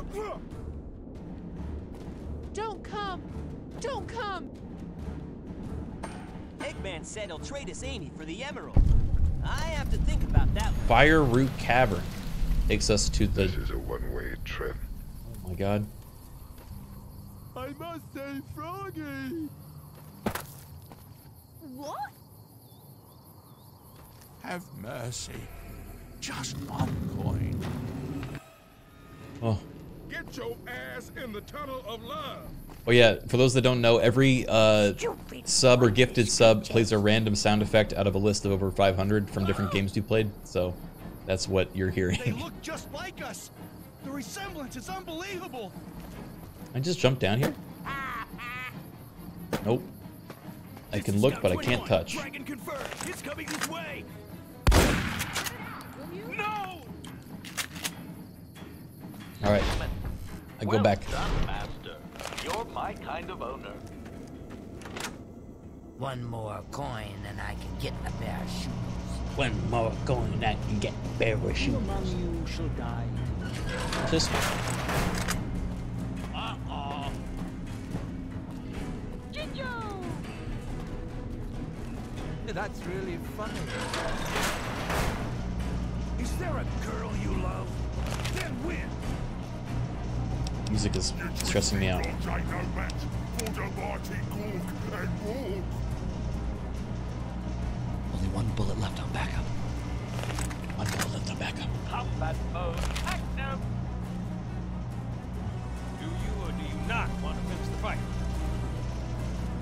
Speaker 17: Said he'll trade us Amy for the emerald. I have to think about that one.
Speaker 1: Fire Root Cavern takes us to the.
Speaker 36: This is a one-way trip.
Speaker 1: Oh my god.
Speaker 16: I must say, Froggy.
Speaker 37: What?
Speaker 36: Have mercy. Just one coin.
Speaker 1: Oh.
Speaker 16: Get your ass in the tunnel of love.
Speaker 1: Oh yeah, for those that don't know, every uh, sub or gifted sub plays a random sound effect out of a list of over 500 from different games you played. So that's what you're hearing.
Speaker 38: They look just like us. The resemblance is unbelievable.
Speaker 1: I just jump down here? Nope. I can look, but I can't touch.
Speaker 38: Dragon confirmed. It's coming this way. No!
Speaker 1: All right. I go back.
Speaker 39: Done, master. You're my kind of owner.
Speaker 9: One more coin and I can get a pair of shoes.
Speaker 1: One more coin and I can get a pair of shoes.
Speaker 40: Among you shall die.
Speaker 1: This
Speaker 38: Uh-oh.
Speaker 8: That's really funny.
Speaker 38: Is there a girl you love? Then win.
Speaker 1: Music is stressing me out.
Speaker 41: Only one bullet left on backup.
Speaker 1: One bullet left on backup.
Speaker 39: Combat mode active.
Speaker 16: Do you or do you not want to finish the fight?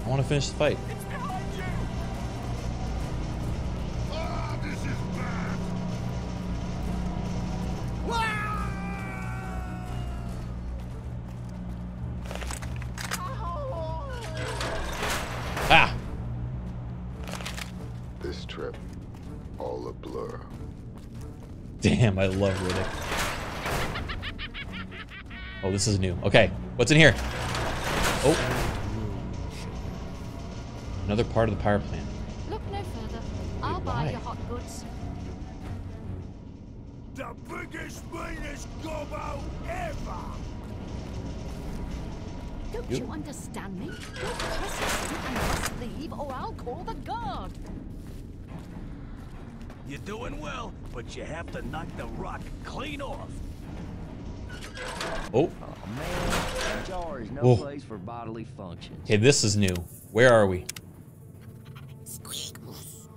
Speaker 1: I want to finish the fight. Damn, I love Riddick. Oh, this is new. Okay, what's in here? Oh. Another part of the power plant.
Speaker 37: Look no further. I'll buy your hot goods.
Speaker 16: The biggest, meanest gobbo ever.
Speaker 37: Don't
Speaker 1: You-
Speaker 37: you understand me? Don't trespass me and must leave, or I'll call the guard.
Speaker 38: You're doing well, but you have to knock the rock clean off.
Speaker 1: Oh.
Speaker 17: oh man, jar is no
Speaker 1: Whoa.
Speaker 17: place for bodily functions.
Speaker 1: Okay, this is new. Where are we?
Speaker 9: Squeak moose.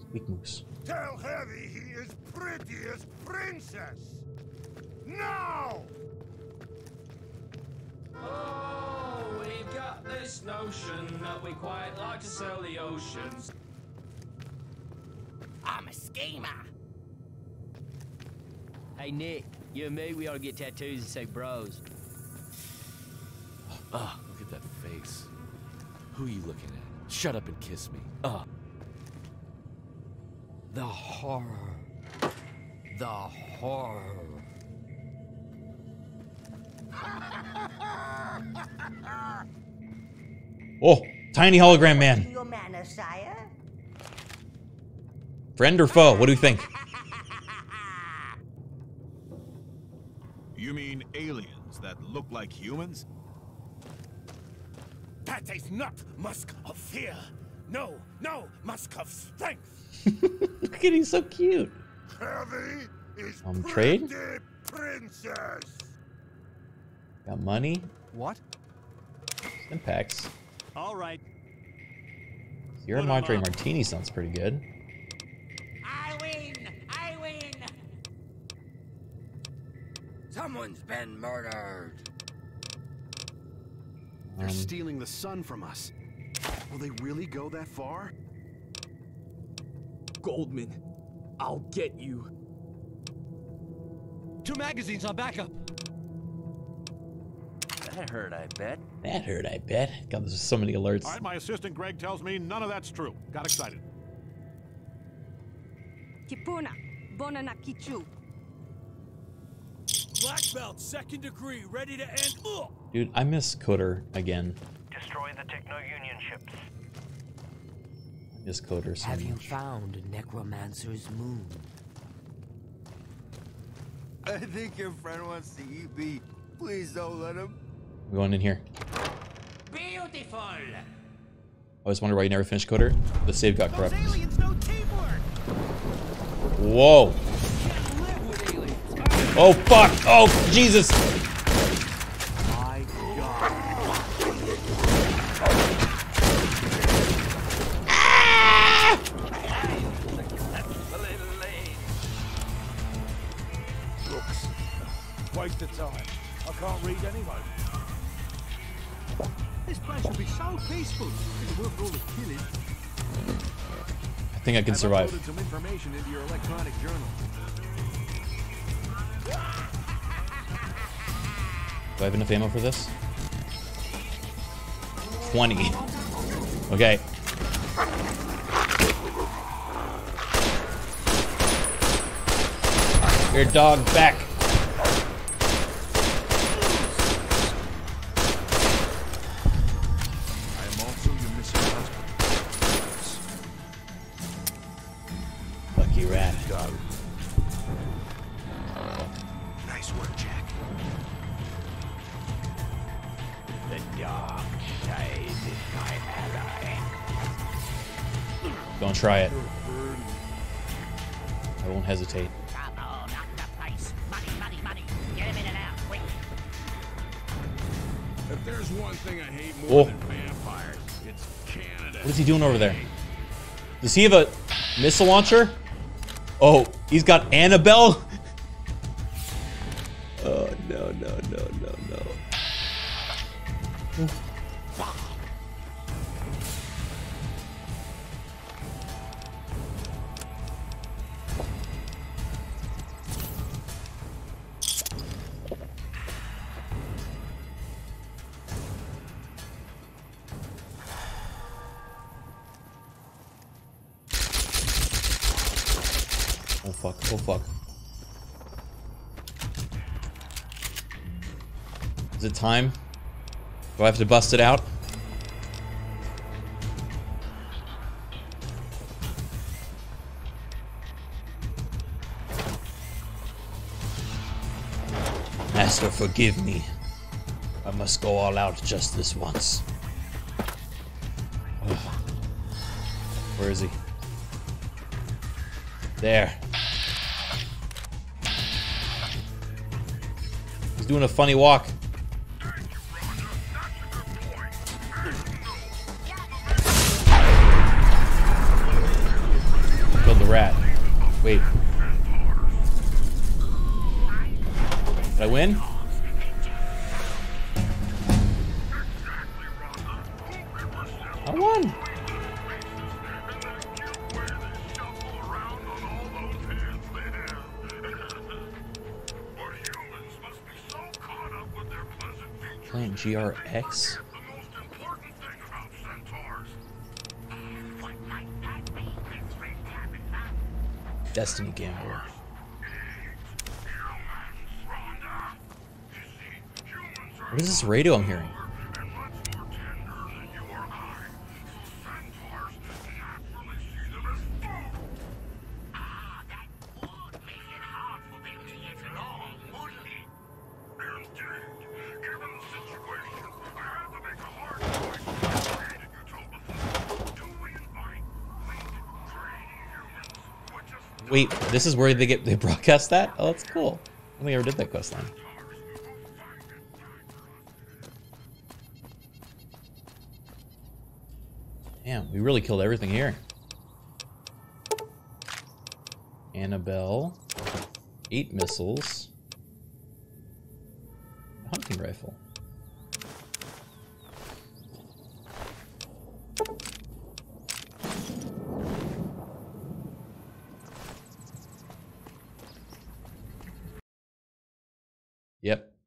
Speaker 1: Squeak Moose.
Speaker 16: Tell Heavy he is prettiest princess. Now!
Speaker 15: Oh, we've got this notion that we quite like to sell the oceans.
Speaker 9: I'm a schemer.
Speaker 17: Hey, Nick, you and me, we ought to get tattoos and say bros.
Speaker 42: Ugh, look at that face. Who are you looking at? Shut up and kiss me. Ugh.
Speaker 9: The horror. The horror.
Speaker 1: Oh, tiny hologram man.
Speaker 9: Your manner, sire?
Speaker 1: Friend or foe? What do you think?
Speaker 16: You mean aliens that look like humans?
Speaker 38: That is not musk of fear. No, no, musk of strength.
Speaker 1: Look at he's so cute.
Speaker 16: Heavy is
Speaker 1: Um, trade?
Speaker 16: pretty princess.
Speaker 1: Got money.
Speaker 38: What?
Speaker 1: Impacts.
Speaker 38: All right.
Speaker 1: Sierra
Speaker 38: Put 'em
Speaker 1: Madre
Speaker 38: up.
Speaker 1: Martini sounds pretty good.
Speaker 9: I win! I win! Someone's been murdered.
Speaker 43: They're
Speaker 1: Um,
Speaker 43: stealing the sun from us. Will they really go that far?
Speaker 15: Goldman, I'll get you.
Speaker 38: Two magazines on backup.
Speaker 17: That hurt, I bet.
Speaker 1: That hurt, I bet. God, there's so many alerts.
Speaker 16: All right, my assistant Greg tells me none of that's true. Got excited.
Speaker 37: Kipuna, Bonana Kichu.
Speaker 38: Black belt, second degree, ready to end. Ugh.
Speaker 1: Dude, I miss KOTOR again.
Speaker 39: Destroy the Techno-Union ships.
Speaker 1: I miss KOTOR so
Speaker 9: Have you found Necromancer's moon?
Speaker 1: I think your friend wants to eat me. Please don't let him.
Speaker 16: We're going in here.
Speaker 9: Beautiful.
Speaker 16: I always wonder why you never finished KOTOR. The save got corrupted. Whoa. Oh fuck! Oh Jesus!
Speaker 38: Looks. Waste of time. I can't read anyway.
Speaker 44: This place will be so peaceful. It's worth all the killing.
Speaker 16: I think I can survive. Do I have enough ammo for this? 20. Okay. Your dog back. Try it. I won't hesitate.
Speaker 12: If there's one thing I hate
Speaker 16: Oh.
Speaker 12: more than vampires, it's Canada.
Speaker 16: What is he doing over there? Does he have a missile launcher? Oh, he's got Annabelle? Oh, no, no, no, no. Time? Do I have to bust it out? Master, forgive me. I must go all out just this once. Where is he? There. He's doing a funny walk. Wait. Did I win? I won. Playing GRX? Destiny Gambler. What is this radio I'm hearing? Wait, this is where they get they broadcast that? Oh, that's cool. I don't think I ever did that quest line. Damn, we really killed everything here. Annabelle. Eight missiles. Hunting rifle.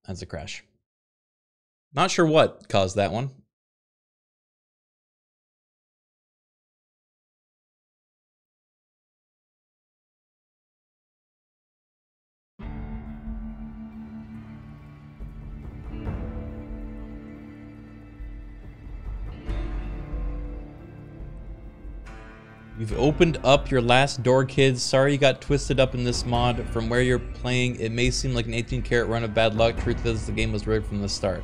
Speaker 16: That's a crash. Not sure what caused that one.
Speaker 1: You've opened up your last door, kids. Sorry you got twisted up in this mod. From where you're playing, it may seem like an 18 karat run of bad luck. Truth is, the game was rigged from the start.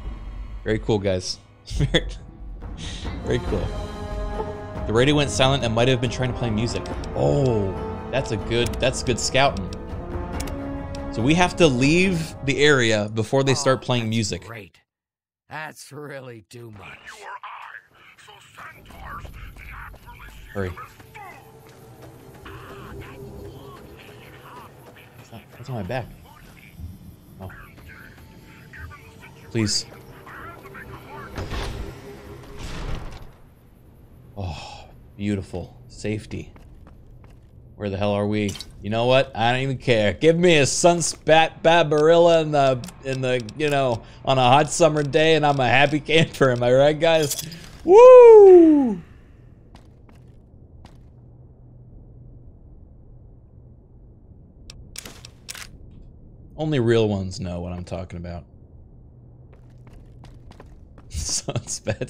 Speaker 1: Very cool, guys. Very, very cool. The radio went silent and might have been trying to play music. Oh, that's a good, that's good scouting. So we have to leave the area before they start oh, playing music.
Speaker 34: Great. That's really too much.
Speaker 1: Hurry. That's that's on my back. Oh. Please. Oh, beautiful. Safety. Where the hell are we? You know what? I don't even care. Give me a sunspat babarilla in the in the you know on a hot summer day, and I'm a happy camper. Am I right, guys? Woo! Only real ones know what I'm talking about. Sunspat.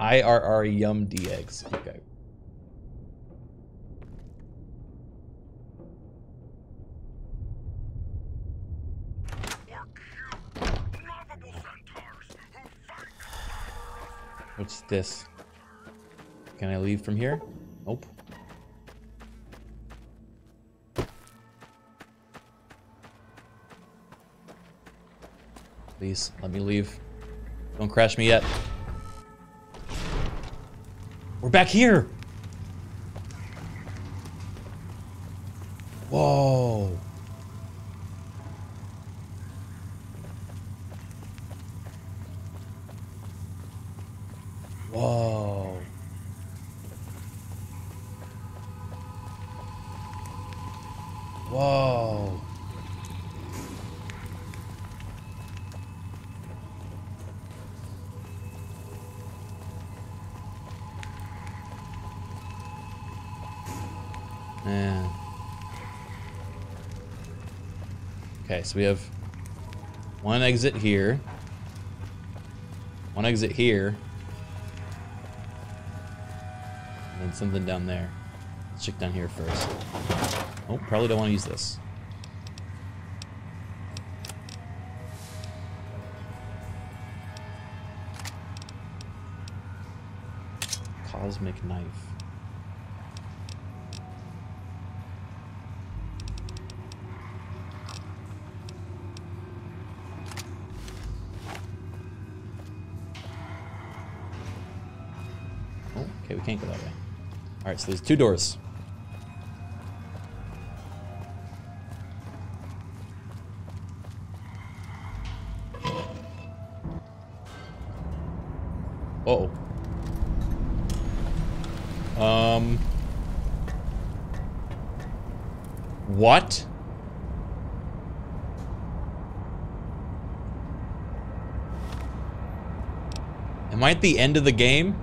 Speaker 1: IRR yum DX. Okay. What's this? Can I leave from here? Please, let me leave. Don't crash me yet. We're back here! Whoa. Whoa. Whoa. Man. Okay, so we have one exit here. One exit here. And then something down there. Let's check down here first. Oh, probably don't want to use this. Cosmic knife. Can't go that way. Alright, so there's two doors. Uh oh. Um. What? Am I at the end of the game?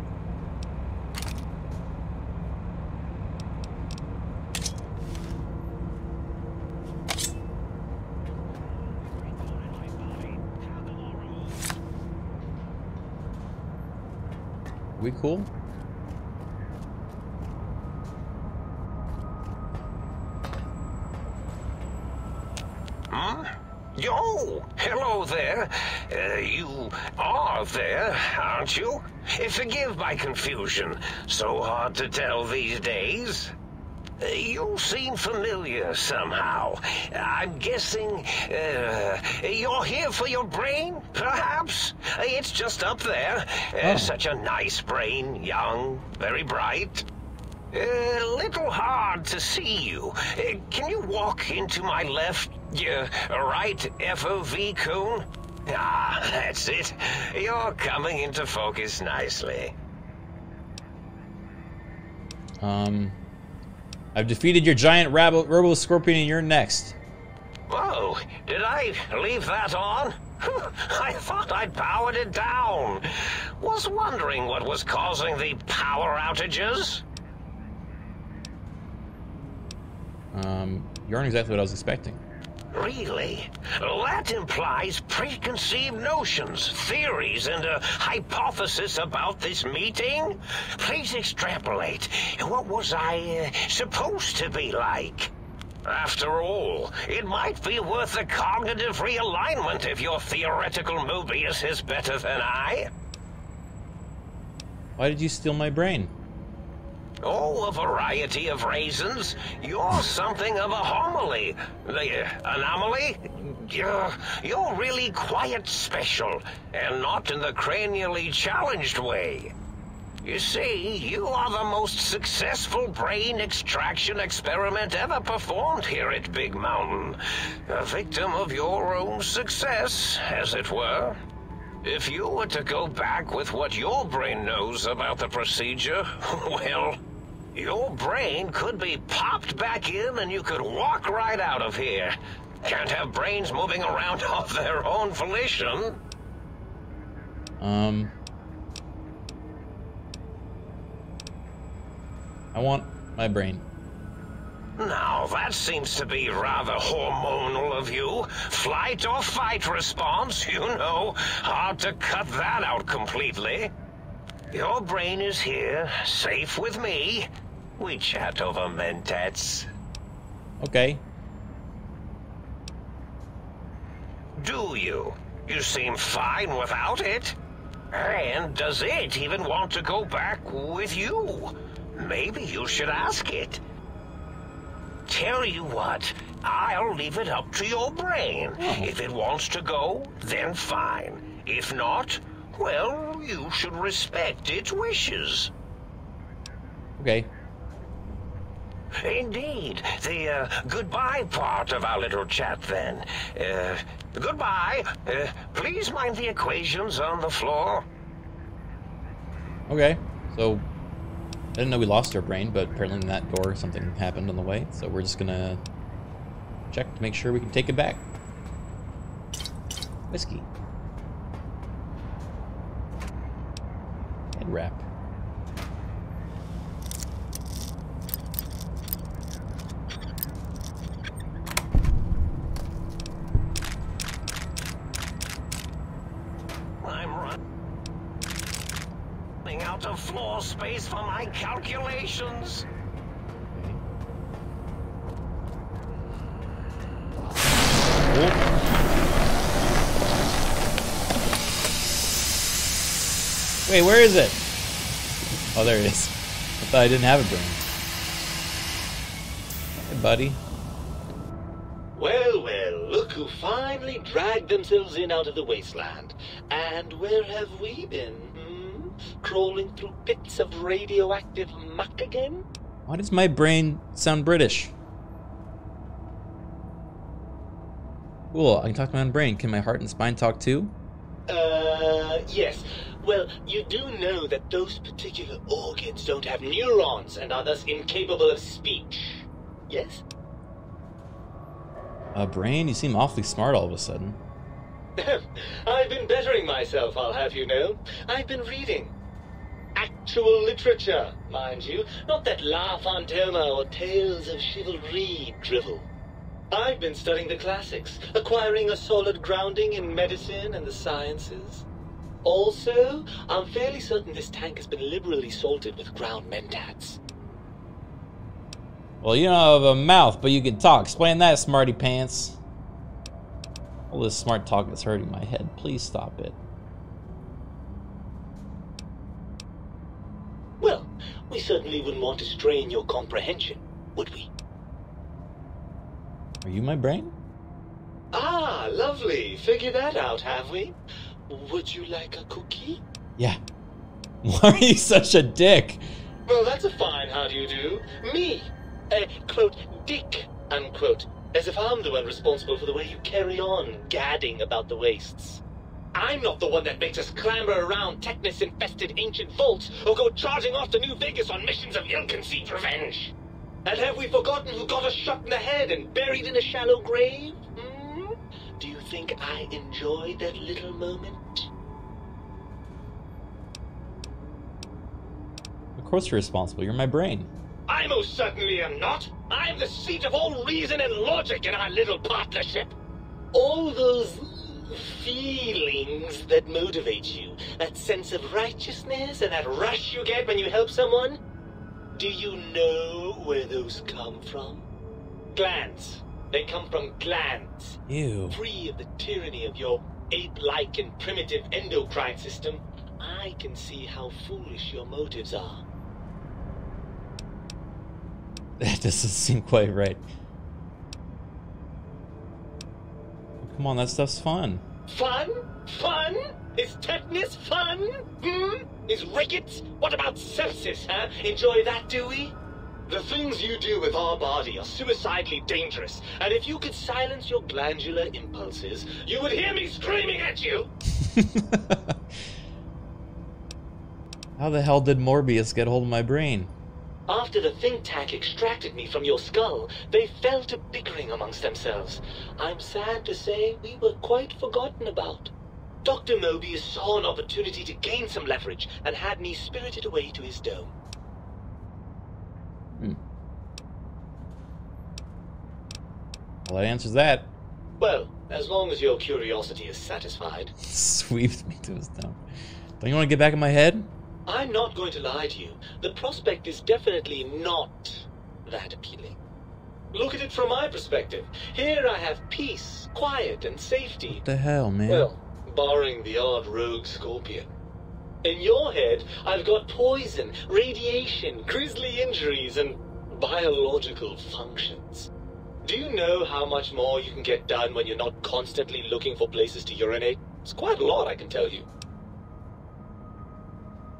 Speaker 1: Cool?
Speaker 45: Yo, hello there. Uh, you are there, aren't you? Uh, forgive my confusion. So hard to tell these days. Uh, you seem familiar somehow. I'm guessing uh, you're here for your brain, perhaps? Uh, It's just up there. Uh,
Speaker 1: Oh.
Speaker 45: Such a nice brain, young, very bright. A little hard to see you. Uh, Can you walk into my left, uh, right FOV cone? Ah, that's it. You're coming into focus nicely.
Speaker 1: Um, I've defeated your giant Rabo, Robo Scorpion and you're next.
Speaker 45: Whoa, did I leave that on? I thought I'd powered it down. Was wondering what was causing the power outages.
Speaker 1: Um, you aren't exactly what I was expecting.
Speaker 45: Really? That implies preconceived notions, theories, and a hypothesis about this meeting? Please extrapolate. What was I uh, supposed to be like? After all, it might be worth a cognitive realignment if your theoretical Mobius is better than I.
Speaker 1: Why did you steal my brain?
Speaker 45: Oh, a variety of reasons. You're something of a homily. The anomaly? You're, you're really quite special, and not in the cranially challenged way. You see, you are the most successful brain extraction experiment ever performed here at Big Mountain. A victim of your own success, as it were. If you were to go back with what your brain knows about the procedure, well, your brain could be popped back in and you could walk right out of here. Can't have brains moving around of their own volition.
Speaker 1: Um. I want my brain.
Speaker 45: Now, that seems to be rather hormonal of you. Flight or fight response, you know. Hard to cut that out completely. Your brain is here, safe with me. We chat over mentats.
Speaker 1: Okay.
Speaker 45: Do you? You seem fine without it. And does it even want to go back with you? Maybe you should ask it. Tell you what, I'll leave it up to your brain. If it wants to go, then fine. If not, well, you should respect its wishes.
Speaker 1: Okay.
Speaker 45: Indeed. The uh, goodbye part of our little chat, then. Uh, goodbye. Uh, please mind the equations on the floor.
Speaker 1: Okay. So, I didn't know we lost our brain, but apparently in that door something happened on the way. So we're just gonna check to make sure we can take it back. Whiskey. Head wrap.
Speaker 45: I'm running out of for my calculations.
Speaker 1: Wait, where is it? Oh, there it is. I thought I didn't have a brain. Hey, buddy.
Speaker 46: Well, well, look who finally dragged themselves in out of the wasteland. And where have we been? Crawling through pits of radioactive muck again?
Speaker 1: Why does my brain sound British? Cool, I can talk to my own brain. Can my heart and spine talk too?
Speaker 46: Uh, yes. Well, you do know that those particular organs don't have neurons and are thus incapable of speech. Yes?
Speaker 1: A brain, you seem awfully smart all of a sudden.
Speaker 46: I've been bettering myself, I'll have you know. I've been reading. Actual literature, mind you. Not that La Fantoma or Tales of Chivalry drivel. I've been studying the classics, acquiring a solid grounding in medicine and the sciences. Also, I'm fairly certain this tank has been liberally salted with ground mentats.
Speaker 1: Well, you don't have a mouth, but you can talk. Explain that, smarty pants. All this smart talk is hurting my head. Please stop it.
Speaker 46: Well, we certainly wouldn't want to strain your comprehension, would we?
Speaker 1: Are you my brain?
Speaker 46: Ah, lovely. Figured that out, have we? Would you like a cookie?
Speaker 1: Yeah. Why are you such a dick?
Speaker 46: Well, that's a fine how do you do. Me, a quote, dick, unquote. As if I'm the one responsible for the way you carry on gadding about the wastes. I'm not the one that makes us clamber around Technus-infested ancient vaults or go charging off to New Vegas on missions of ill-conceived revenge. And have we forgotten who got us shot in the head and buried in a shallow grave? Hmm? Do you think I enjoyed that little moment?
Speaker 1: Of course you're responsible. You're my brain.
Speaker 46: I most certainly am not. I'm the seat of all reason and logic in our little partnership. All those feelings that motivate you, that sense of righteousness and that rush you get when you help someone, do you know where those come from? Glands. They come from glands.
Speaker 1: Ew.
Speaker 46: Free of the tyranny of your ape-like and primitive endocrine system, I can see how foolish your motives are.
Speaker 1: That doesn't seem quite right. Come on, that stuff's fun.
Speaker 46: Fun? Fun? Is tetanus fun? Hmm? Is rickets? What about sepsis, huh? Enjoy that, do we? The things you do with our body are suicidally dangerous, and if you could silence your glandular impulses, you would hear me screaming at you!
Speaker 1: How the hell did Morbius get hold of my brain?
Speaker 46: After the think tank extracted me from your skull, they fell to bickering amongst themselves. I'm sad to say we were quite forgotten about. Dr. Mobius saw an opportunity to gain some leverage and had me spirited away to his dome. Hmm.
Speaker 1: Well, that answers that.
Speaker 46: Well, as long as your curiosity is satisfied.
Speaker 1: Sweeps me to his dome. Don't you want to get back in my head?
Speaker 46: I'm not going to lie to you. The prospect is definitely not that appealing. Look at it from my perspective. Here I have peace, quiet, and safety.
Speaker 1: What the hell, man?
Speaker 46: Well, barring the odd rogue scorpion. In your head, I've got poison, radiation, grisly injuries, and biological functions. Do you know how much more you can get done when you're not constantly looking for places to urinate? It's quite a lot, I can tell you.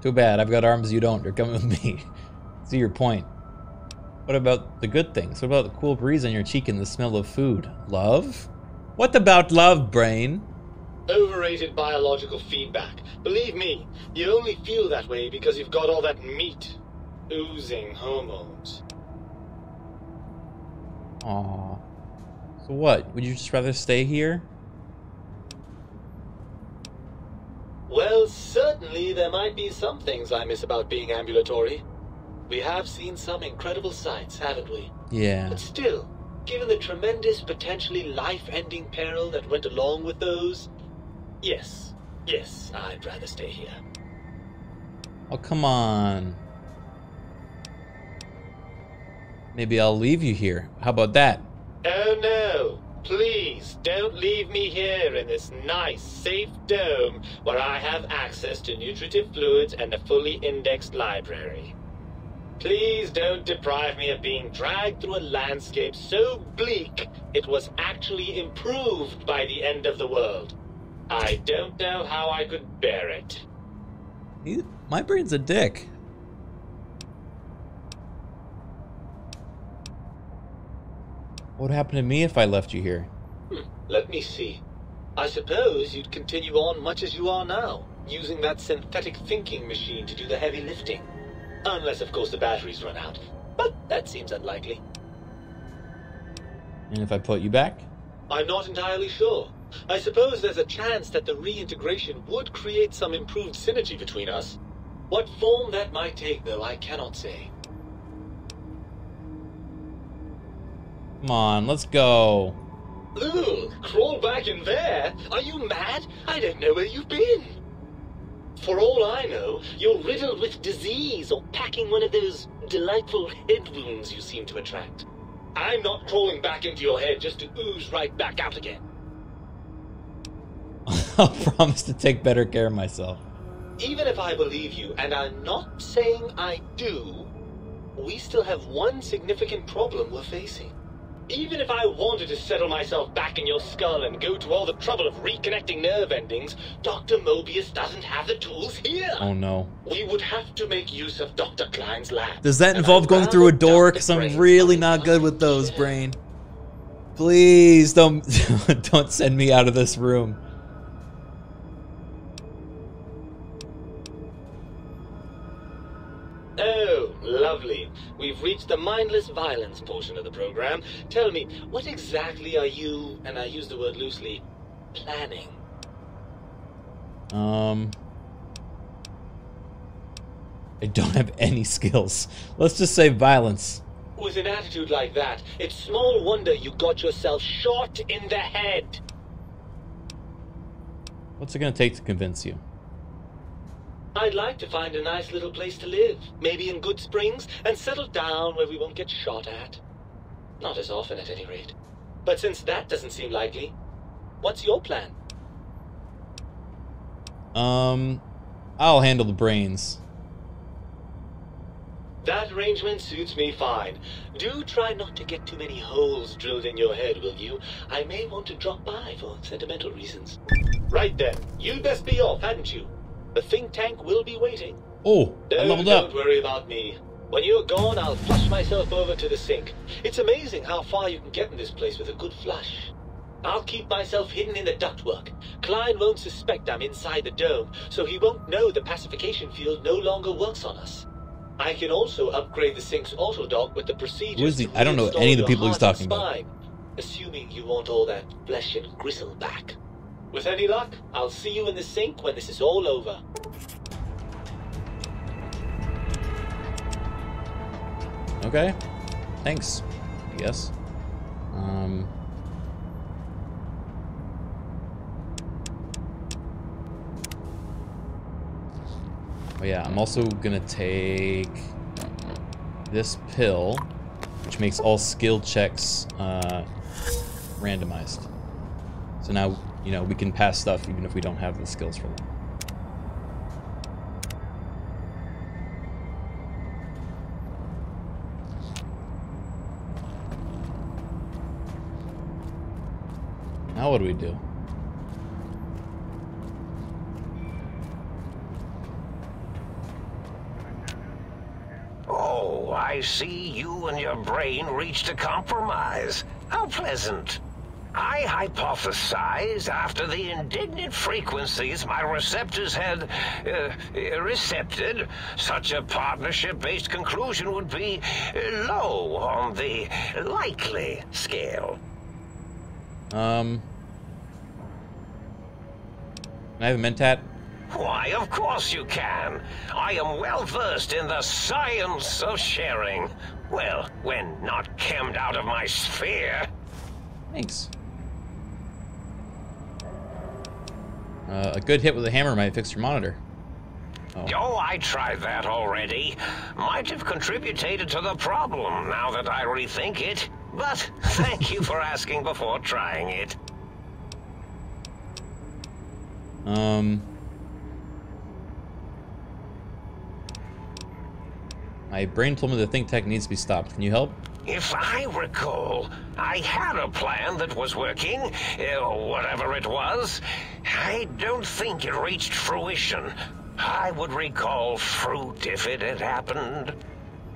Speaker 1: Too bad. I've got arms you don't. You're coming with me. See your point. What about the good things? What about the cool breeze on your cheek and the smell of food? Love? What about love, brain?
Speaker 46: Overrated biological feedback. Believe me, you only feel that way because you've got all that meat. Oozing hormones.
Speaker 1: Aw. So what? Would you just rather stay here?
Speaker 46: Well, certainly there might be some things I miss about being ambulatory. We have seen some incredible sights, haven't we?
Speaker 1: Yeah.
Speaker 46: But still, given the tremendous, potentially life-ending peril that went along with those, yes, yes, I'd rather stay here.
Speaker 1: Oh, come on. Maybe I'll leave you here. How about that?
Speaker 46: Oh no! Please don't leave me here in this nice, safe dome where I have access to nutritive fluids and a fully indexed library. Please don't deprive me of being dragged through a landscape so bleak it was actually improved by the end of the world. I don't know how I could bear it.
Speaker 1: He, my brain's a dick. What would happen to me if I left you here?
Speaker 46: Hmm, let me see. I suppose you'd continue on much as you are now, using that synthetic thinking machine to do the heavy lifting. Unless, of course, the batteries run out. But that seems unlikely.
Speaker 1: And if I put you back?
Speaker 46: I'm not entirely sure. I suppose there's a chance that the reintegration would create some improved synergy between us. What form that might take, though, I cannot say.
Speaker 1: Come on, let's go.
Speaker 46: Ugh, crawl back in there? Are you mad? I don't know where you've been. For all I know, you're riddled with disease or packing one of those delightful head wounds you seem to attract. I'm not crawling back into your head just to ooze right back out again.
Speaker 1: I'll promise to take better care of myself.
Speaker 46: Even if I believe you, and I'm not saying I do, we still have one significant problem we're facing. Even if I wanted to settle myself back in your skull and go to all the trouble of reconnecting nerve endings, Dr. Mobius doesn't have the tools here.
Speaker 1: Oh no.
Speaker 46: We would have to make use of Dr. Klein's lab.
Speaker 1: Does that involve going through a door? Because I'm really not good with those, brain. Please don't don't send me out of this room.
Speaker 46: Oh, lovely. We've reached the mindless violence portion of the program. Tell me, what exactly are you, and I use the word loosely, planning?
Speaker 1: Um. I don't have any skills. Let's just say violence.
Speaker 46: With an attitude like that, it's small wonder you got yourself shot in the head.
Speaker 1: What's it gonna take to convince you?
Speaker 46: I'd like to find a nice little place to live, maybe in Goodsprings, and settle down where we won't get shot at. Not as often, at any rate. But since that doesn't seem likely, what's your plan?
Speaker 1: Um, I'll handle the brains.
Speaker 46: That arrangement suits me fine. Do try not to get too many holes drilled in your head, will you? I may want to drop by for sentimental reasons. Right then, you'd best be off, hadn't you? The think tank will be waiting.
Speaker 1: Oh, I
Speaker 46: Don't,
Speaker 1: leveled up.
Speaker 46: don't worry about me. When you're gone, I'll flush myself over to the sink. It's amazing how far you can get in this place with a good flush. I'll keep myself hidden in the ductwork. Klein won't suspect I'm inside the dome, so he won't know the pacification field no longer works on us. I can also upgrade the sink's Auto-Doc with the procedure.
Speaker 1: Who is he? I don't know any of the people he's talking about.
Speaker 46: spine, Assuming you want all that flesh and gristle back. With any luck, I'll see you in the sink when this is all over.
Speaker 1: Okay. Thanks. I guess. Um. Oh yeah, I'm also gonna take this pill, which makes all skill checks uh, randomized. So now, you know, we can pass stuff even if we don't have the skills for them. Now what do we do?
Speaker 45: Oh, I see you and your brain reached a compromise. How pleasant. I hypothesize after the indignant frequencies my receptors had uh, recepted, such a partnership-based conclusion would be low on the likely scale.
Speaker 1: Um. Can I have a mentat?
Speaker 45: Why, of course you can. I am well versed in the science of sharing. Well, when not chemmed out of my sphere.
Speaker 1: Thanks. Uh, a good hit with a hammer might fix your monitor. Oh.
Speaker 45: Oh, I tried that already. Might have contributed to the problem now that I rethink it. But thank you for asking before trying it.
Speaker 1: Um. My brain told me the think tech needs to be stopped. Can you help?
Speaker 45: If I recall, I had a plan that was working, uh, whatever it was. I don't think it reached fruition. I would recall fruit if it had happened.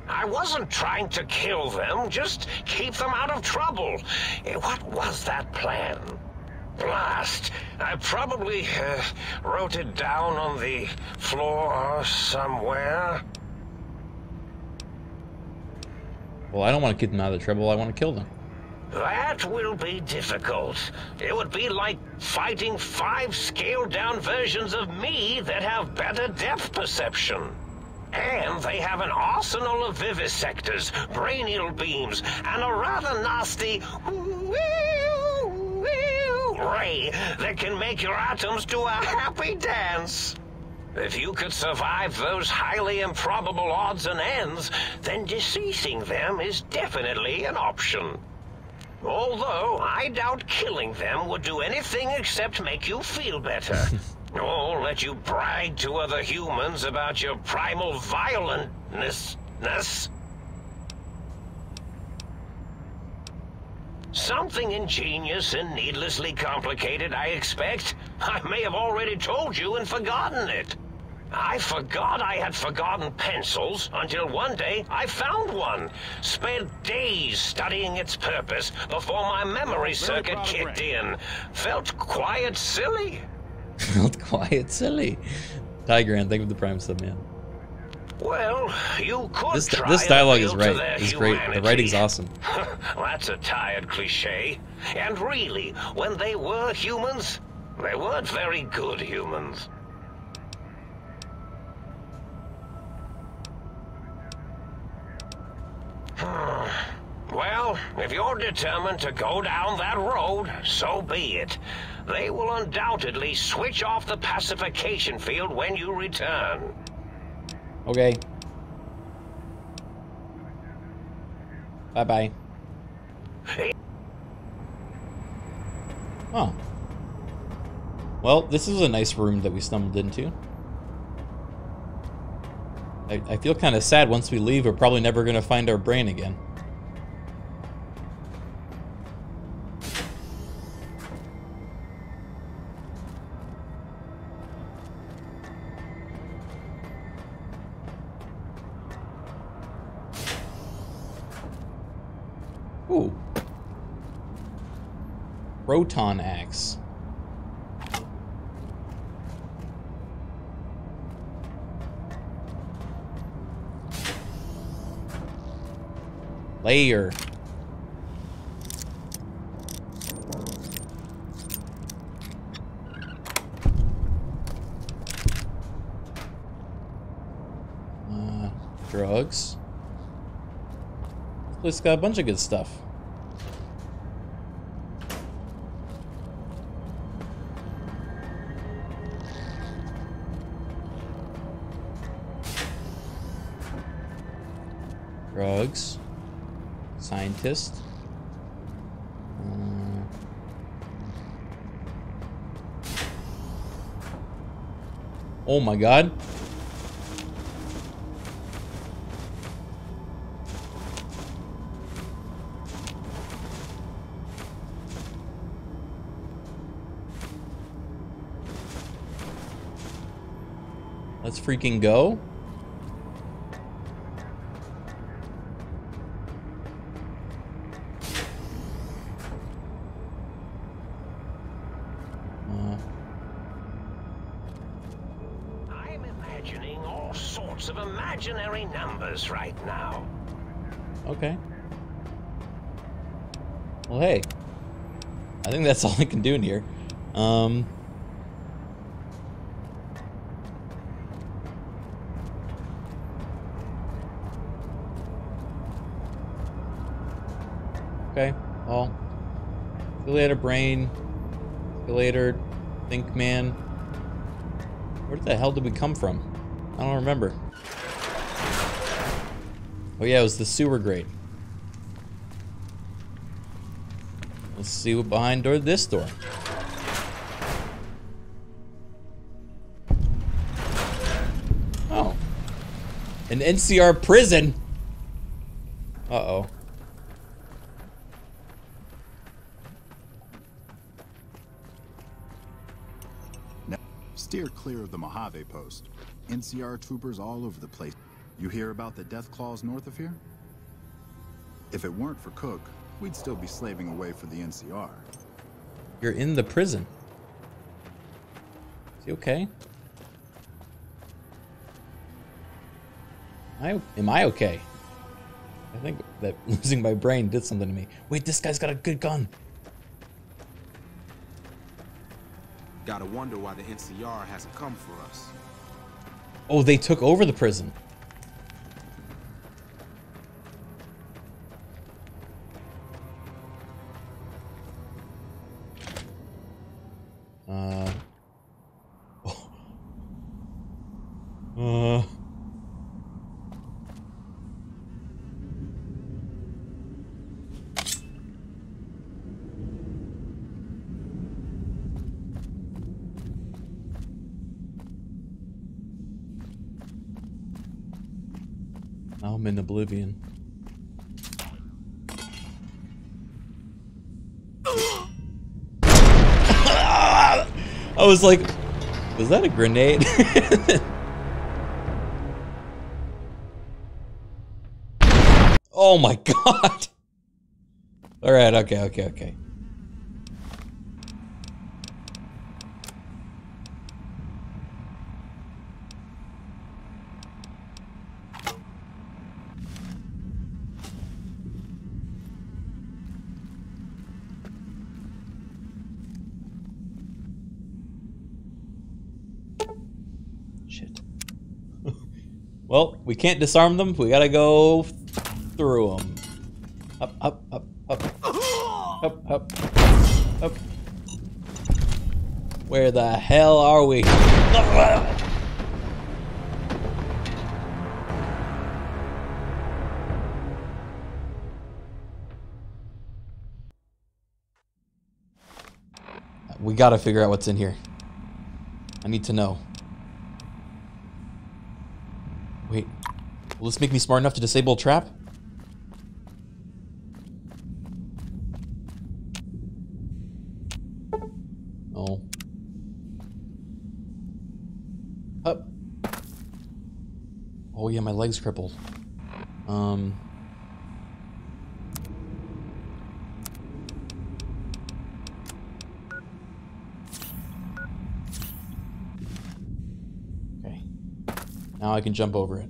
Speaker 45: I wasn't trying to kill them, just keep them out of trouble. Uh, What was that plan? Blast. I probably uh, wrote it down on the floor somewhere.
Speaker 1: Well, I don't want to get them out of trouble. I want to kill them.
Speaker 45: That will be difficult. It would be like fighting five scaled-down versions of me that have better depth perception. And they have an arsenal of vivisectors, brainial beams, and a rather nasty ray that can make your atoms do a happy dance. If you could survive those highly improbable odds and ends, then deceasing them is definitely an option. Although, I doubt killing them would do anything except make you feel better. or let you brag to other humans about your primal violentness. Something ingenious and needlessly complicated, I expect. I may have already told you and forgotten it. I forgot I had forgotten pencils until one day I found one. Spent days studying its purpose before my memory circuit kicked in. Felt quiet silly.
Speaker 1: Felt quiet, silly. Tigran, thank you for the prime sub, man.
Speaker 45: Well, you could
Speaker 1: this, this dialogue is right. It's humanity. great. The writing's awesome.
Speaker 45: That's a tired cliche. And really, when they were humans, they weren't very good humans. Hmm. Well, if you're determined to go down that road, so be it. They will undoubtedly switch off the pacification field when you return.
Speaker 1: Okay. Bye bye. Oh. Well, this is a nice room that we stumbled into. I, I feel kind of sad once we leave, we're probably never going to find our brain again. Proton axe. Layer. Uh, drugs. This got a bunch of good stuff. Drugs. Scientist. Uh, oh my god. Let's freaking go. Okay. Well, hey. I think that's all I can do in here. Um... Okay, well. See you later, brain. See you later, think man. Where the hell did we come from? I don't remember. Oh yeah, it was the sewer grate. Let's see what behind door this door. Oh. An NCR prison. Uh-oh.
Speaker 22: Steer clear of the Mojave post. NCR troopers all over the place. You hear about the Deathclaws north of here? If it weren't for Cook, we'd still be slaving away for the NCR.
Speaker 1: You're in the prison. Is he okay? I, am I okay? I think that losing my brain did something to me. Wait, this guy's got a good gun.
Speaker 47: Gotta wonder why the NCR hasn't come for us.
Speaker 1: Oh, they took over the prison. Uh. Uh. Now I'm in oblivion. I was like, was that a grenade? oh my god. All right, okay, okay, okay. Shit. Well, we can't disarm them. We gotta go through them. Up, up, up, up. Up, up, up. Where the hell are we? We gotta figure out what's in here. I need to know. Wait. Will this make me smart enough to disable a trap? No. Up. Oh yeah, my leg's crippled. Um. Now I can jump over it.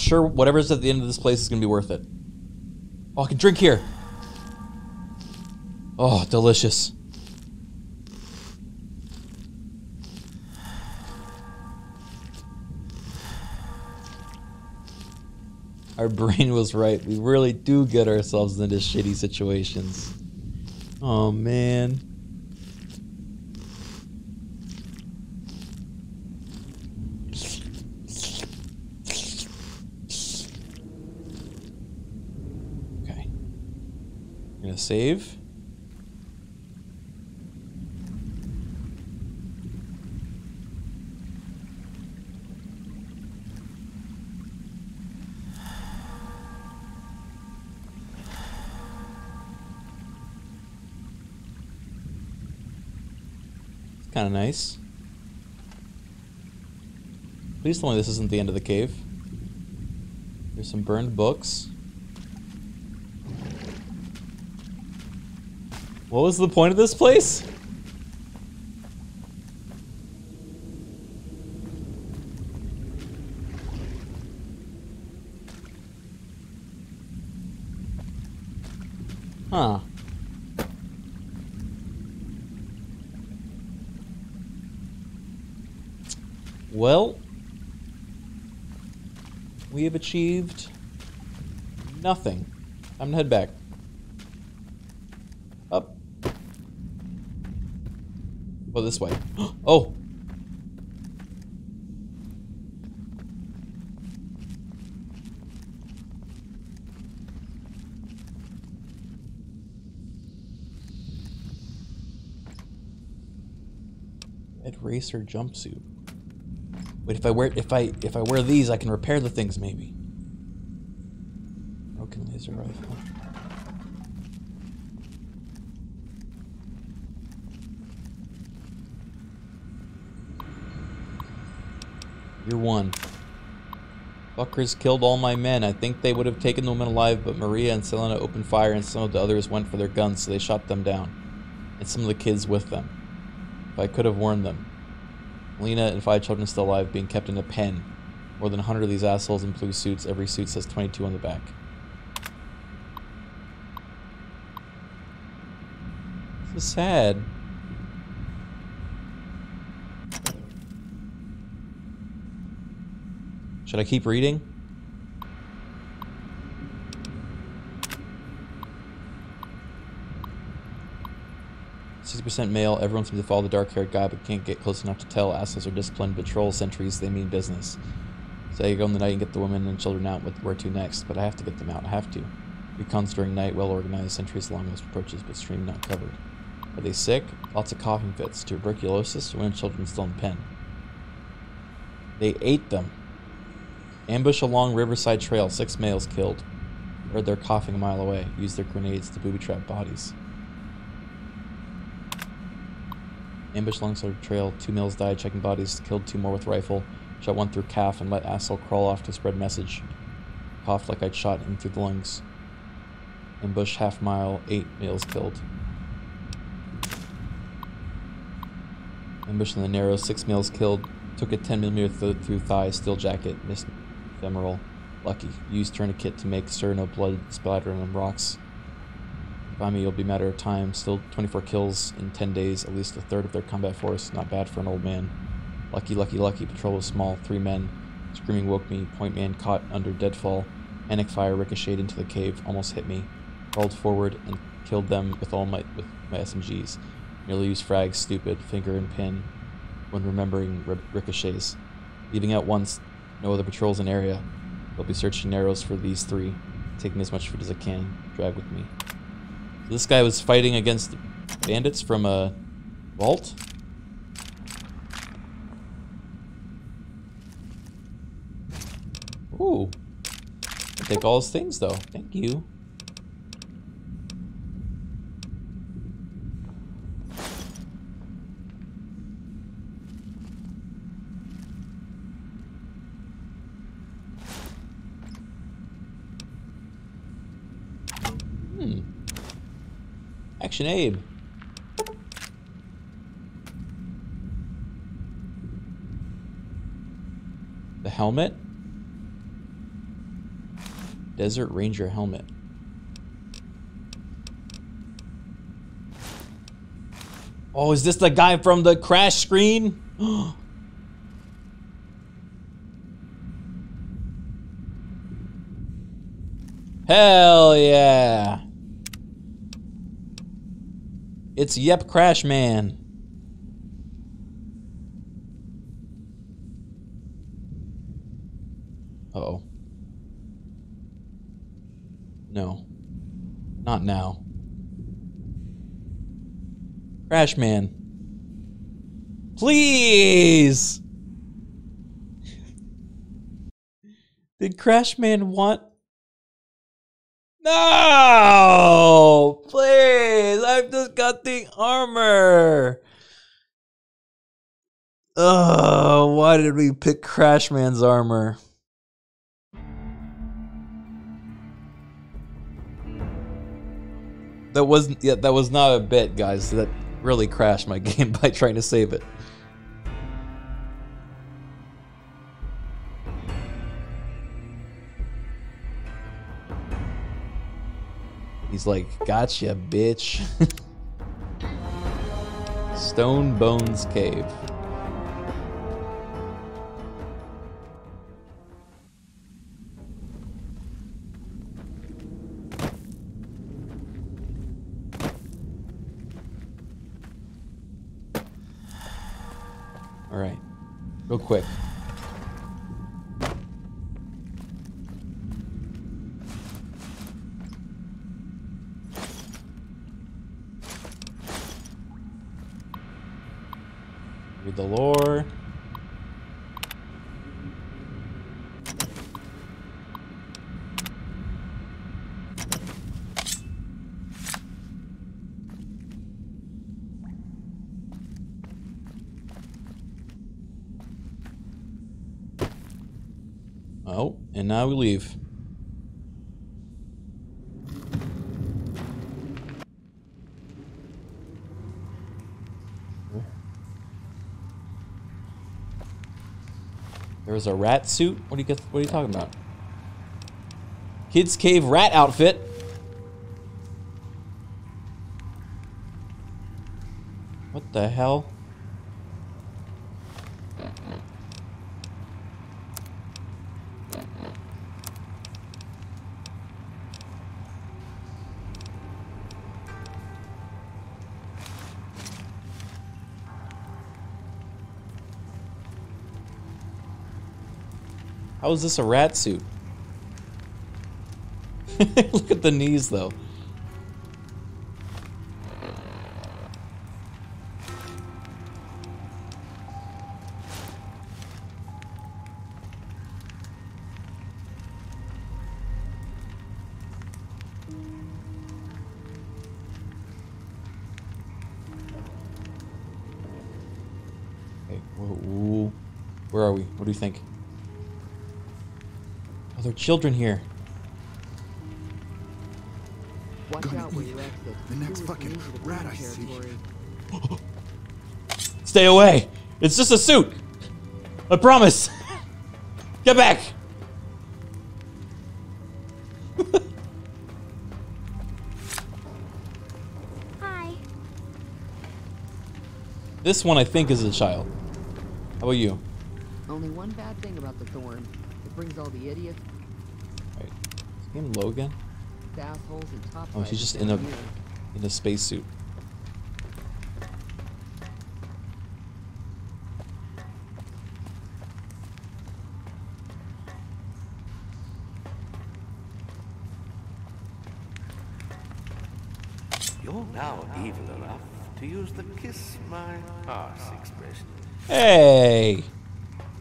Speaker 1: sure whatever's at the end of this place is gonna be worth it. Oh, I can drink here. Oh, delicious. Our brain was right. We really do get ourselves into shitty situations. Oh man. Okay. I'm gonna save. Kind of nice. Please tell me this isn't the end of the cave. There's some burned books. What was the point of this place? Huh. Well, we have achieved nothing. I'm gonna head back. Up. Well, this way. Oh! Red racer jumpsuit. Wait, if I wear if I if I wear these, I can repair the things maybe. Broken laser rifle. Year one. Fuckers killed all my men. I think they would have taken the women alive, but Maria and Selena opened fire and some of the others went for their guns, so they shot them down. And some of the kids with them. If I could have warned them. Lena and five children still alive being kept in a pen. More than 100 of these assholes in blue suits. Every suit says 22 on the back. This is sad. Should I keep reading? 60% male, everyone seems to follow the dark haired guy but can't get close enough to tell. Assholes are disciplined patrol sentries, they mean business. So I go in the night and get the women and children out, with where to next? But I have to get them out, I have to. Recons during night, well organized, sentries along most approaches, but stream not covered. Are they sick? Lots of coughing fits. Tuberculosis? Women and children still in pen. They ate them. Ambush along Riverside Trail, six males killed. Heard they're coughing a mile away. Use their grenades to booby trap bodies. Ambush along the trail, two males died checking bodies, killed two more with rifle, shot one through calf and let asshole crawl off to spread message. Coughed like I'd shot him through the lungs. Ambush half mile, eight males killed. Ambush in the narrow, six males killed. Took a 10mm th through thigh, steel jacket, missed femoral. Lucky. Used tourniquet to make sure no blood splattering on rocks. By me, it'll be matter of time. Still 24 kills in 10 days, at least a third of their combat force. Not bad for an old man. Lucky, lucky, lucky. Patrol was small. Three men. Screaming woke me. Point man caught under deadfall. Panic fire ricocheted into the cave. Almost hit me. Crawled forward and killed them with all my with my SMGs. Merely used frags, stupid, finger and pin. When remembering ricochets. Leaving out once, no other patrols in area. I'll be searching arrows for these three, taking as much food as I can. Drag with me. So this guy was fighting against bandits from a vault. Ooh. I'll take all his things though. Thank you. Hmm. Action Abe. The helmet? Desert Ranger helmet. Oh, is this the guy from the crash screen? Hell yeah. It's Yep Crash Man. Uh oh. No. Not now. Crash Man. Please! Did Crash Man want no! Please! I've just got the armor! Oh, why did we pick Crashman's armor? That wasn't yeah, that was not a bit, guys. That really crashed my game by trying to save it. He's like, gotcha, bitch. Stone Bones Cave. All right, real quick. The lore. Oh, and now we leave. There was a rat suit? What do you what are you talking about? Kids Cave rat outfit. What the hell? How is this a rat suit? Look at the knees, though. Where are we? What do you think? There are children here.
Speaker 48: Watch
Speaker 22: Gonna
Speaker 48: out where you exit.
Speaker 22: the next fucking rat I see.
Speaker 1: Stay away! It's just a suit! I promise! Get back!
Speaker 37: Hi.
Speaker 1: This one I think is a child. How about you?
Speaker 48: Only one bad thing about the thorn. It brings all the idiots,
Speaker 1: Is he in low again?
Speaker 48: and top
Speaker 1: Oh, he's just in a in a spacesuit.
Speaker 35: You're now evil enough to use the kiss my arse expression.
Speaker 1: Hey!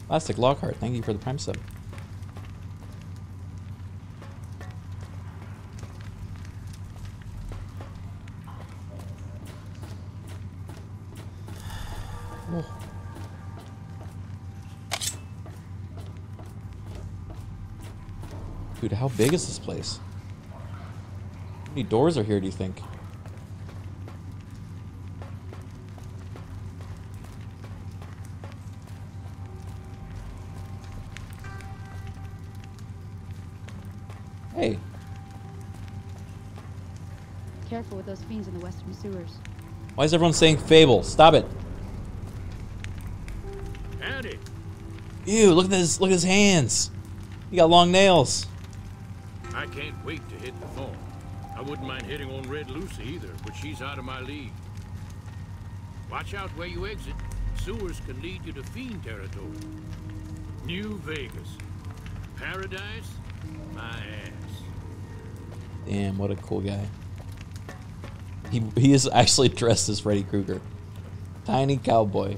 Speaker 1: Plastic Lockhart, thank you for the prime sub. Dude, how big is this place? How many doors are here, do you think? Hey,
Speaker 49: Careful with those fiends in the western sewers.
Speaker 1: why is everyone saying Fable? Stop it.
Speaker 50: Howdy.
Speaker 1: Ew, look at his look at his hands. He got long nails.
Speaker 50: Can't wait to hit the phone. I wouldn't mind hitting on Red Lucy either, but she's out of my league. Watch out where you exit. Sewers can lead you to fiend territory. New Vegas. Paradise? My ass.
Speaker 1: Damn, what a cool guy. He he is actually dressed as Freddy Krueger. Tiny cowboy.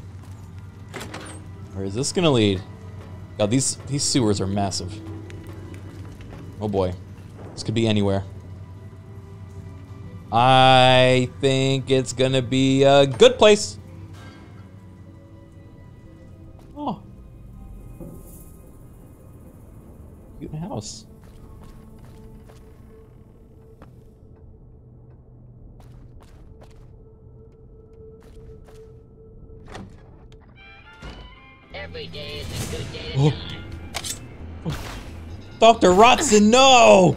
Speaker 1: Where is this gonna lead? God, these these sewers are massive. Oh boy. This could be anywhere. I think it's gonna be a good place. Oh. Cute house.
Speaker 51: Every day is a good day to
Speaker 1: Oh.
Speaker 51: die. Oh.
Speaker 1: Dr. Rotson, no!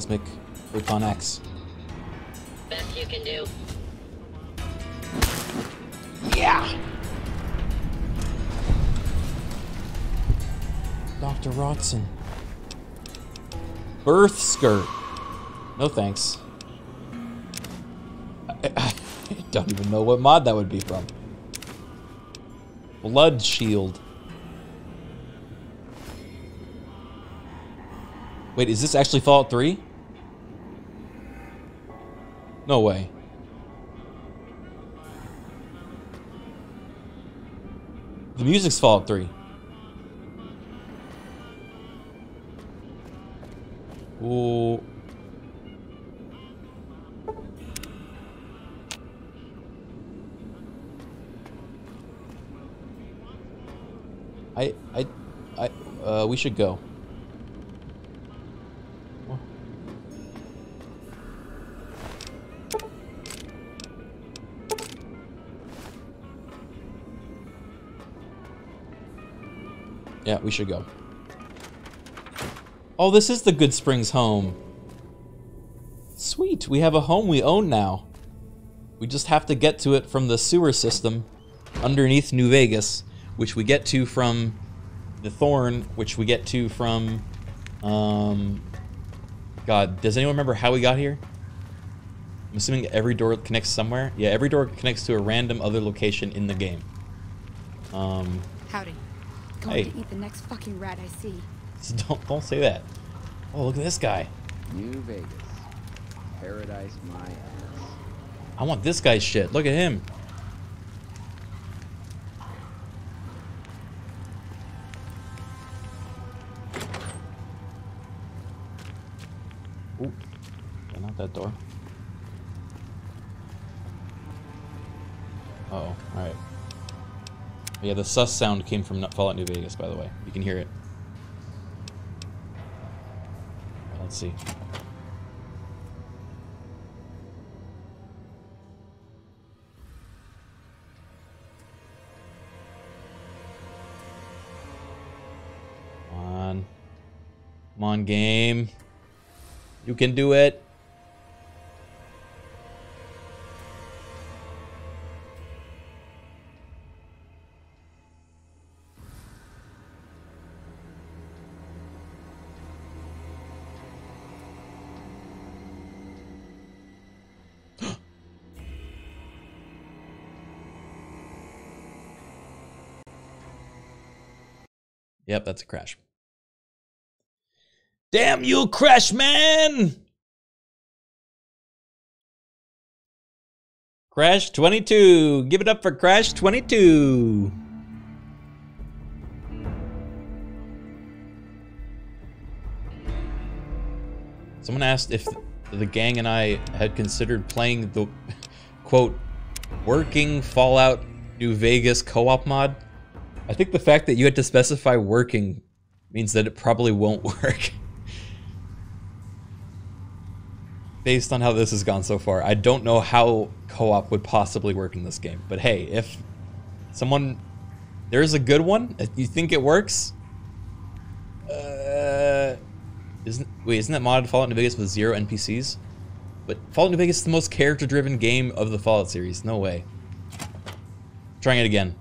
Speaker 1: Cosmic Recon X.
Speaker 51: best you can do?
Speaker 1: Yeah! Dr. Rotson. Birth skirt. No thanks. I, I don't even know what mod that would be from. Blood shield. Wait, is this actually Fallout 3? No way. The music's Fallout 3. Ooh. I, I, I, uh, we should go. Yeah, we should go. Oh, this is the Goodsprings home. Sweet, we have a home we own now. We just have to get to it from the sewer system underneath New Vegas, which we get to from the Thorn, which we get to from um, God, does anyone remember how we got here? I'm assuming every door connects somewhere. Yeah, every door connects to a random other location in the game. Um,
Speaker 49: Howdy. Going
Speaker 1: Hey.
Speaker 49: to eat the next fucking rat I see.
Speaker 1: don't don't say that. Oh, look at this guy.
Speaker 48: New Vegas. Paradise my ass.
Speaker 1: I want this guy's shit. Look at him. Ooh, yeah, not that door. Uh oh, alright. Yeah, the sus sound came from Fallout New Vegas, by the way. You can hear it. Let's see. Come on. Come on, game. You can do it. Yep, that's a crash. Damn you, Crash Man! Crash 22. Give it up for Crash 22. Someone asked if the gang and I had considered playing the quote working Fallout New Vegas co-op mod. I think the fact that you had to specify working means that it probably won't work. Based on how this has gone so far, I don't know how co-op would possibly work in this game. But hey, if someone there's a good one, if you think it works, uh, isn't wait, isn't that modded Fallout New Vegas with zero NPCs? But Fallout New Vegas is the most character-driven game of the Fallout series. No way. Trying it again.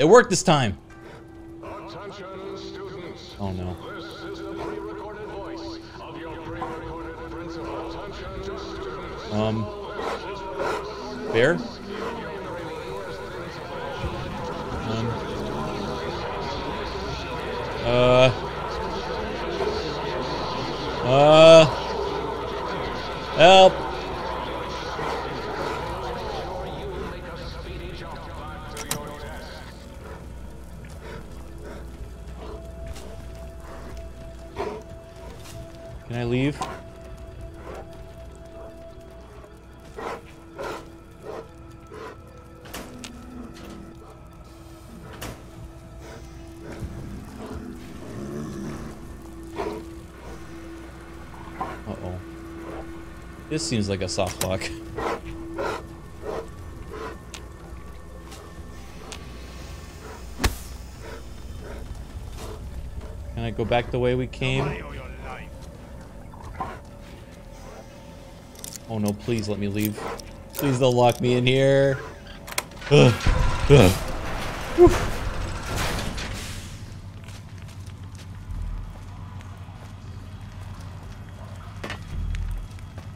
Speaker 1: It worked this time. Oh no. Um. Bear? Um. Uh. Uh. Help. Can I leave? This seems like a soft lock. Can I go back the way we came? Oh no, please let me leave. Please don't lock me in here. Ugh. Ugh.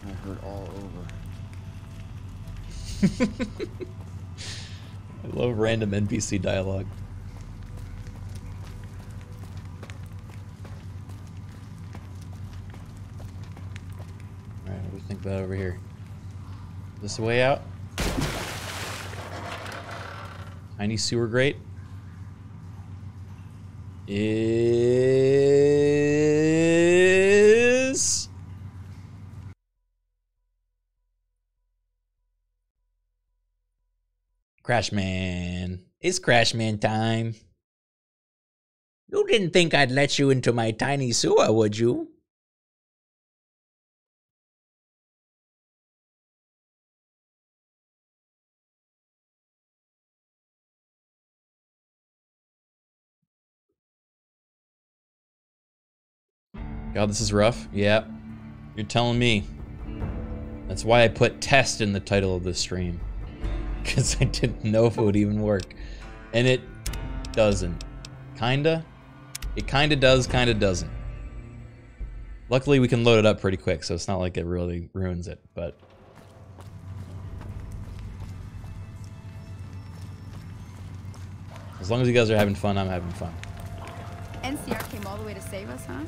Speaker 48: I hurt all over.
Speaker 1: I love random NPC dialogue. Alright, what do we think about over here? This way out? Tiny sewer grate. Is Crashman. It's Crashman time. You didn't think I'd let you into my tiny sewer, would you? God, this is rough. Yeah. You're telling me. That's why I put test in the title of this stream. Because I didn't know if it would even work. And it doesn't. Kinda. It kinda does, kinda doesn't. Luckily, we can load it up pretty quick, so it's not like it really ruins it, but... As long as you guys are having fun, I'm having fun.
Speaker 49: NCR came all the way to save us, huh?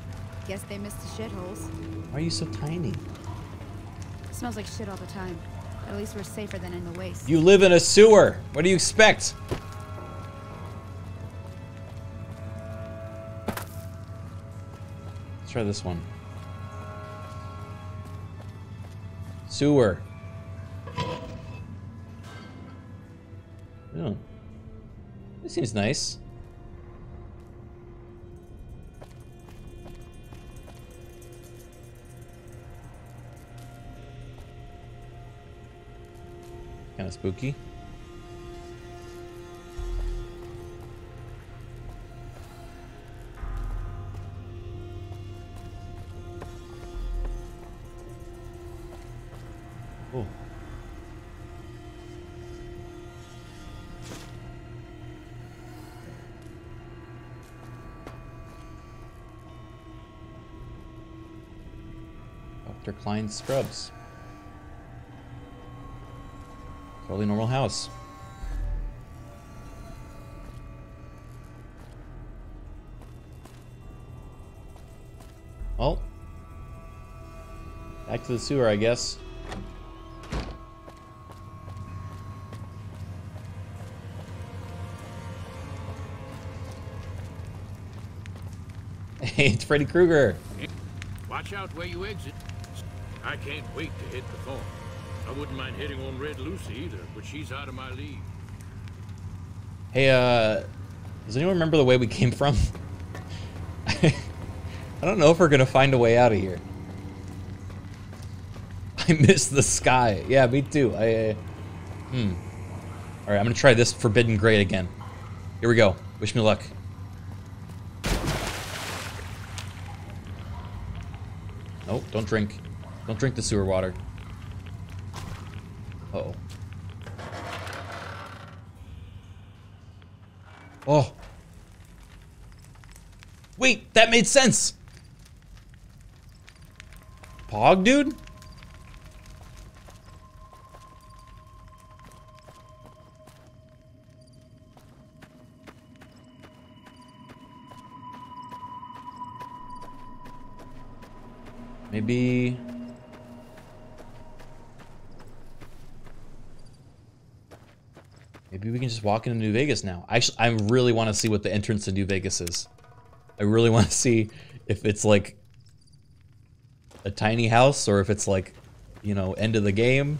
Speaker 49: Guess they missed the shitholes.
Speaker 1: Why are you so tiny?
Speaker 49: It Smells like shit all the time. At least we're safer than in the waste.
Speaker 1: You live in a sewer! What do you expect? Let's try this one. Sewer. Oh. This seems nice. Kind of spooky. Oh. Dr. Klein's Scrubs. Totally normal house. Well, back to the sewer, I guess. Hey, it's Freddy Krueger.
Speaker 50: Watch out where you exit. I can't wait to hit the phone. I wouldn't mind hitting on Red Lucy either, but she's out of my league.
Speaker 1: Hey, uh, does anyone remember the way we came from? I don't know if we're gonna find a way out of here. I miss the sky. Yeah, me too. I, uh, hmm. All right, I'm gonna try this Forbidden Grade again. Here we go. Wish me luck. Nope, don't drink. Don't drink the sewer water. Uh oh. Oh. Wait, that made sense. Pog, dude? Maybe... Maybe we can just walk into New Vegas now. Actually, I really want to see what the entrance to New Vegas is. I really want to see if it's like a tiny house or if it's like, you know, end of the game.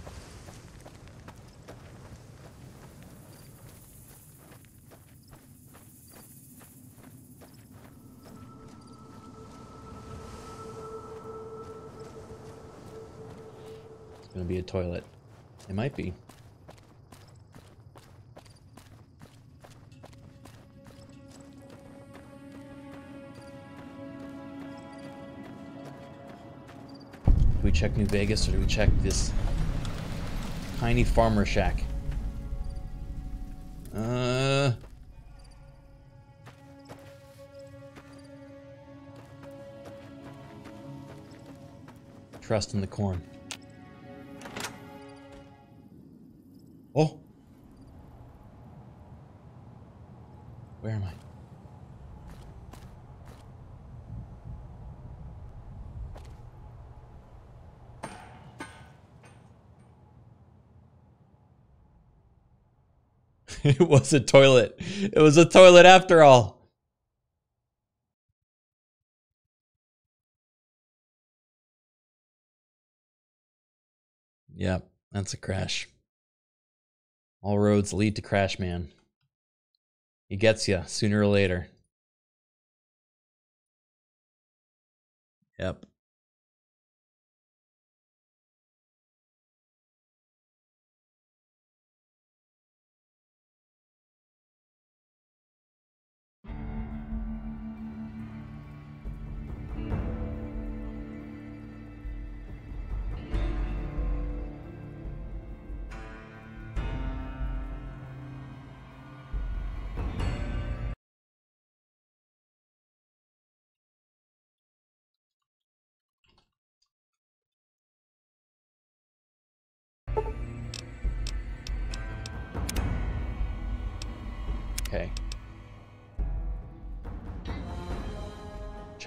Speaker 1: It's gonna be a toilet. It might be. Check New Vegas or do we check this tiny farmer shack? Uh. Trust in the corn. it was a toilet. It was a toilet after all. Yep, that's a crash. All roads lead to Crash Man. He gets you sooner or later. Yep.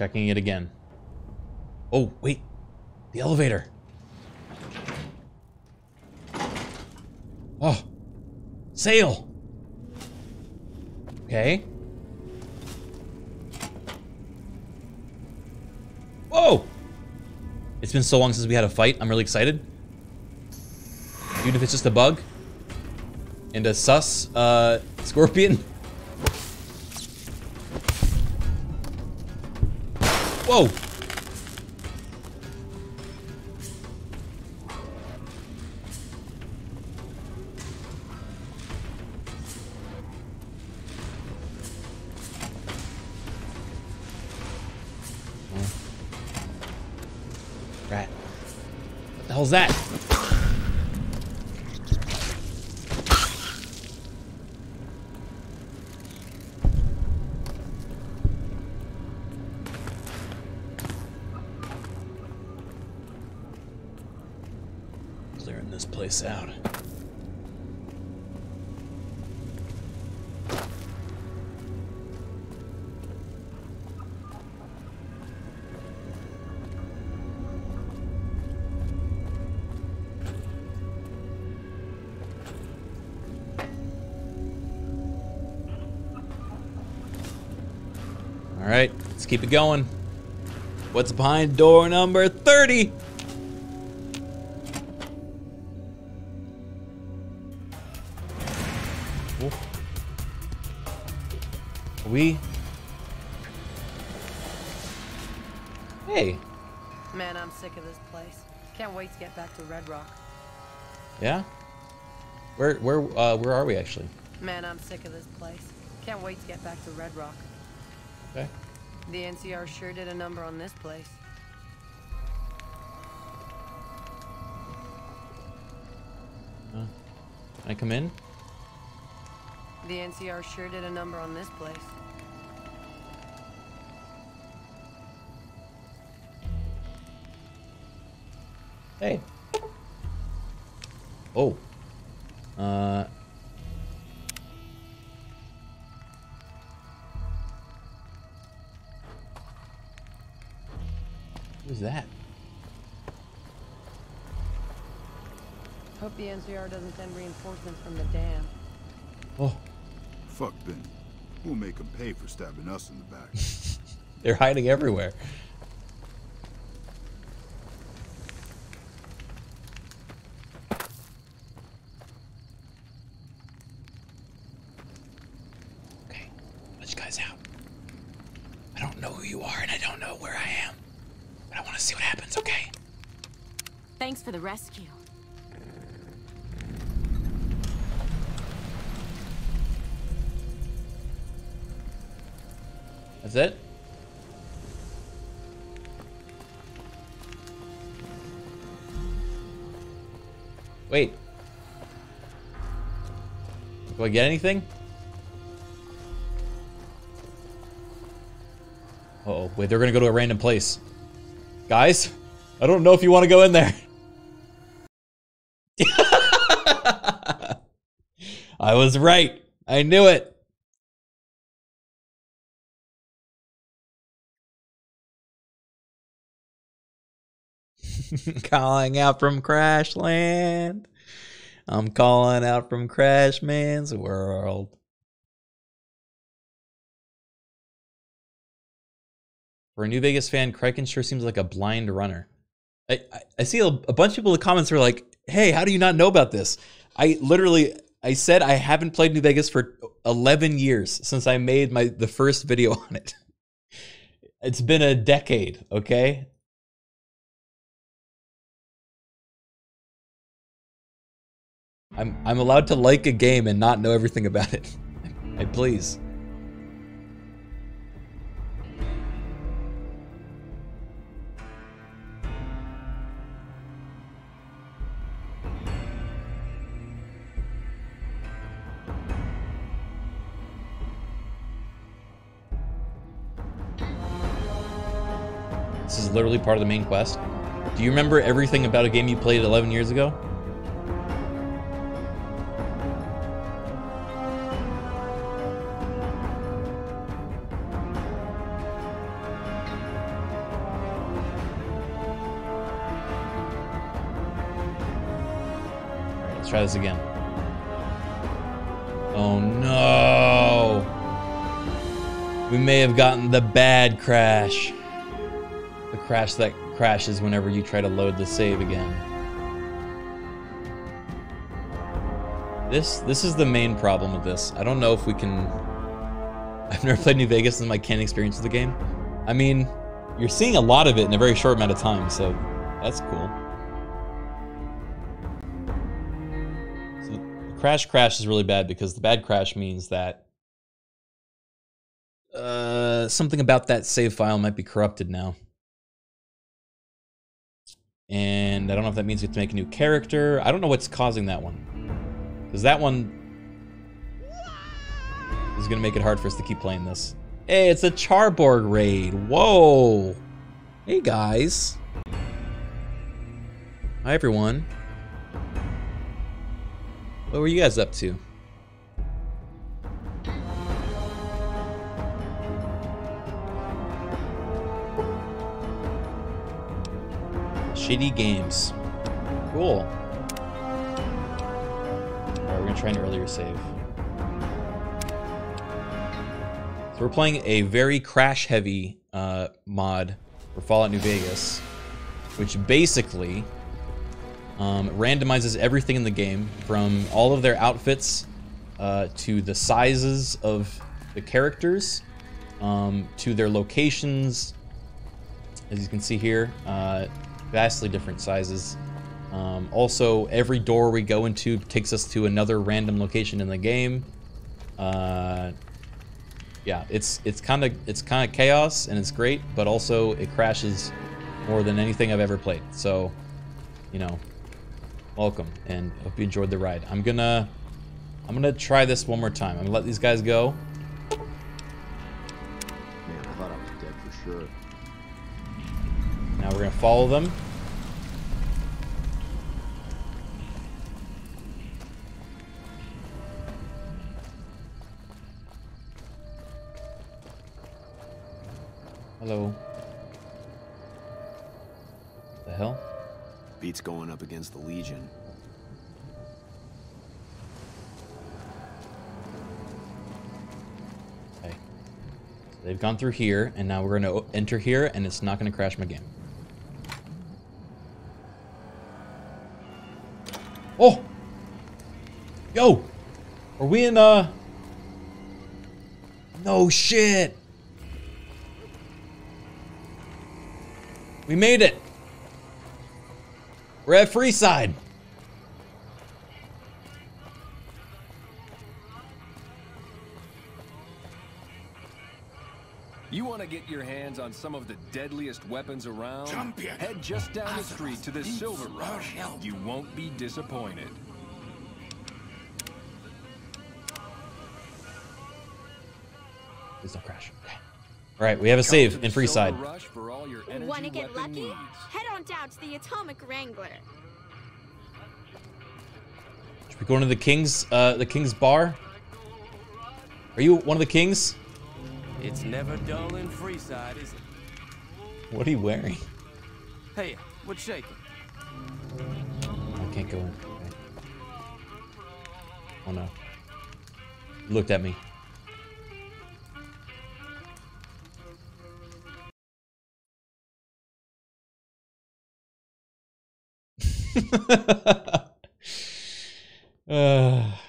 Speaker 1: Checking it again. Oh, wait. The elevator. Oh. Sail. Okay. Whoa! It's been so long since we had a fight. I'm really excited. Even if it's just a bug. And a sus uh, scorpion. Whoa! Rat. What the hell's that? Keep it going. What's behind door number 30? Oh. We. Hey.
Speaker 52: Man, I'm sick of this place. Can't wait to get back to Red Rock.
Speaker 1: Yeah. Where where uh where are we actually?
Speaker 52: Man, I'm sick of this place. Can't wait to get back to Red Rock.
Speaker 1: Okay.
Speaker 52: The NCR sure did a number on this place.
Speaker 1: Uh, can I come in?
Speaker 52: The NCR sure did a number on this place.
Speaker 1: Hey. Oh.
Speaker 52: The NCR doesn't send reinforcements from the dam.
Speaker 1: Oh.
Speaker 22: Fuck them. We'll make them pay for stabbing us in the back.
Speaker 1: They're hiding everywhere. I get anything? Uh oh, wait, they're gonna go to a random place. Guys, I don't know if you want to go in there. I was right. I knew it. calling out from Crashland. I'm calling out from Crash Man's world. For a New Vegas fan, Criken sure seems like a blind runner. I, I, I see a, a bunch of people in the comments are like, hey, how do you not know about this? I literally I said I haven't played New Vegas for 11 years since I made my the first video on it. It's been a decade, okay? I'm I'm allowed to like a game and not know everything about it. I please. This is literally part of the main quest. Do you remember everything about a game you played 11 years ago? Try this again. Oh no! We may have gotten the bad crash. The crash that crashes whenever you try to load the save again. This this is the main problem with this. I don't know if we can I've never played New Vegas and my can't experience the game. I mean, you're seeing a lot of it in a very short amount of time, so that's cool. Crash crash is really bad because the bad crash means that uh, something about that save file might be corrupted now. And I don't know if that means we have to make a new character. I don't know what's causing that one. Because that one is going to make it hard for us to keep playing this. Hey, it's a Charborg raid. Whoa. Hey, guys. Hi, everyone. What were you guys up to? Shitty games. Cool. Alright, we're gonna try an earlier save. So we're playing a very crash-heavy uh, mod for Fallout New Vegas, which basically um, randomizes everything in the game from all of their outfits uh, to the sizes of the characters um, to their locations. As you can see here, uh, vastly different sizes. Um, also, every door we go into takes us to another random location in the game. Uh, yeah, it's it's kind of it's kind of chaos and it's great, but also it crashes more than anything I've ever played. So, you know, welcome and hope you enjoyed the ride. I'm gonna I'm gonna try this one more time. I'm gonna let these guys go.
Speaker 53: Man, I thought I was dead for sure.
Speaker 1: Now we're gonna follow them. Hello. The hell?
Speaker 47: Beats going up against the Legion.
Speaker 1: Okay. So they've gone through here, and now we're gonna enter here, and it's not gonna crash my game. Oh! Yo! Are we in, uh... No shit! We made it! We're at Freeside!
Speaker 54: You want to get your hands on some of the deadliest weapons around?
Speaker 38: Champion.
Speaker 54: Head just down the street to the Silver
Speaker 38: our
Speaker 54: Rush. You won't be disappointed.
Speaker 1: Please don't crash. Okay. Alright, we have a save in
Speaker 54: Silver
Speaker 1: Freeside.
Speaker 54: Rush for all your energy
Speaker 55: Want to get lucky?
Speaker 54: needs.
Speaker 55: Head on down to the Atomic Wrangler.
Speaker 1: Should we go into the King's, uh, the King's bar? Are you one of the Kings?
Speaker 34: It's never dull in Freeside, is it?
Speaker 1: What are you wearing?
Speaker 34: Hey, what's shaking?
Speaker 1: I can't go in. Okay. Oh no. He looked at me. Uh.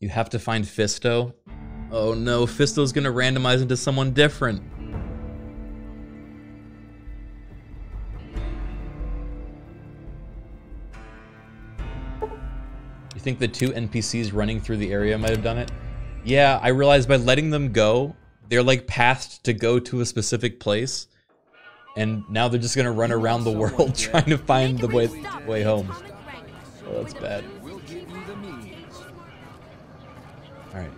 Speaker 1: You have to find Fisto. Oh no, Fisto's gonna randomize into someone different. You think the two NPCs running through the area might have done it? Yeah, I realized by letting them go, they're like pathed to go to a specific place. And now they're just gonna run around the world trying to find the way way home. Oh, that's bad.
Speaker 54: We'll give you the means.
Speaker 1: Alright.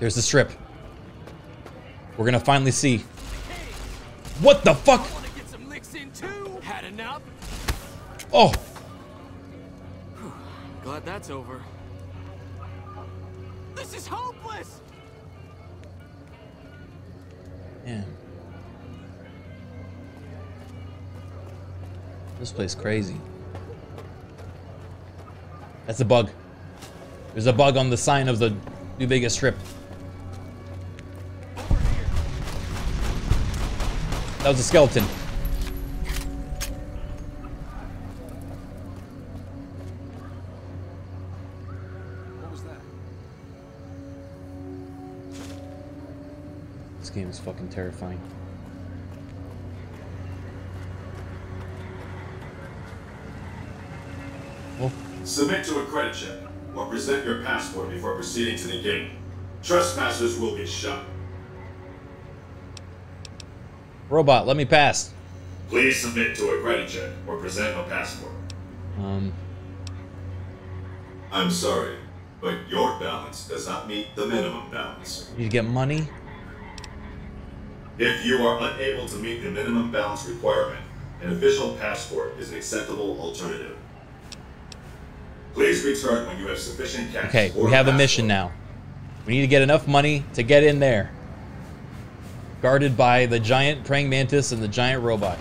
Speaker 1: There's the strip. We're gonna finally see. What the fuck?
Speaker 34: Want Glad that's over. This is hopeless!
Speaker 1: Damn. This place crazy. That's a bug. There's a bug on the sign of the New Vegas Strip. That was a skeleton. Is fucking terrifying. Well.
Speaker 56: Submit to a credit check or present your passport before proceeding to the gate. Trespassers will be shot.
Speaker 1: Robot, let me pass.
Speaker 56: Please submit to a credit check or present a passport.
Speaker 1: Um,
Speaker 56: I'm sorry, but your balance does not meet the minimum balance.
Speaker 1: you get money?
Speaker 56: If you are unable to meet the minimum balance requirement, an official passport is an acceptable alternative. Please return when you have sufficient cash.
Speaker 1: Okay, we have a
Speaker 56: passport.
Speaker 1: mission now. We need to get enough money to get in there. Guarded by the giant praying mantis and the giant robot.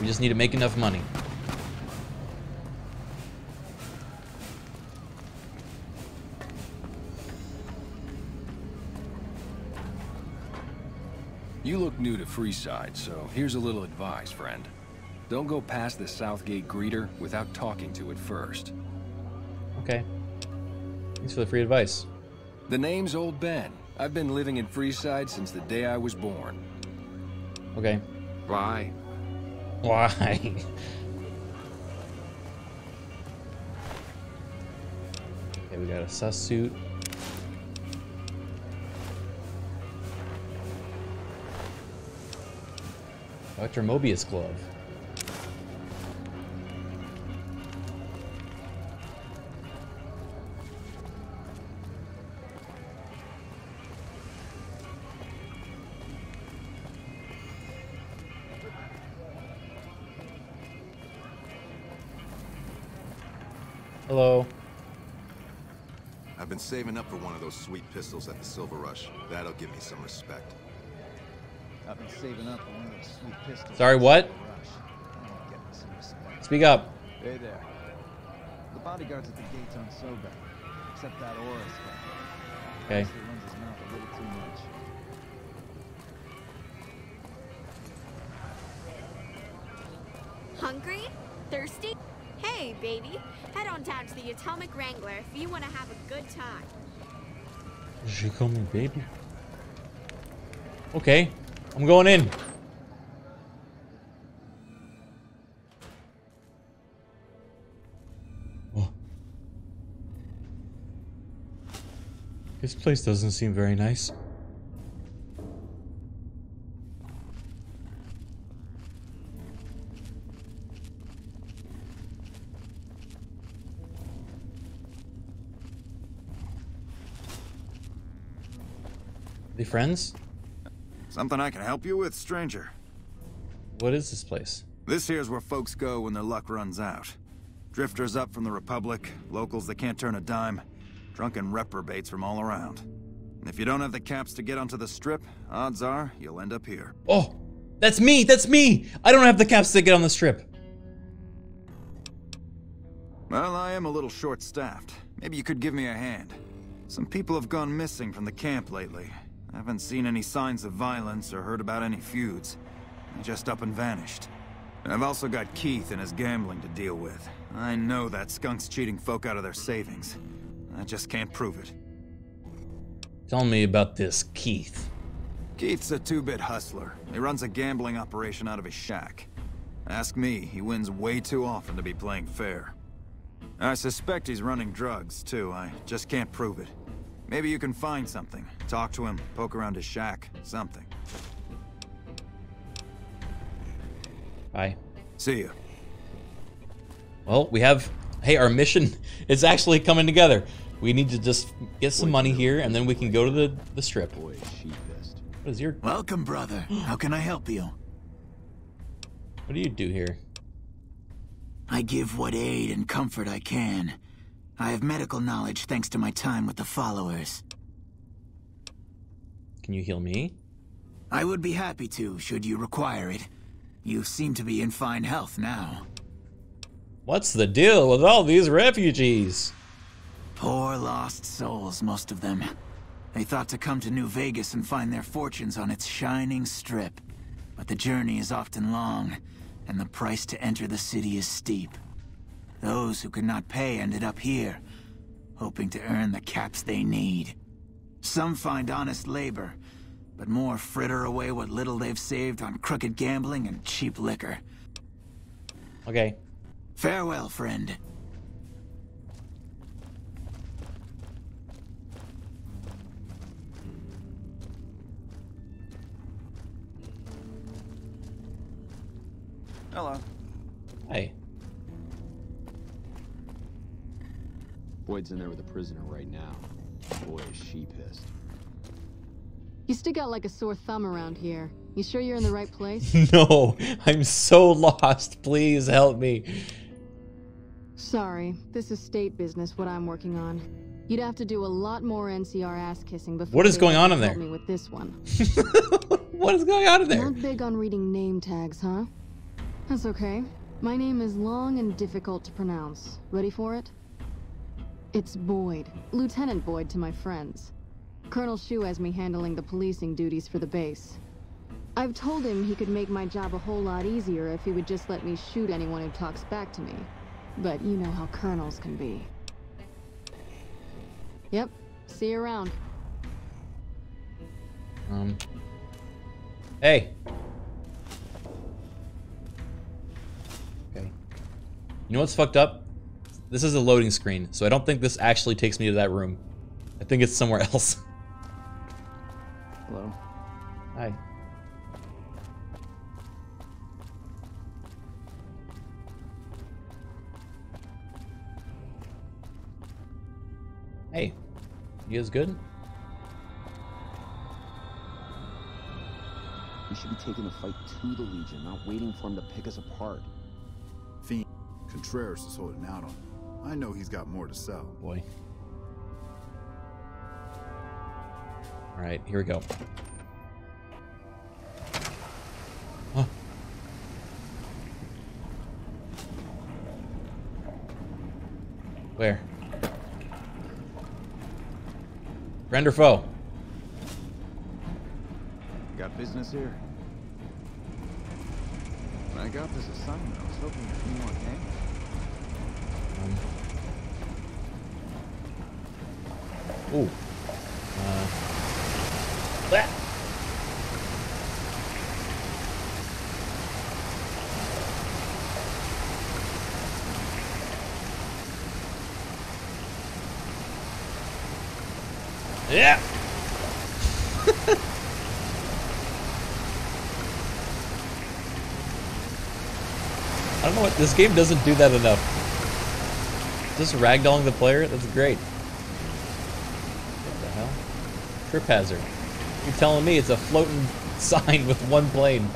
Speaker 1: We just need to make enough money.
Speaker 54: You look new to Freeside, so here's a little advice, friend. Don't go past the Southgate greeter without talking to it first.
Speaker 1: Okay. Thanks for the free advice.
Speaker 54: The name's Old Ben. I've been living in Freeside since the day I was born.
Speaker 1: Okay.
Speaker 54: Why?
Speaker 1: Why? okay, we got a sus suit. Dr. Mobius glove. Hello.
Speaker 53: I've been saving up for one of those sweet pistols at the Silver Rush. That'll give me some respect.
Speaker 57: I've been saving up for one of those sweet pistols.
Speaker 1: Sorry, what?
Speaker 57: That'll get me some respect.
Speaker 1: Speak up.
Speaker 57: Hey there. The bodyguards at the gates aren't so bad, except that Orris stuff.
Speaker 1: Okay.
Speaker 57: Honestly runs his mouth a little too much.
Speaker 55: Hungry? Thirsty? Hey, baby. Head on down to the Atomic Wrangler if you want to have a good time.
Speaker 1: She call me baby. Okay, I'm going in. Oh. This place doesn't seem very nice. They friends?
Speaker 57: Something I can help you with, stranger?
Speaker 1: What is this place?
Speaker 57: This here's where folks go when their luck runs out. Drifters up from the Republic, locals that can't turn a dime, drunken reprobates from all around. And if you don't have the caps to get onto the strip, odds are you'll end up here.
Speaker 1: Oh, that's me. That's me. I don't have the caps to get on the strip.
Speaker 57: Well, I am a little short-staffed. Maybe you could give me a hand. Some people have gone missing from the camp lately. I haven't seen any signs of violence or heard about any feuds. They just up and vanished. And I've also got Keith and his gambling to deal with. I know that skunk's cheating folk out of their savings. I just can't prove it.
Speaker 1: Tell me about this, Keith.
Speaker 57: Keith's a two-bit hustler. He runs a gambling operation out of his shack. Ask me, he wins way too often to be playing fair. I suspect he's running drugs, too. I just can't prove it. Maybe you can find something. Talk to him, poke around his shack, something.
Speaker 1: Bye.
Speaker 57: See you.
Speaker 1: Well, we have. Hey, our mission is actually coming together. We need to just get some money here, and then we can go to the the strip. What is your?
Speaker 15: Welcome, brother. How can I help you?
Speaker 1: What do you do here?
Speaker 15: I give what aid and comfort I can. I have medical knowledge thanks to my time with the followers.
Speaker 1: Can you heal me?
Speaker 57: I would be happy to, should you require it. You seem to be in fine health now.
Speaker 1: What's the deal with all these refugees?
Speaker 57: Poor lost souls, most of them. They thought to come to New Vegas and find their fortunes on its shining strip. But the journey is often long, and the price to enter the city is steep. Those who could not pay ended up here, hoping to earn the caps they need. Some find honest labor, but more fritter away what little they've saved on crooked gambling and cheap liquor.
Speaker 1: Okay.
Speaker 57: Farewell, friend.
Speaker 58: Hello.
Speaker 1: Hey.
Speaker 59: Boyd's in there with a prisoner right now. Boy, is she pissed.
Speaker 48: You stick out like a sore thumb around here. You sure you're in the right place?
Speaker 1: no, I'm so lost. Please help me.
Speaker 48: Sorry, this is state business, what I'm working on. You'd have to do a lot more NCR ass kissing before.
Speaker 1: What is going on
Speaker 48: you
Speaker 1: in
Speaker 48: help
Speaker 1: there?
Speaker 48: Me with this one.
Speaker 1: what is going on in there?
Speaker 48: Not big on reading name tags, huh? That's okay. My name is long and difficult to pronounce. Ready for it? It's Boyd. Lieutenant Boyd to my friends. Colonel Hsu has me handling the policing duties for the base. I've told him he could make my job a whole lot easier if he would just let me shoot anyone who talks back to me. But you know how colonels can be. Yep. See you around.
Speaker 1: Um. Hey. Okay. You know what's fucked up? This is a loading screen, so I don't think this actually takes me to that room. I think it's somewhere else.
Speaker 59: Hello.
Speaker 1: Hi. Hey. You guys good?
Speaker 59: We should be taking the fight to the Legion, not waiting for him to pick us apart.
Speaker 22: Fiend. Contreras is holding out on him. I know he's got more to sell.
Speaker 1: Boy. Alright, here we go. Huh. Where? Friend or foe?
Speaker 57: Got business here? When I got this assignment, I was hoping to be more hang.
Speaker 1: Ooh. That. Yeah. I don't know what this game doesn't do that enough. Just ragdolling the player, that's great. What the hell? Trip hazard. You're telling me it's a floating sign with one plane.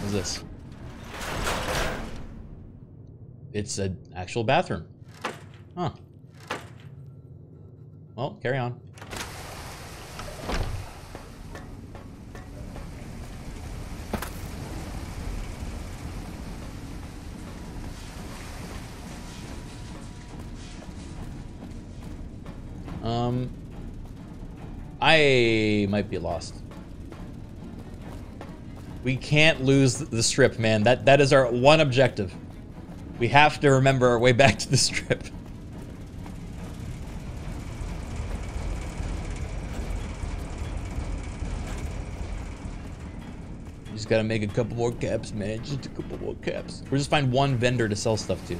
Speaker 1: What's this? It's an actual bathroom. Huh. Well, carry on. Um, I might be lost. We can't lose the strip, man. That that is our one objective. We have to remember our way back to the strip. Just gotta make a couple more caps, man. Just a couple more caps. Or just find one vendor to sell stuff to.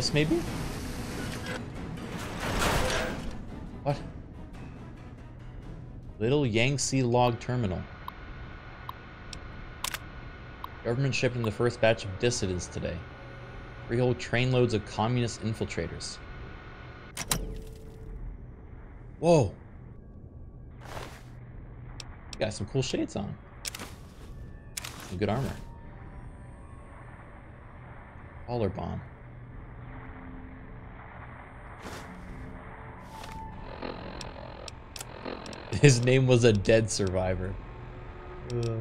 Speaker 1: This maybe? What? Little Yangtze log terminal. Government shipped in the first batch of dissidents today. Three whole trainloads of communist infiltrators. Whoa. Got some cool shades on. Some good armor. Collar bomb. His name was a dead survivor. Ugh.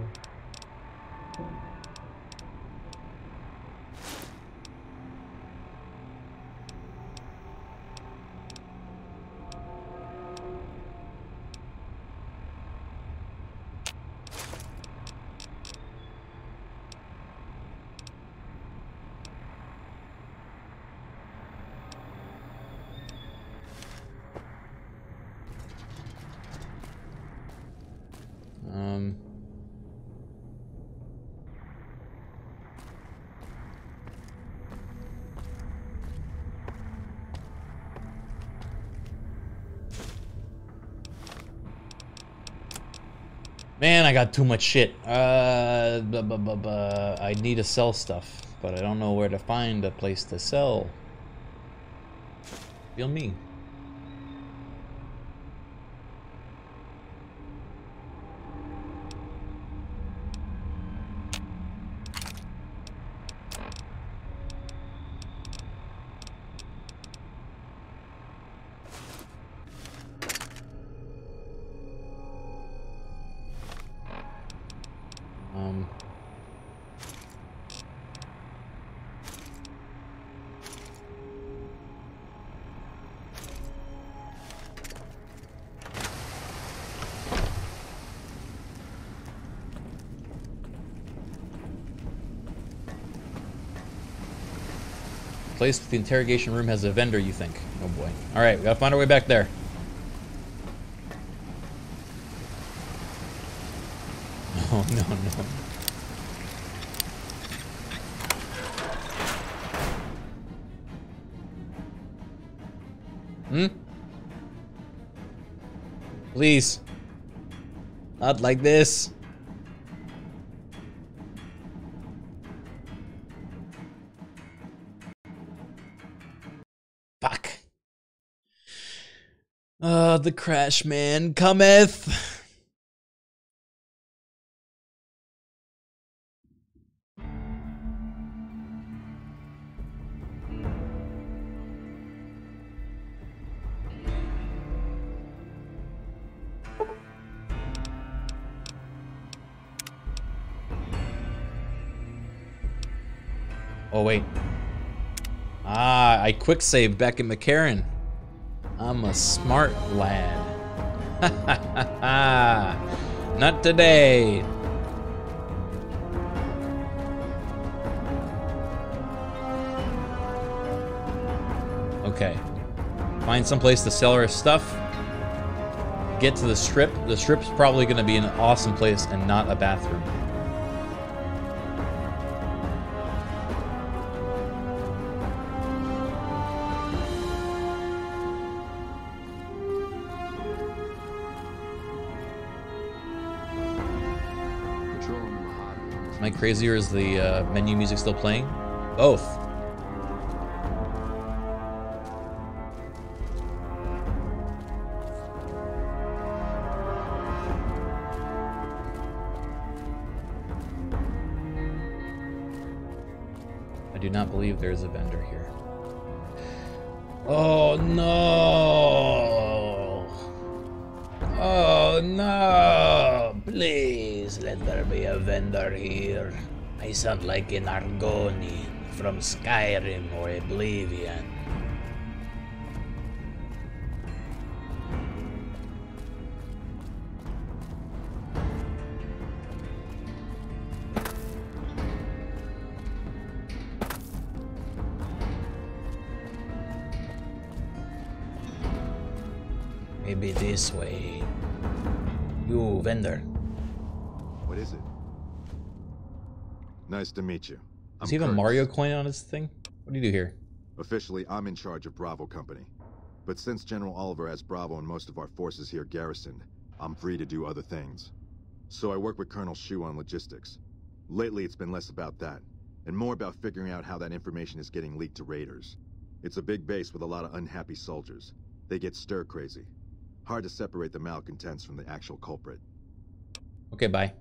Speaker 1: I got too much shit. Uh, blah, blah, blah, blah. I need to sell stuff, but I don't know where to find a place to sell. Feel me. Place the interrogation room has a vendor, you think? Oh boy. Alright, we gotta find our way back there. Oh, no, no. Hmm? Please. Not like this. The crash man cometh. Oh, wait. Ah, I quick saved back in McCarran. A smart lad. Not today. Okay. Find some place to sell our stuff. Get to the strip. The strip's probably going to be an awesome place and not a bathroom. Or is the uh, menu music still playing? Both. Like an Argonian from Skyrim or Oblivion. Maybe this way. You vendor.
Speaker 53: Nice to meet you.
Speaker 1: Does he have a Mario coin on his thing? What do you do here?
Speaker 53: Officially, I'm in charge of Bravo Company. But since General Oliver has Bravo and most of our forces here garrisoned, I'm free to do other things. So I work with Colonel Hsu on logistics. Lately, it's been less about that, and more about figuring out how that information is getting leaked to raiders. It's a big base with a lot of unhappy soldiers. They get stir crazy. Hard to separate the malcontents from the actual culprit.
Speaker 1: Okay, bye.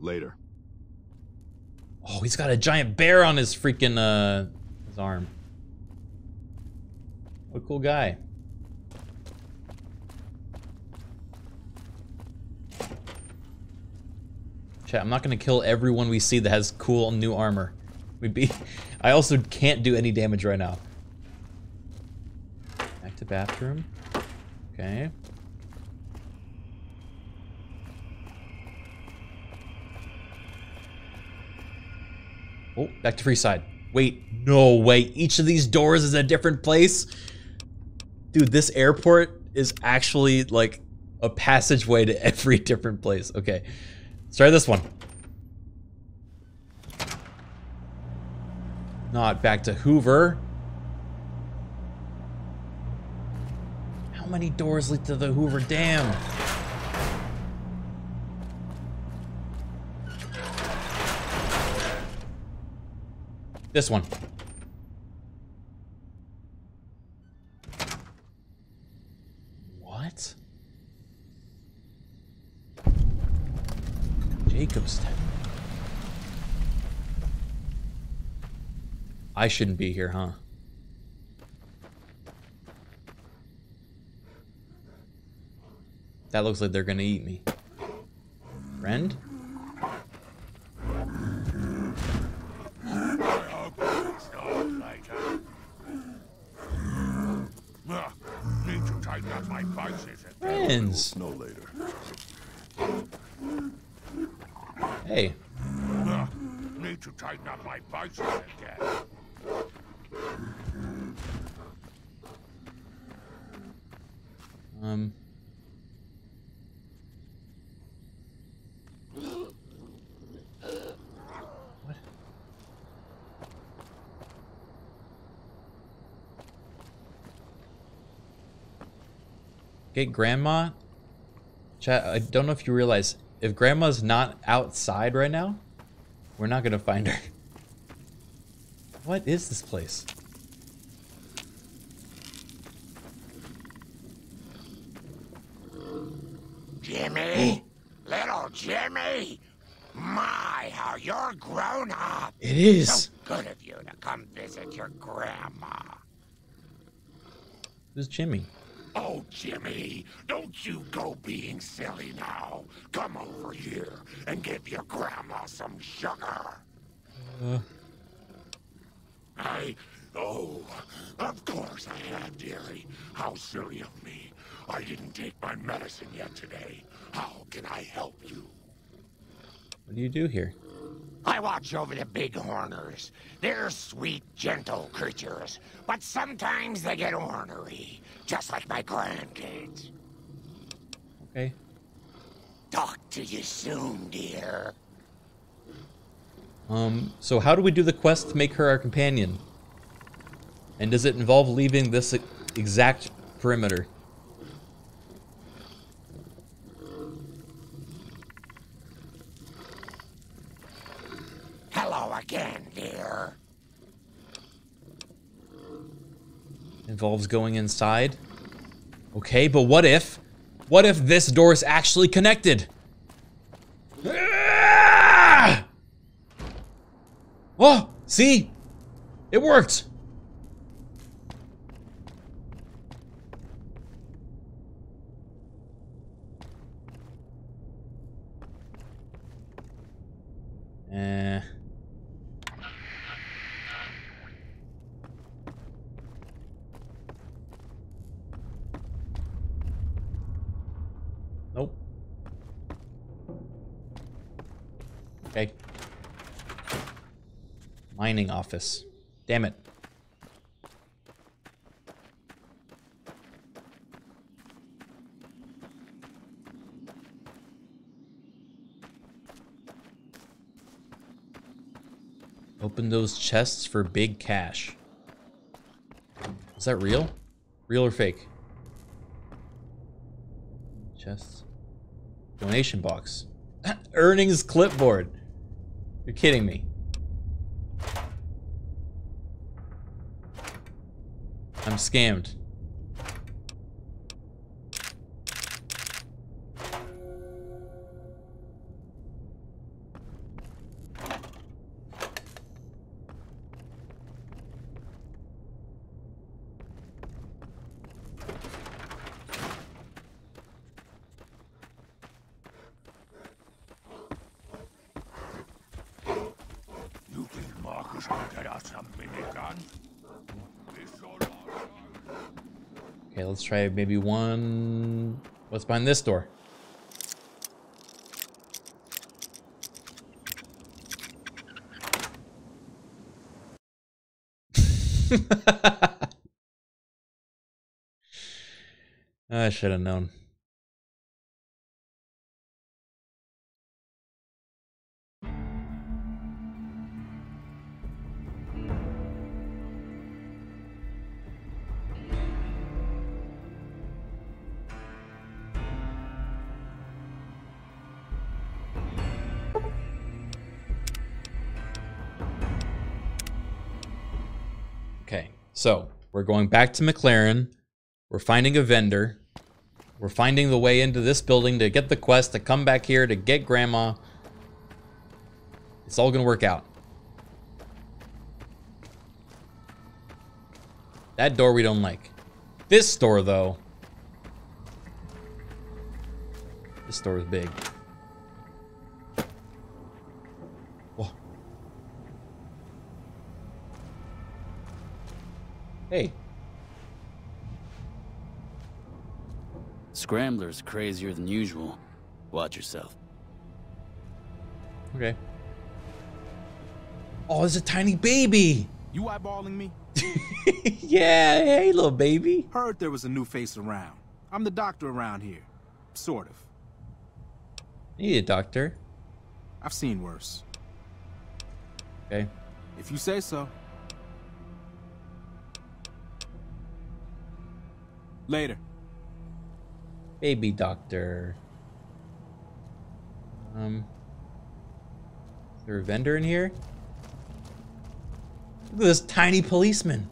Speaker 53: Later.
Speaker 1: Oh, he's got a giant bear on his freaking uh his arm. What a cool guy. Chat, I'm not gonna kill everyone we see that has cool new armor. We'd be I also can't do any damage right now. Back to bathroom. Okay. Oh, back to Freeside. Wait, no way. Each of these doors is a different place? Dude, this airport is actually like a passageway to every different place. Okay. Let's try this one. Not back to Hoover. How many doors lead to the Hoover Dam? This one. What? Jacob's Jacobstown. I shouldn't be here, huh? That looks like they're gonna eat me. Friend? Friends.
Speaker 38: No later.
Speaker 1: Hey.
Speaker 38: Ugh, need to tighten up my vices again.
Speaker 1: Um. What? Grandma. Chat, I don't know if you realize if grandma's not outside right now, we're not gonna find her. What is this place?
Speaker 15: Jimmy? Little Jimmy? My, how you're grown up.
Speaker 1: It is.
Speaker 15: So good of you to come visit your grandma.
Speaker 1: Who's Jimmy?
Speaker 38: Jimmy, don't you go being silly now. Come over here and give your grandma some sugar.
Speaker 1: Uh,
Speaker 38: I. Oh, of course I have, dearie. How silly of me. I didn't take my medicine yet today. How can I help you?
Speaker 1: what do you do here?
Speaker 15: I watch over the bighorners. They're sweet, gentle creatures, but sometimes they get ornery, just like my grandkids.
Speaker 1: Okay.
Speaker 15: Talk to you soon, dear.
Speaker 1: Um, so how do we do the quest to make her our companion? And does it involve leaving this exact perimeter?
Speaker 15: Hello again, dear.
Speaker 1: Involves going inside? Okay, but what if? What if this door is actually connected? Ah! Oh, see? It worked. Eh. Okay. Mining office. Damn it. Open those chests for big cash. Is that real? Real or fake? Chests. Donation box. Earnings clipboard. You're kidding me. I'm scammed.
Speaker 38: You think Marcus will get us a minigun?
Speaker 1: Okay, let's try maybe one. What's behind this door? I should have known. So we're going back to McCarran. We're finding a vendor. We're finding the way into this building to get the quest, to come back here, to get Grandma. It's all going to work out. That door we don't like. This door, though. This door is big. Hey.
Speaker 59: Scrambler's crazier than usual. Watch yourself.
Speaker 1: Okay. Oh, there's a tiny baby.
Speaker 47: You eyeballing me?
Speaker 1: yeah, hey, little baby.
Speaker 47: Heard there was a new face around. I'm the doctor around here. Sort of.
Speaker 1: Need a doctor.
Speaker 47: I've seen worse.
Speaker 1: Okay.
Speaker 47: If you say so. Later.
Speaker 1: Baby doctor. Um. Is there a vendor in here? Look at this tiny policeman.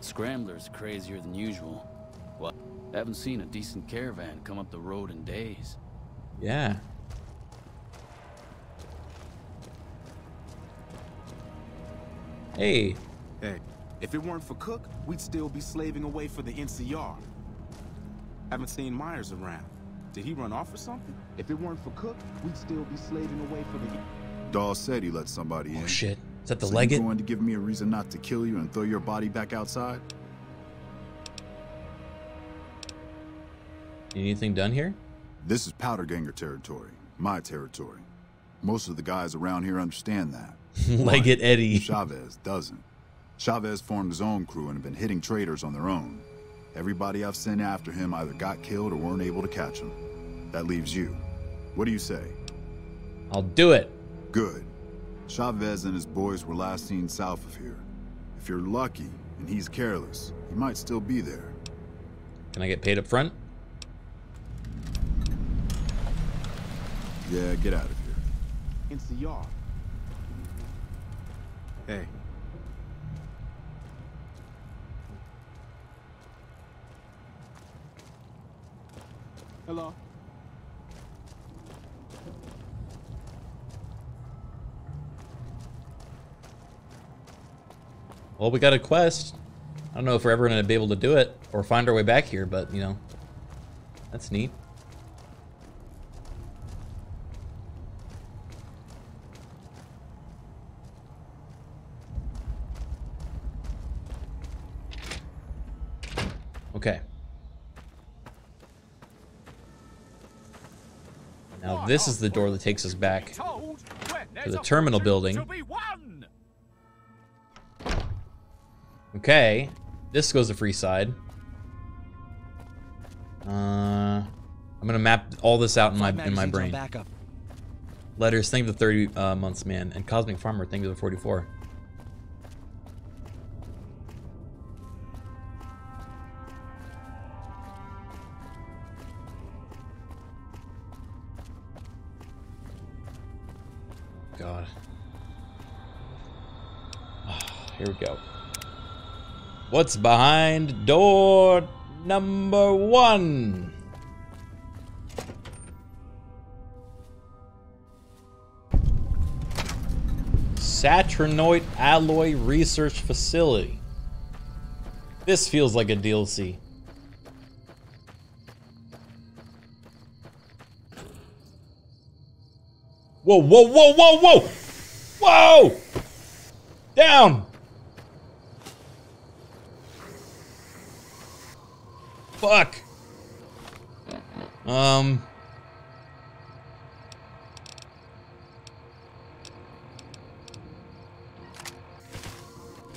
Speaker 59: Scrambler's crazier than usual. What? Haven't seen a decent caravan come up the road in days.
Speaker 1: Yeah. Hey.
Speaker 47: Hey, if it weren't for Cook, we'd still be slaving away for the NCR. Haven't seen Myers around. Did he run off or something? If it weren't for Cook, we'd still be slaving away for the...
Speaker 22: Dawes said he let somebody oh, in.
Speaker 1: Oh shit. Is that the
Speaker 22: so
Speaker 1: Leggett?
Speaker 22: You going to give me a reason not to kill you and throw your body back outside?
Speaker 1: Anything done here?
Speaker 22: This is Powder Ganger territory, my territory. Most of the guys around here understand that.
Speaker 1: Leggett Eddie.
Speaker 22: Chavez doesn't. Chavez formed his own crew and have been hitting traders on their own. Everybody I've sent after him either got killed or weren't able to catch him. That leaves you. What do you say?
Speaker 1: I'll do it.
Speaker 22: Good. Chavez and his boys were last seen south of here. If you're lucky and he's careless, he might still be there.
Speaker 1: Can I get paid up front?
Speaker 22: Yeah, get out of here.
Speaker 47: NCR. Hey. Hello.
Speaker 1: Well, we got a quest. I don't know if we're ever going to be able to do it or find our way back here, but, you know, that's neat. Okay. Now this is the door that takes us back to the terminal building. Okay. This goes to Freeside. Uh, I'm gonna map all this out in my in my brain. Letters, thank you for the 30 uh, months, man. And Cosmic Farmer, thank you for the 44. Here we go. What's behind door number one? Saturnoid Alloy Research Facility. This feels like a DLC. Whoa, whoa, whoa, whoa, whoa! Whoa! Down! Fuck! Um...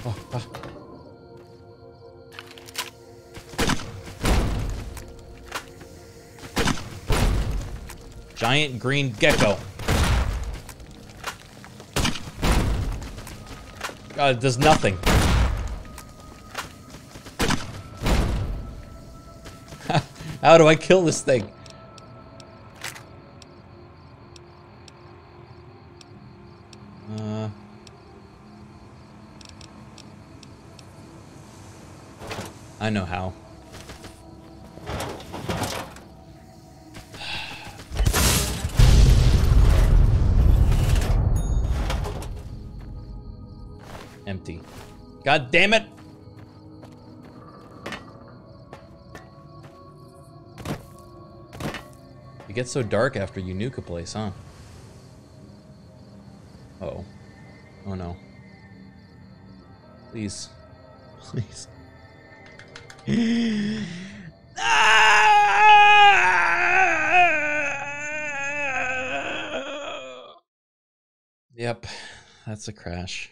Speaker 1: Oh. Giant green gecko. God, it does nothing. How do I kill this thing? Uh... I know how. Empty. God damn it! It gets so dark after you nuke a place, huh? Uh oh. Oh no. Please. Please. Yep, that's a crash.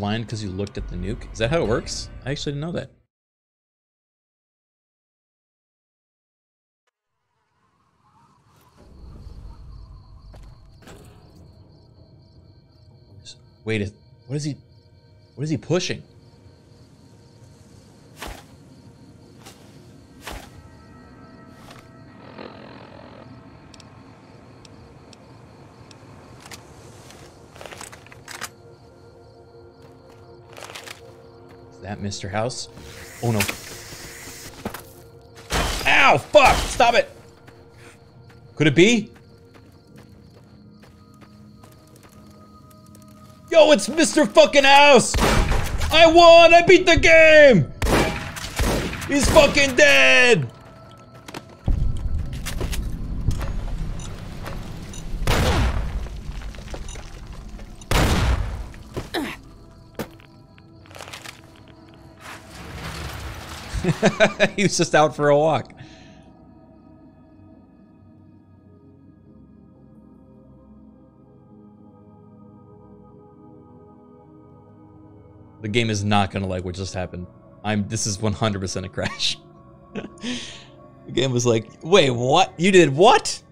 Speaker 1: Blind because you looked at the nuke? Is that how it works? I actually didn't know that. Wait, what is he? What is he pushing? Mr. House? Oh no. Ow! Fuck! Stop it! Could it be? Yo, it's Mr. Fucking House! I won! I beat the game! He's fucking dead! he was just out for a walk. The game is not gonna like what just happened. I'm. This is 100% a crash. the game was like, wait, what? You did what?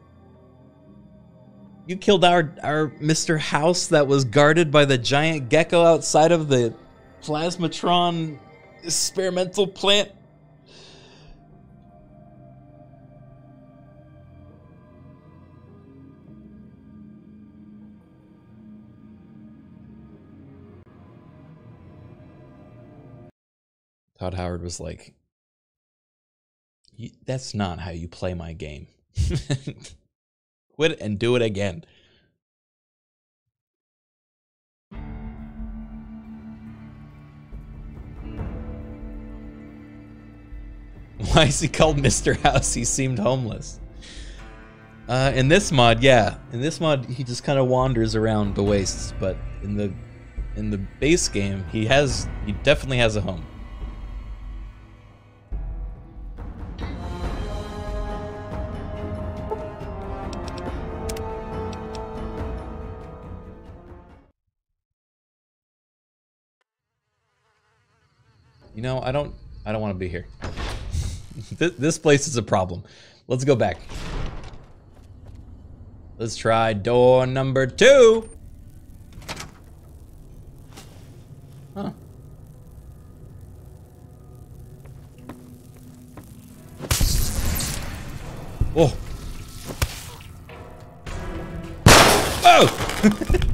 Speaker 1: You killed our our Mr. House that was guarded by the giant gecko outside of the plasmatron experimental plant. Todd Howard was like, "That's not how you play my game. Quit and do it again." Why is he called Mr. House? He seemed homeless. Uh, in this mod, yeah, in this mod, he just kind of wanders around the wastes. But in the in the base game, he has he definitely has a home. You know, I don't I don't want to be here. Th- this place is a problem. Let's go back. Let's try door number two. Huh. Oh. Oh!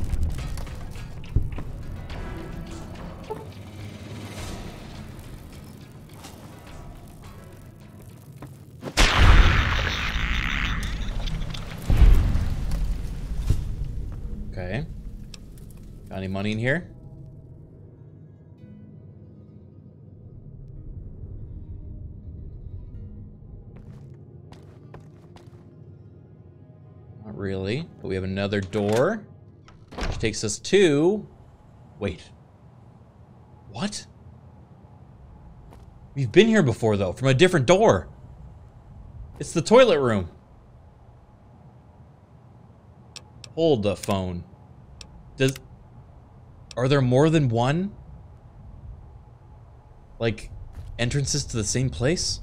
Speaker 1: any money in here? Not really. But we have another door. Which takes us to... Wait. What? We've been here before, though, from a different door. It's the toilet room. Hold the phone. Does... Are there more than one? Like, entrances to the same place?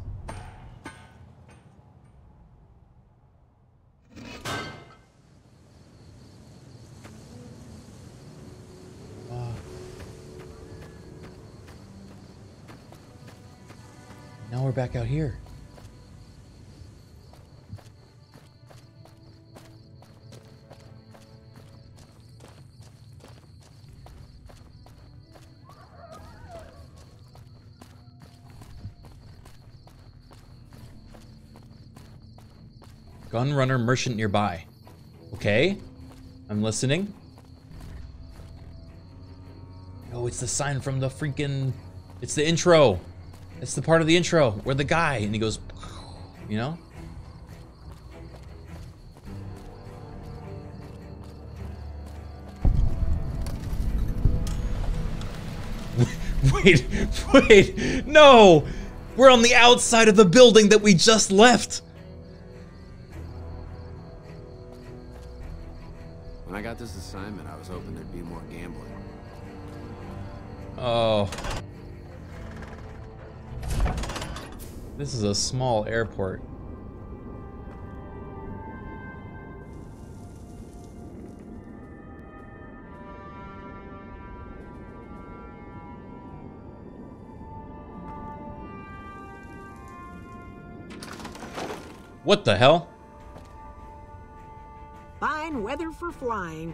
Speaker 1: Now we're back out here. Gunrunner merchant nearby. Okay. I'm listening. Oh, it's the sign from the freaking... It's the intro. It's the part of the intro where the guy, and he goes... You know? Wait, wait, no! We're on the outside of the building that we just left! Small airport. What the hell?
Speaker 58: Fine weather for flying.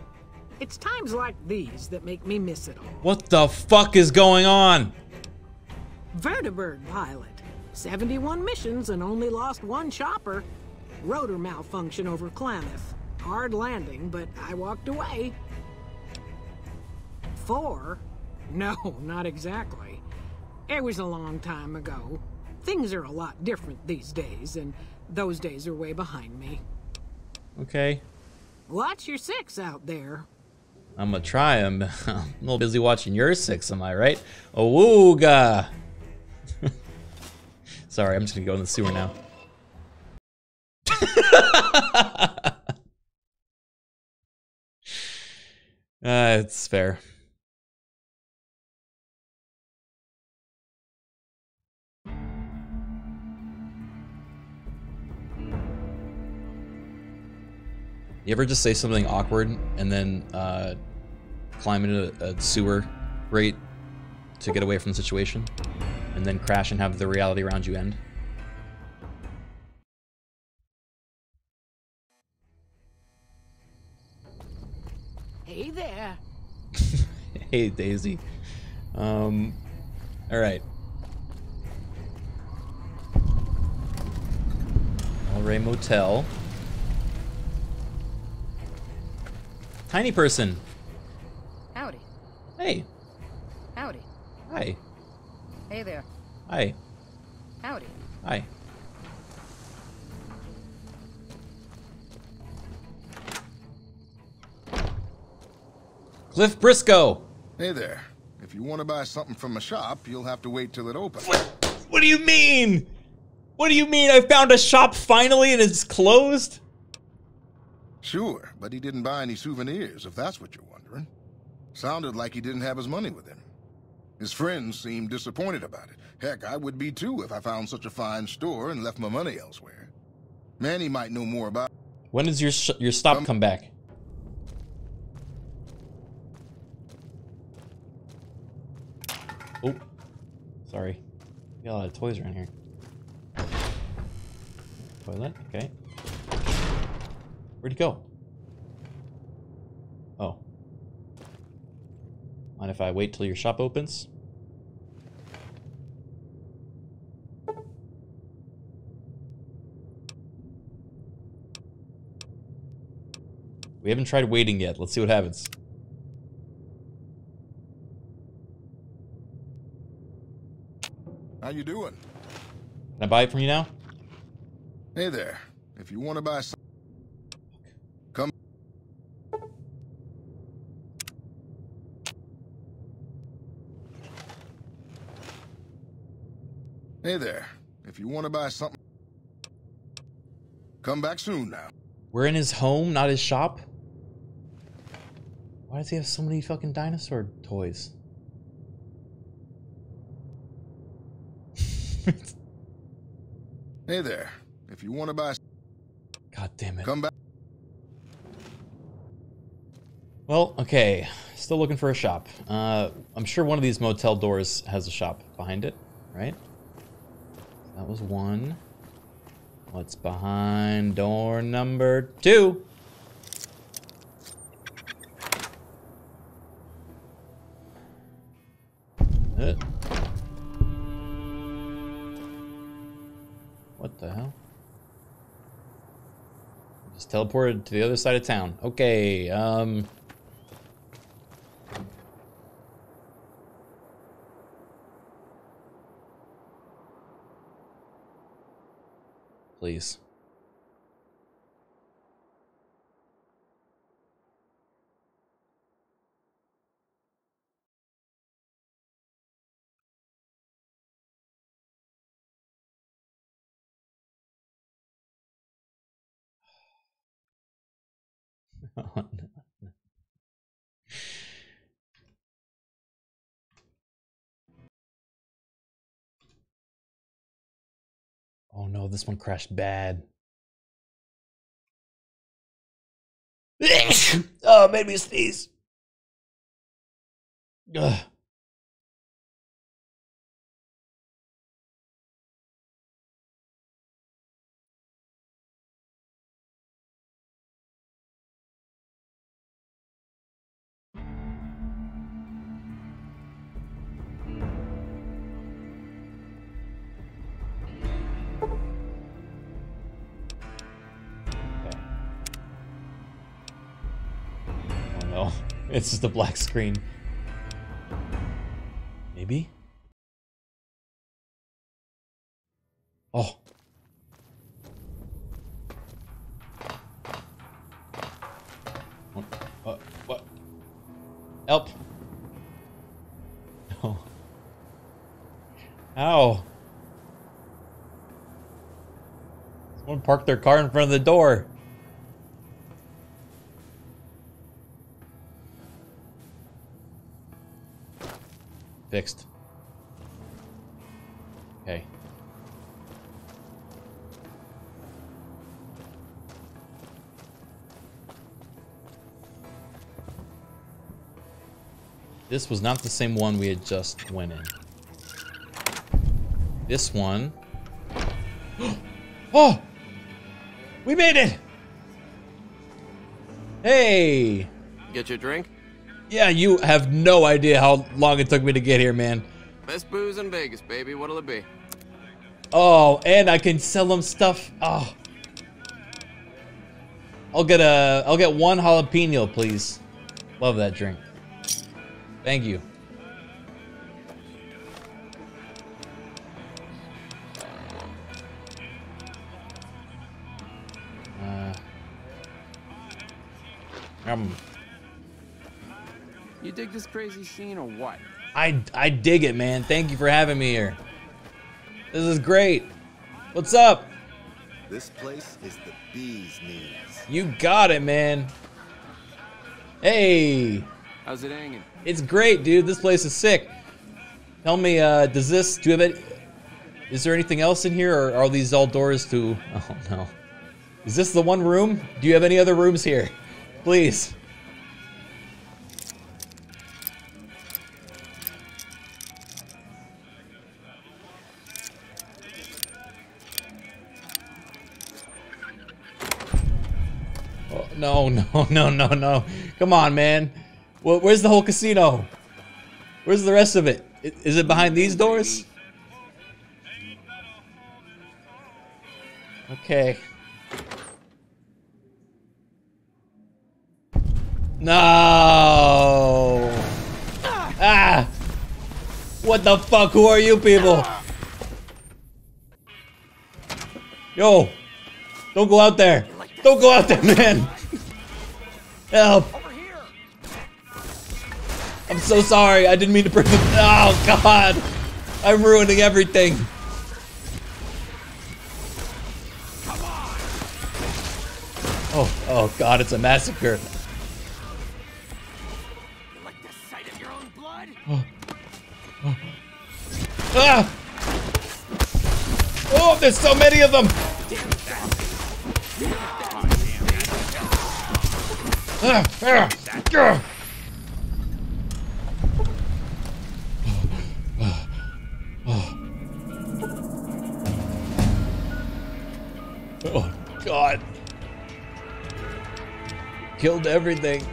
Speaker 58: It's times like these that make me miss it all.
Speaker 1: What the fuck is going on?
Speaker 58: Vertibird pilot. 71 missions and only lost one chopper. Rotor malfunction over Klamath. Hard landing, but I walked away. Four? No, not exactly. It was a long time ago. Things are a lot different these days, and those days are way behind me.
Speaker 1: Okay.
Speaker 58: Watch your six out there.
Speaker 1: I'm gonna try. I'm, I'm a little busy watching your six, am I right? Awooga! Sorry, I'm just gonna go in the sewer now. uh, it's fair. You ever just say something awkward and then uh, climb into a sewer grate to get away from the situation, and then crash and have the reality around you end?
Speaker 58: Hey there.
Speaker 1: hey, Daisy. Um, all right. El Rey Motel. Tiny person.
Speaker 52: Howdy.
Speaker 1: Hey.
Speaker 52: Howdy.
Speaker 1: Hi.
Speaker 52: Hey there.
Speaker 1: Hi.
Speaker 52: Howdy.
Speaker 1: Hi. Cliff Briscoe.
Speaker 60: Hey there. If you want to buy something from a shop, you'll have to wait till it opens.
Speaker 1: What do you mean? What do you mean? I found a shop finally and it's closed?
Speaker 60: Sure, but he didn't buy any souvenirs, if that's what you're wondering. Sounded like he didn't have his money with him. His friends seemed disappointed about it. Heck, I would be too if I found such a fine store and left my money elsewhere. Manny might know more about
Speaker 1: When does your sh your stop come back? Oh, sorry. Got a lot of toys around here. Toilet, okay. Where'd he go? Oh. Mind if I wait till your shop opens? We haven't tried waiting yet. Let's see what happens.
Speaker 60: How you doing?
Speaker 1: Can I buy it from you now?
Speaker 60: Hey there. If you want to buy some... Hey there. If you want to buy something... Come back soon now.
Speaker 1: We're in his home, not his shop? Why does he have so many fucking dinosaur toys?
Speaker 60: Hey there. If you want to buy...
Speaker 1: God damn it.
Speaker 60: Come back...
Speaker 1: Well, okay. Still looking for a shop. Uh, I'm sure one of these motel doors has a shop behind it, right? That was one. What's behind door number two? Uh. What the hell? Just teleported to the other side of town. Okay, um... Please. Oh, Oh, no. This one crashed bad. oh, made me sneeze. Ugh. No, it's just a black screen. Maybe? Oh. What? What? Help. No. How? Someone parked their car in front of the door. Fixed. Okay. This was not the same one we had just went in. This one. oh! We made it! Hey!
Speaker 61: Get your drink?
Speaker 1: Yeah, you have no idea how long it took me to get here, man.
Speaker 61: Best booze in Vegas, baby. What'll it be?
Speaker 1: Oh, and I can sell them stuff. Oh. I'll get a I'll get one jalapeno, please. Love that drink. Thank you. Uh, um,
Speaker 61: You dig this crazy scene or what?
Speaker 1: I I dig it, man. Thank you for having me here. This is great. What's up?
Speaker 53: This place is the bee's knees.
Speaker 1: You got it, man. Hey.
Speaker 61: How's it hanging?
Speaker 1: It's great, dude. This place is sick. Tell me, uh, does this, do you have it, is there anything else in here, or are these all doors to, oh no. Is this the one room? Do you have any other rooms here? Please. No, no, no, no, no. Come on, man. Well, where's the whole casino? Where's the rest of it? Is it behind these doors? Okay. No. Ah. What the fuck? Who are you people? Yo. Don't go out there. Don't go out there, man. Help. I'm so sorry. I didn't mean to bring them. Oh, God. I'm ruining everything. Oh, oh, God. It's a massacre. Oh. Oh. Ah! Oh, there's so many of them! Oh, God. Killed everything.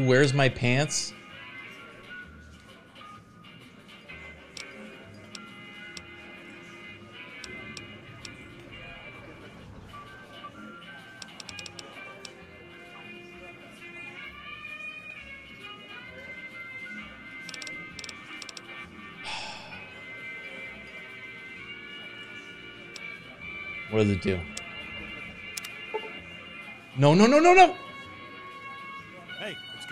Speaker 1: Where's my pants? What does it do? No, no, no, no, no!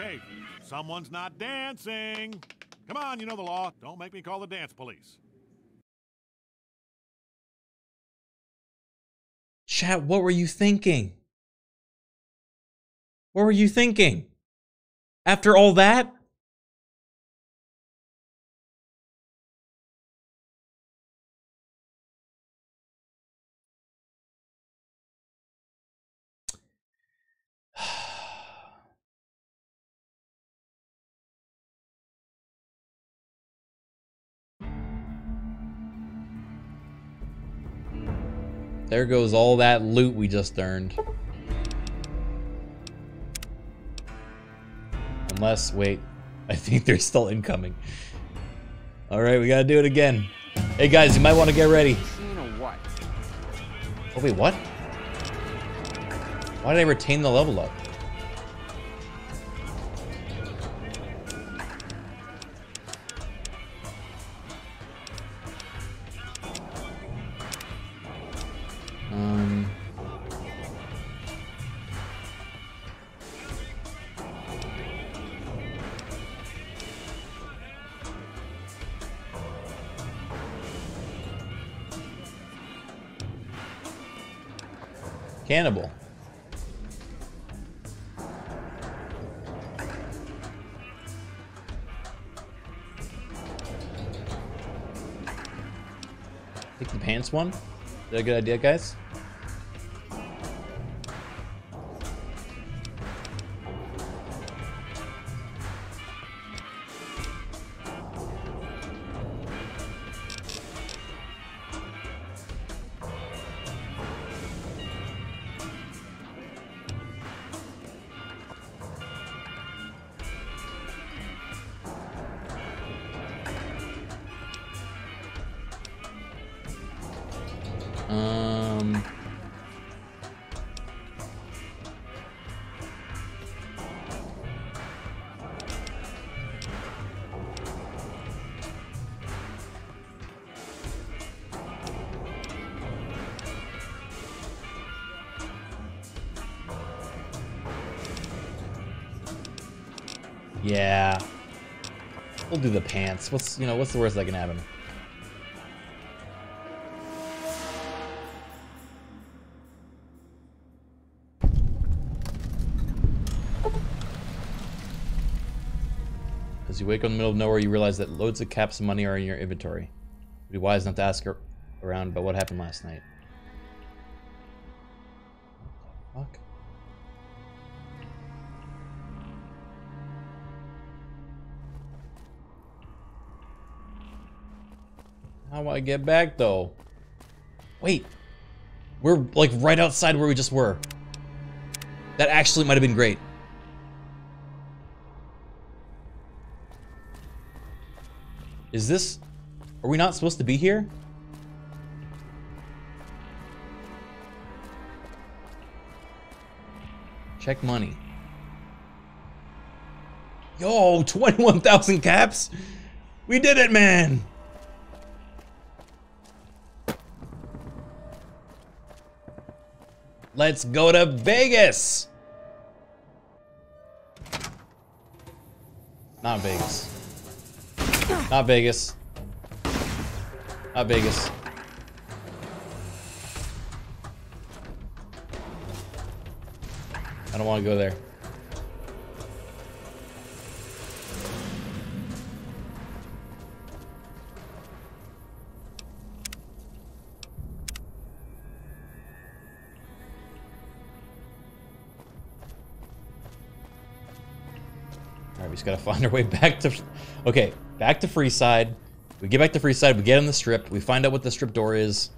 Speaker 62: Hey. Someone's not dancing. Come on, you know the law. Don't make me call the dance police.
Speaker 1: Chat, what were you thinking? What were you thinking? After all that? There goes all that loot we just earned. Unless, wait, I think they're still incoming. All right, we gotta do it again. Hey guys, you might want to get ready. Oh wait, what? Why did I retain the level up? A good idea, guys? Pants. What's you know what's the worst that can happen? As you wake up in the middle of nowhere, you realize that loads of caps of money are in your inventory. It'd be wise not to ask around about what happened last night. Fuck. How do I get back though? Wait. We're like right outside where we just were. That actually might have been great. Is this... Are we not supposed to be here? Check money. Yo, 21,000 caps? We did it, man! Let's go to Vegas! Not Vegas. Not Vegas. Not Vegas. I don't want to go there. Just gotta find our way back to... Okay, back to Freeside. We get back to Freeside, we get on the strip, we find out what the strip door is.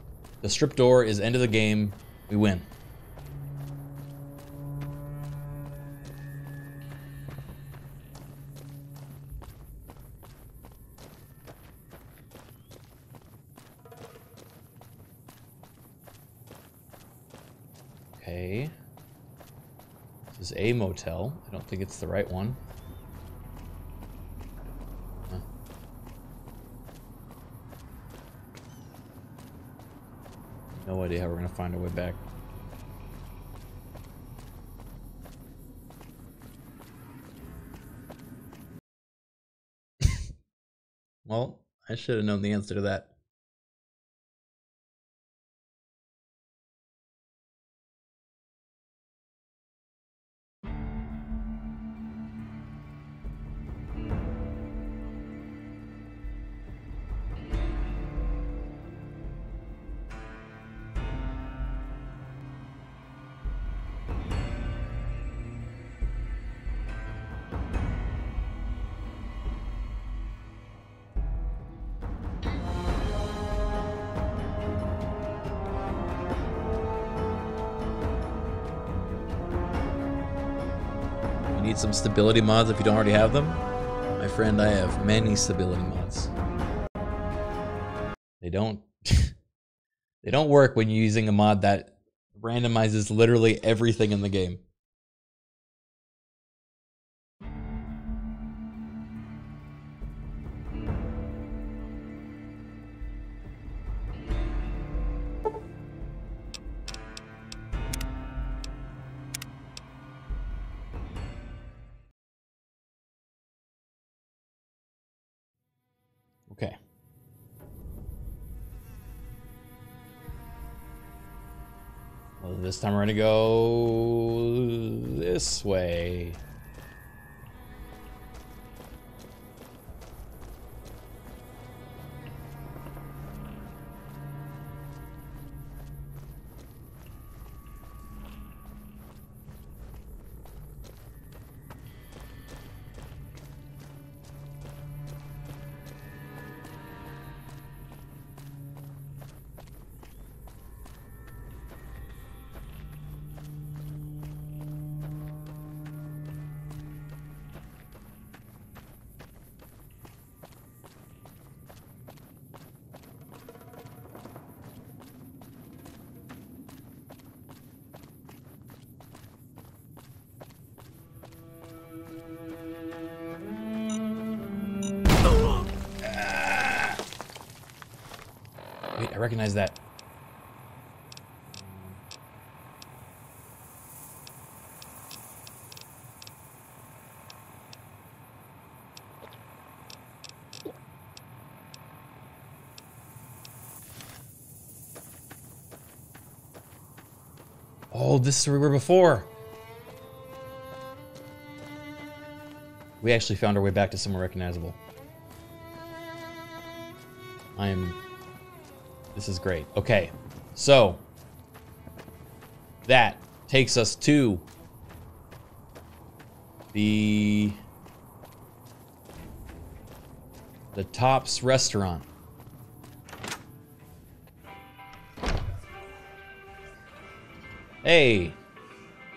Speaker 1: The strip door is end of the game, we win. Okay. This is a motel. I don't think it's the right one. Idea how we're gonna find our way back. well, I should have known the answer to that. Some stability mods if you don't already have them? My friend, I have many stability mods. They don't they don't work when you're using a mod that randomizes literally everything in the game. Time we're gonna go this way. This is where we were before. We actually found our way back to somewhere recognizable. I am... This is great. Okay, so... That takes us to... The... The Tops Restaurant. Hey,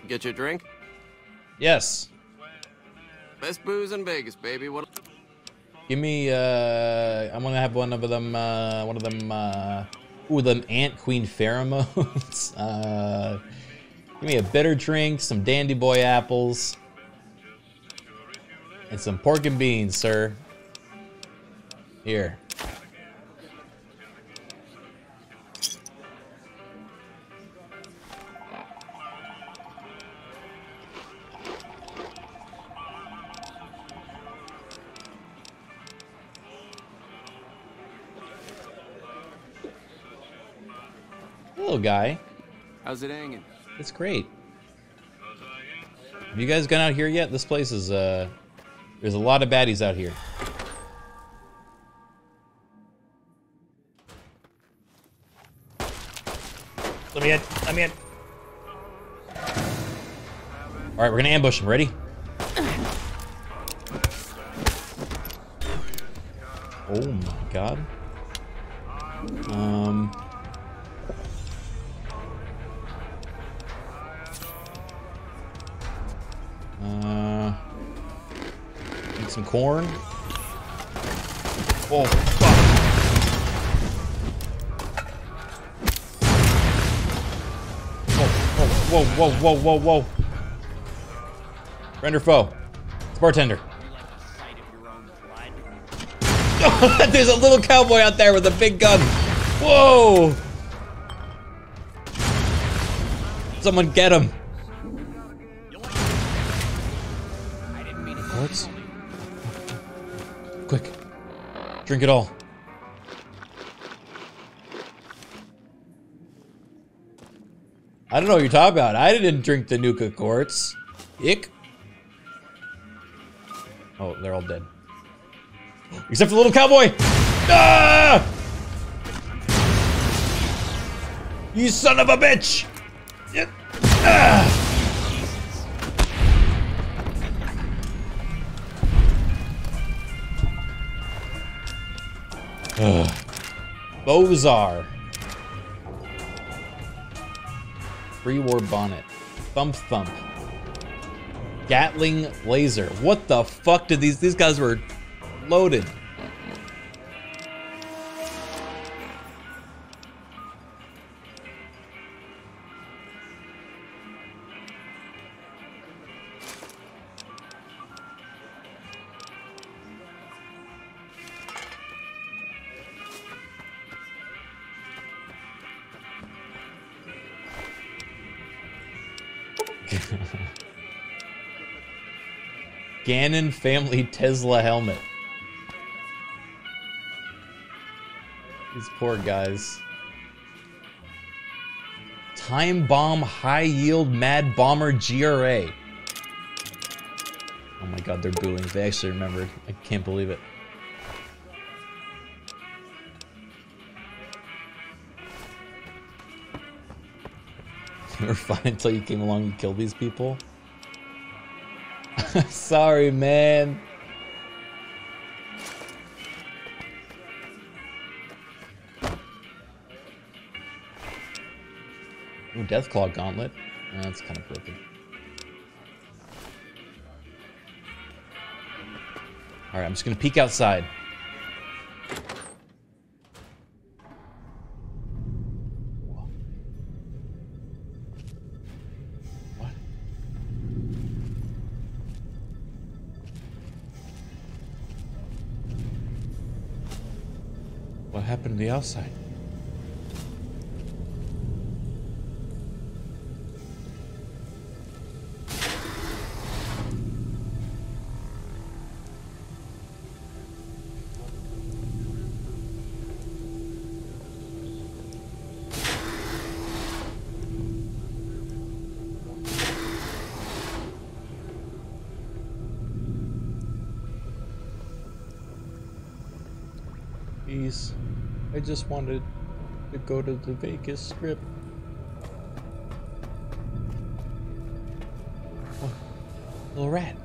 Speaker 63: Get your drink?
Speaker 1: yes.
Speaker 63: Best booze in Vegas, baby. What?
Speaker 1: Give me, uh, I'm gonna have one of them, uh, one of them, uh, ooh, them Ant Queen pheromones. uh, give me a bitter drink, some Dandy Boy apples, and some pork and beans, sir. Here. Guy.
Speaker 63: How's it hanging?
Speaker 1: It's great. Have you guys gone out here yet? This place is, uh, there's a lot of baddies out here. Let me in. Let me in. All right, we're gonna ambush him. Ready? Oh my god. Corn. Oh fuck. Whoa, whoa, whoa, whoa, whoa. Friend or foe? It's bartender. There's a little cowboy out there with a big gun. Whoa! Someone get him. Drink it all. I don't know what you're talking about. I didn't drink the Nuka quartz. Ick. Oh, they're all dead. Except for the little cowboy! Ah! You son of a bitch! Yeah. Ah! Bozar. Free war bonnet. Thump thump. Gatling laser. What the fuck did these these guys were loaded? Gannon family Tesla helmet. These poor guys. Time Bomb High Yield Mad Bomber GRA. Oh my god, they're booing. They actually remembered. I can't believe it. You were fine until you came along and killed these people? Sorry, man. Ooh, Deathclaw Gauntlet. Oh, that's kind of broken. Alright, I'm just gonna peek outside. outside. is I just wanted to go to the Vegas Strip. Oh, little rat.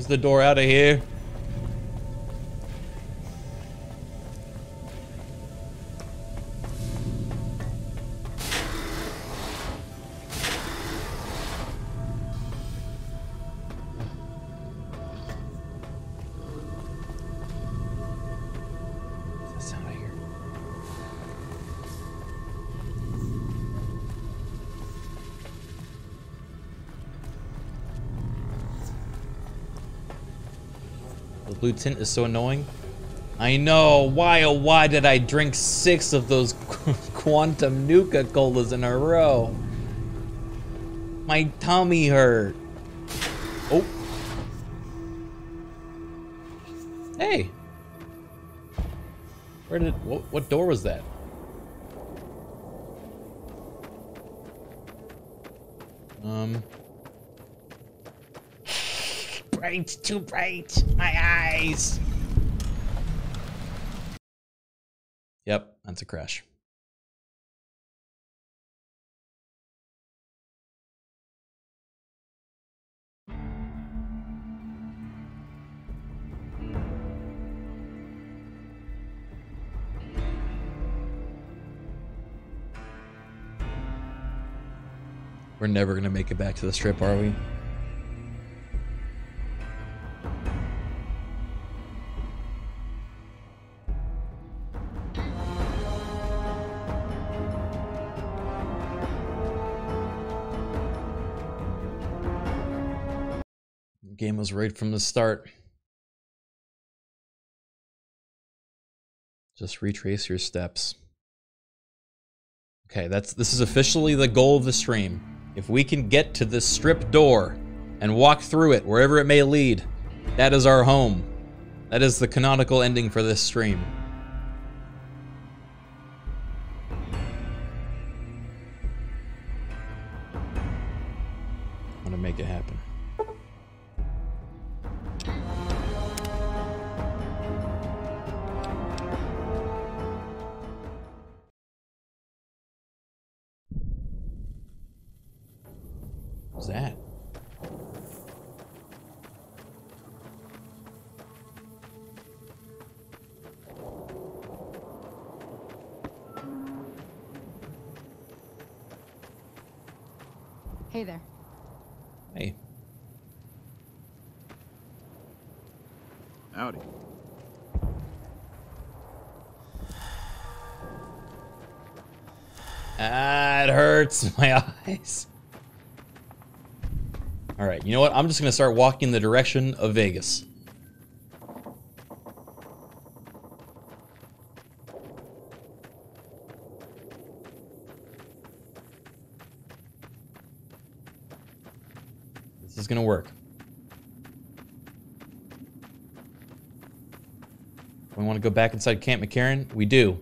Speaker 1: Where's the door out of here? Blue tint is so annoying. I know. Why, oh, why did I drink six of those Quantum Nuka Colas in a row? My tummy hurt. Bright, too bright. My eyes. Yep, that's a crash. We're never gonna make it back to the strip, are we? Rigged from the start. Just retrace your steps. Okay, that's this is officially the goal of the stream. If we can get to this strip door and walk through it wherever it may lead, that is our home. That is the canonical ending for this stream. Hurts my eyes. All right, you know what? I'm just gonna start walking in the direction of Vegas. This is gonna work. We want to go back inside Camp McCarran? We do.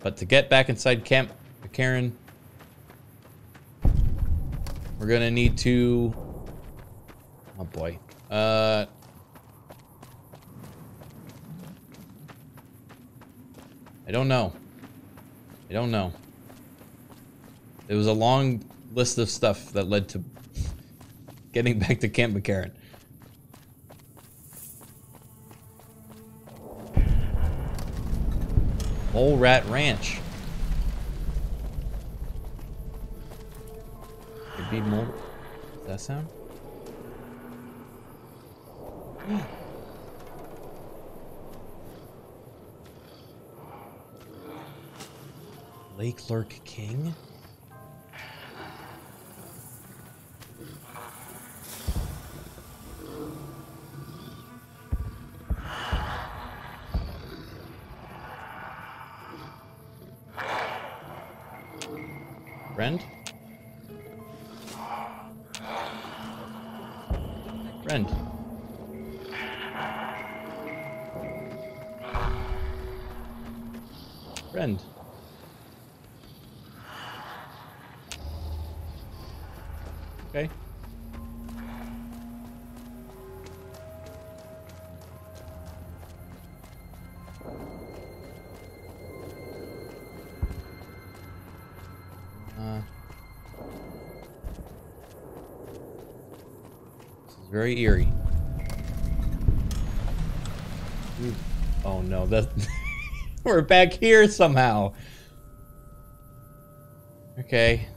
Speaker 1: But to get back inside Camp McCarran, we're gonna need to. Oh boy. Uh. I don't know. I don't know. It was a long list of stuff that led to getting back to Camp McCarran. Mole Rat Ranch. Be more. That sound? Lakelurk King? Very eerie. Ooh. Oh no, that we're back here somehow. Okay.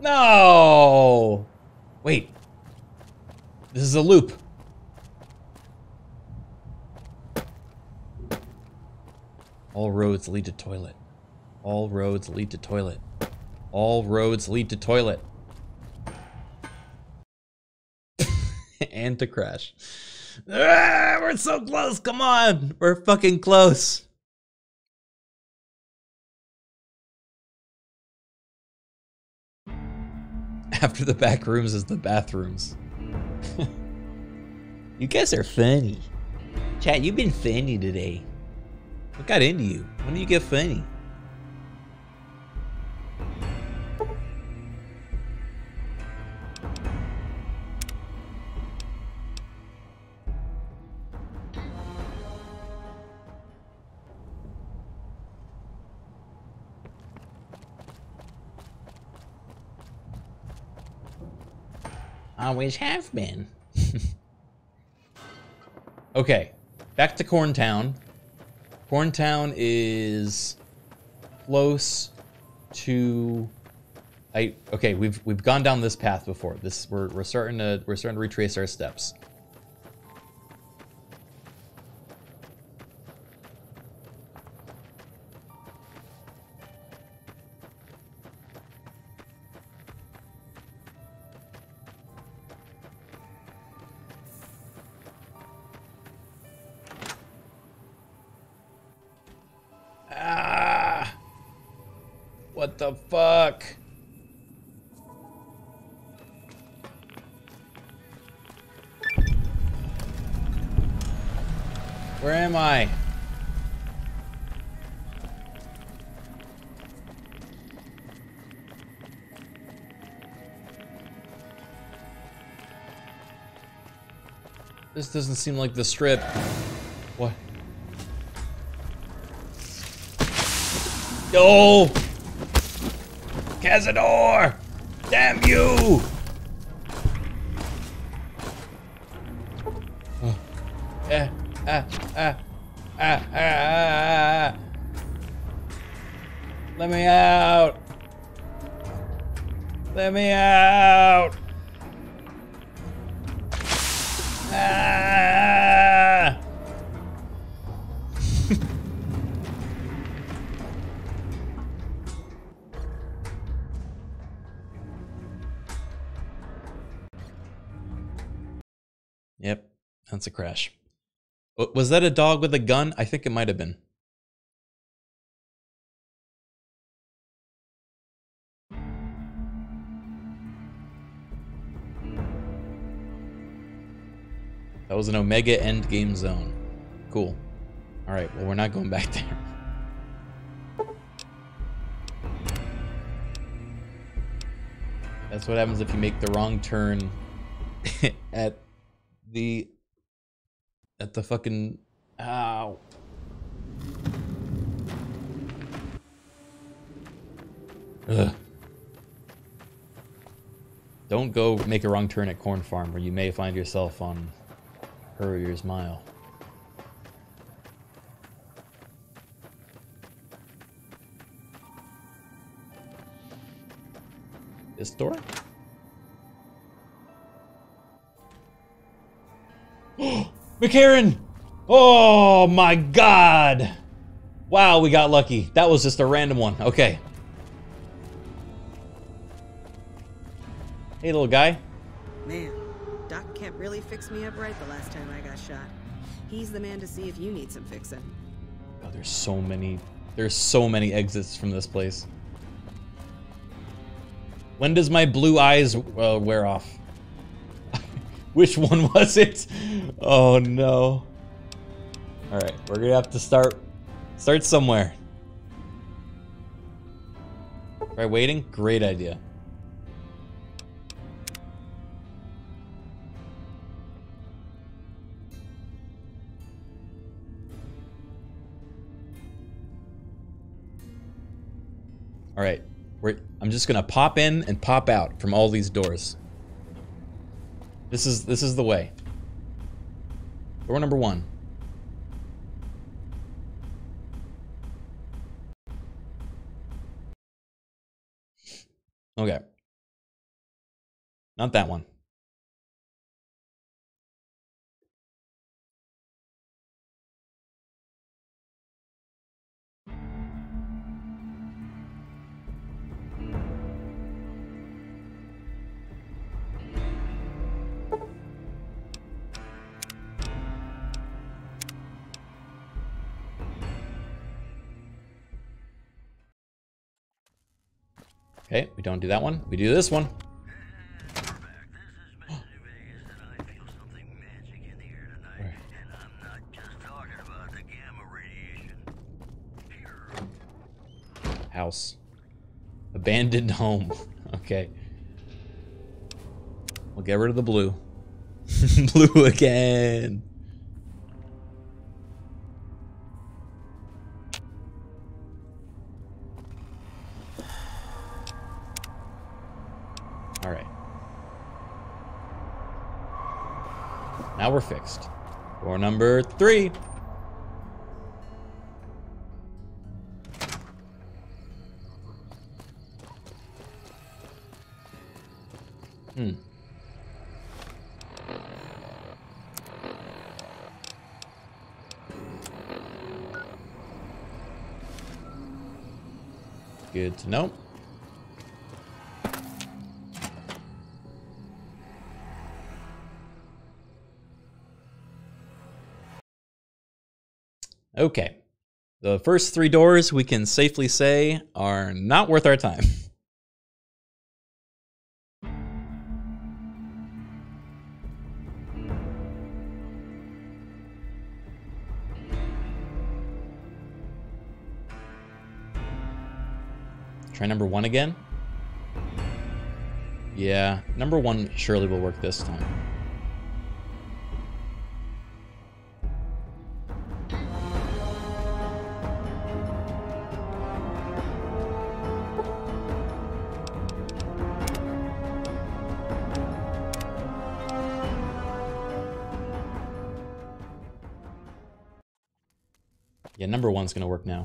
Speaker 1: No! Wait. This is a loop. All roads lead to toilet. All roads lead to toilet. All roads lead to toilet. And to crash. Ah, we're so close. Come on. We're fucking close. After the back rooms is the bathrooms. you guys are funny. Chat, you've been funny today. What got into you? When do you get funny? Always have been. okay, back to Corntown. Corntown is close to. I okay. We've we've gone down this path before. This we're we're starting to we're starting to retrace our steps. This doesn't seem like the strip. What? No! Cazador! Damn you! Was that a dog with a gun? I think it might have been. That was an Omega end game zone. Cool. All right, well, we're not going back there. That's what happens if you make the wrong turn at the at the fucking ow. Ugh. Don't go make a wrong turn at Corn Farm, where you may find yourself on Hurrier's Mile. This door? McCarran! Oh my god! Wow, we got lucky. That was just a random one. Okay. Hey, little guy.
Speaker 64: Man, Doc Kemp really fixed me up right the last time I got shot. He's the man to see if you need some fixing.
Speaker 1: Oh, there's so many. There's so many exits from this place. When does my blue eyes uh, wear off? Which one was it? Oh no. All right, we're gonna have to start start somewhere. Right, waiting. Great idea. All right, we're, I'm just gonna pop in and pop out from all these doors. This is this is the way. Door number one. Okay. Not that one. Okay, we don't do that one. We do this one. House. Abandoned home. Okay. We'll get rid of the blue. blue again. Now we're fixed. Door number three. Hmm. Good to know. Okay. The first three doors we can safely say are not worth our time. Try number one again. Yeah, number one surely will work this time. One's gonna work now.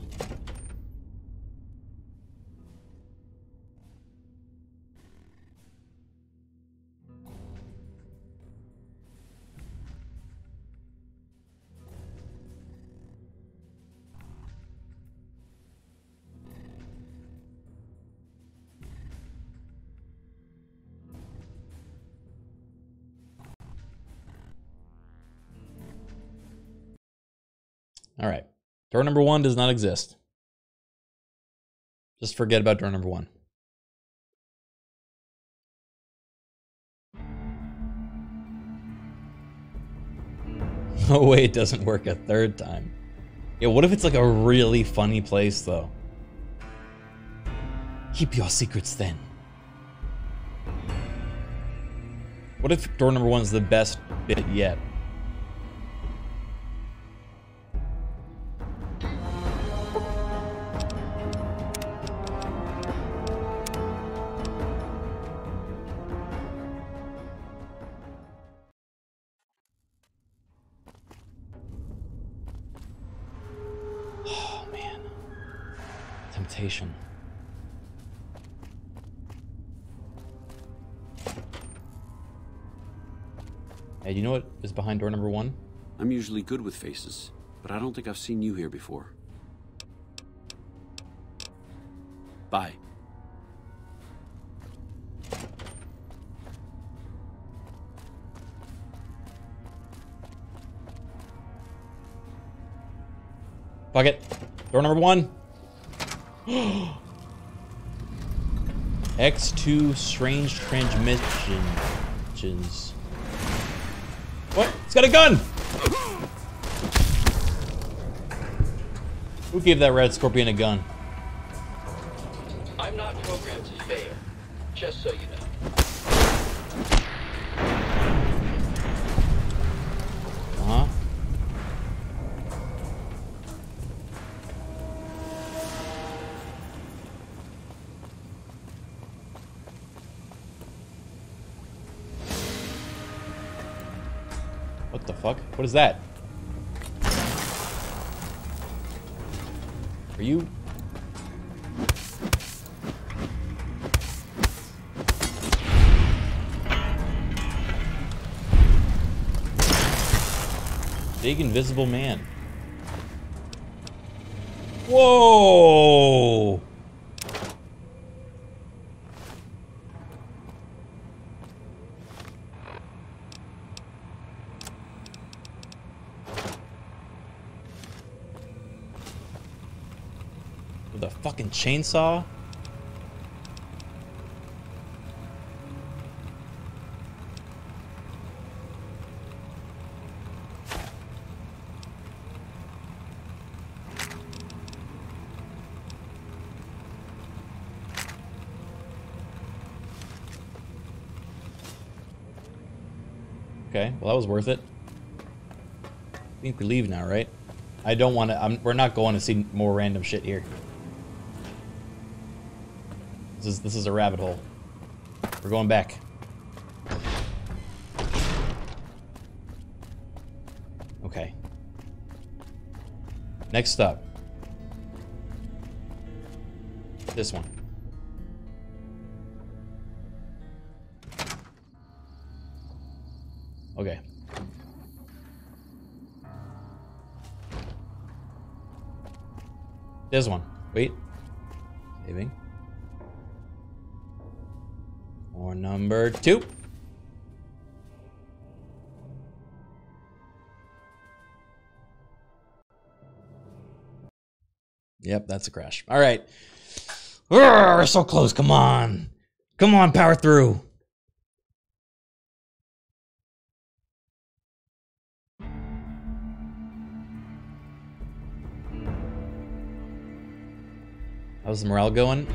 Speaker 1: One does not exist. Just forget about door number one. No way it doesn't work a third time. Yeah, what if it's like a really funny place though? Keep your secrets then. What if door number one's the best bit yet?
Speaker 65: Usually good with faces, but I don't think I've seen you here before.
Speaker 42: Bye.
Speaker 1: Fuck it. Door number one. X2 strange transmissions. What? It's got a gun! Who gave that Radscorpion a gun?
Speaker 66: I'm not programmed to fail, just so you know.
Speaker 1: Uh-huh. What the fuck? What is that? Big invisible man. Whoa! With a fucking chainsaw? Okay, well that was worth it. I think we leave now, right? I don't want to. We're not going to see more random shit here. This is this is a rabbit hole. We're going back. Okay. Next up. This one. This one. Wait. Saving. Or number two. Yep, that's a crash. All right. Urgh, we're so close. Come on. Come on, power through. How's the morale going?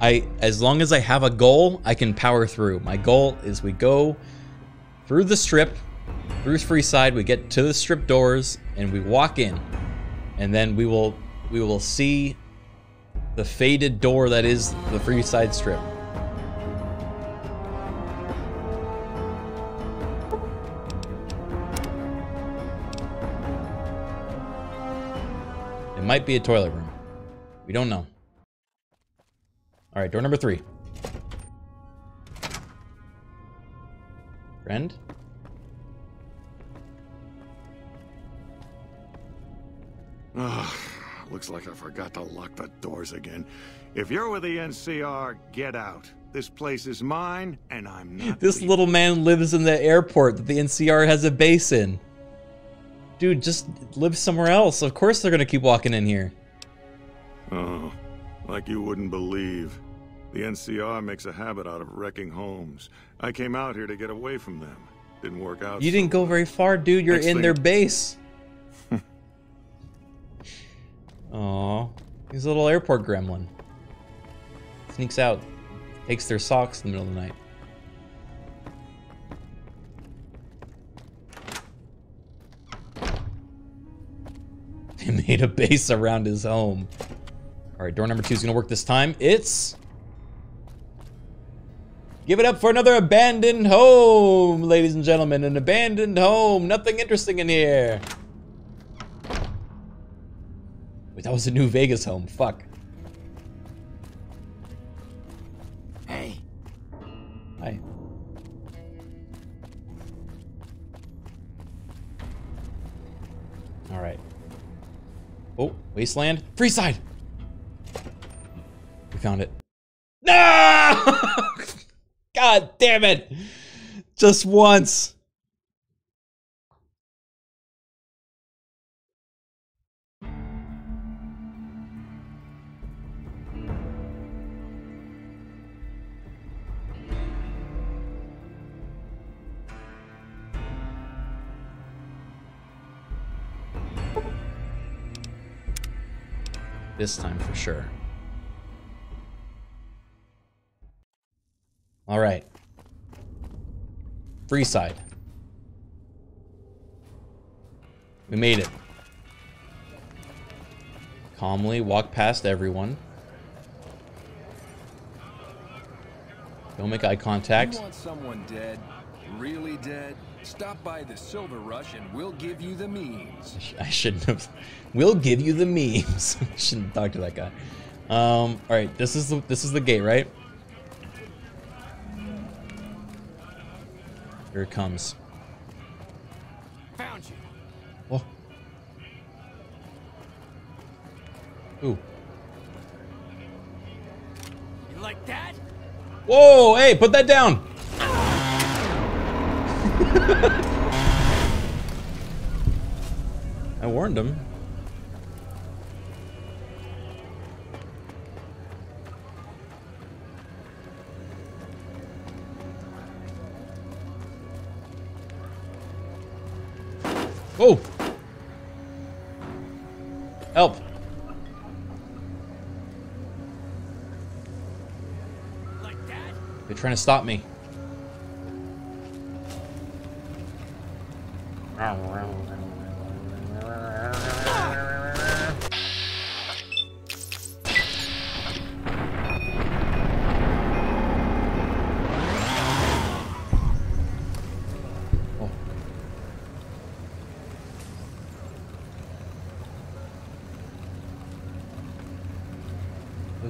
Speaker 1: I as long as I have a goal, I can power through. My goal is we go through the strip, through Freeside, we get to the strip doors, and we walk in. And then we will we will see the faded door that is the Freeside strip. It might be a toilet room. We don't know. All right, door number three. Friend?
Speaker 21: Ugh, looks like I forgot to lock the doors again. If you're with the NCR, get out. This place is mine, and I'm not.
Speaker 1: This little man lives in the airport that the NCR has a base in. Dude, just live somewhere else. Of course they're gonna keep walking in here.
Speaker 21: Oh, like you wouldn't believe. The NCR makes a habit out of wrecking homes. I came out here to get away from them. Didn't work out.
Speaker 1: You didn't go very far, dude. You're in their base. Aw. He's a little airport gremlin. Sneaks out. Takes their socks in the middle of the night. He made a base around his home. Alright, door number two is gonna work this time. It's... Give it up for another abandoned home, ladies and gentlemen. An abandoned home. Nothing interesting in here. Wait, that was a New Vegas home. Fuck.
Speaker 9: Hey.
Speaker 1: Hi. All right. Oh, wasteland. Freeside. We found it. No! God damn it! Just once. This time for sure. All right. Freeside. We made it. Calmly walk past everyone. Don't make eye contact.
Speaker 54: You want someone dead? Really dead? Stop by the Silver Rush and we'll give you the means.
Speaker 1: I shouldn't have. We'll give you the memes. shouldn't talk to that guy. Um. All right. This is the this is the gate, right? Here it comes.
Speaker 15: Found you.
Speaker 1: Oh. Ooh.
Speaker 15: You like that?
Speaker 1: Whoa! Hey, put that down. I warned him. Oh! Help! They're trying to stop me.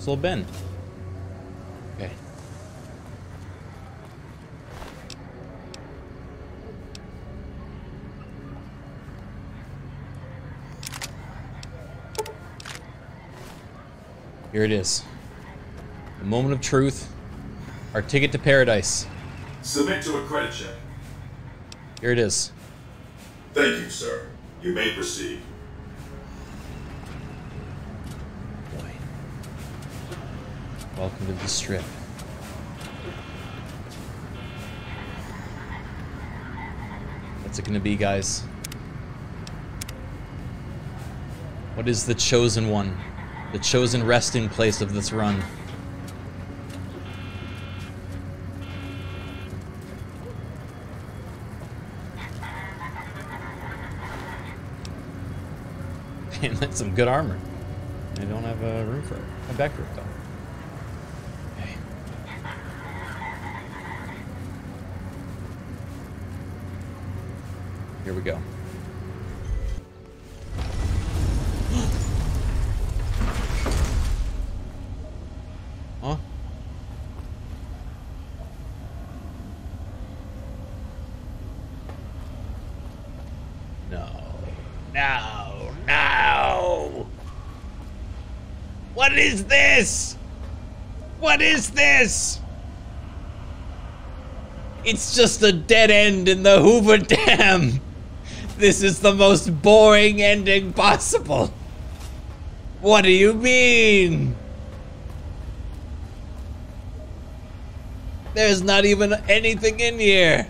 Speaker 1: There's little Ben. Okay. Here it is. The moment of truth. Our ticket to paradise.
Speaker 67: Submit to a credit check.
Speaker 1: Here it is.
Speaker 67: Thank you, sir. You may proceed.
Speaker 1: Welcome to the strip. What's it gonna be, guys? What is the chosen one? The chosen resting place of this run? and that's some good armor. I don't have uh, room for it. I'm back it though. Here we go. huh? No. No. No. What is this? What is this? It's just a dead end in the Hoover Dam. This is the most boring ending possible. What do you mean? There's not even anything in here.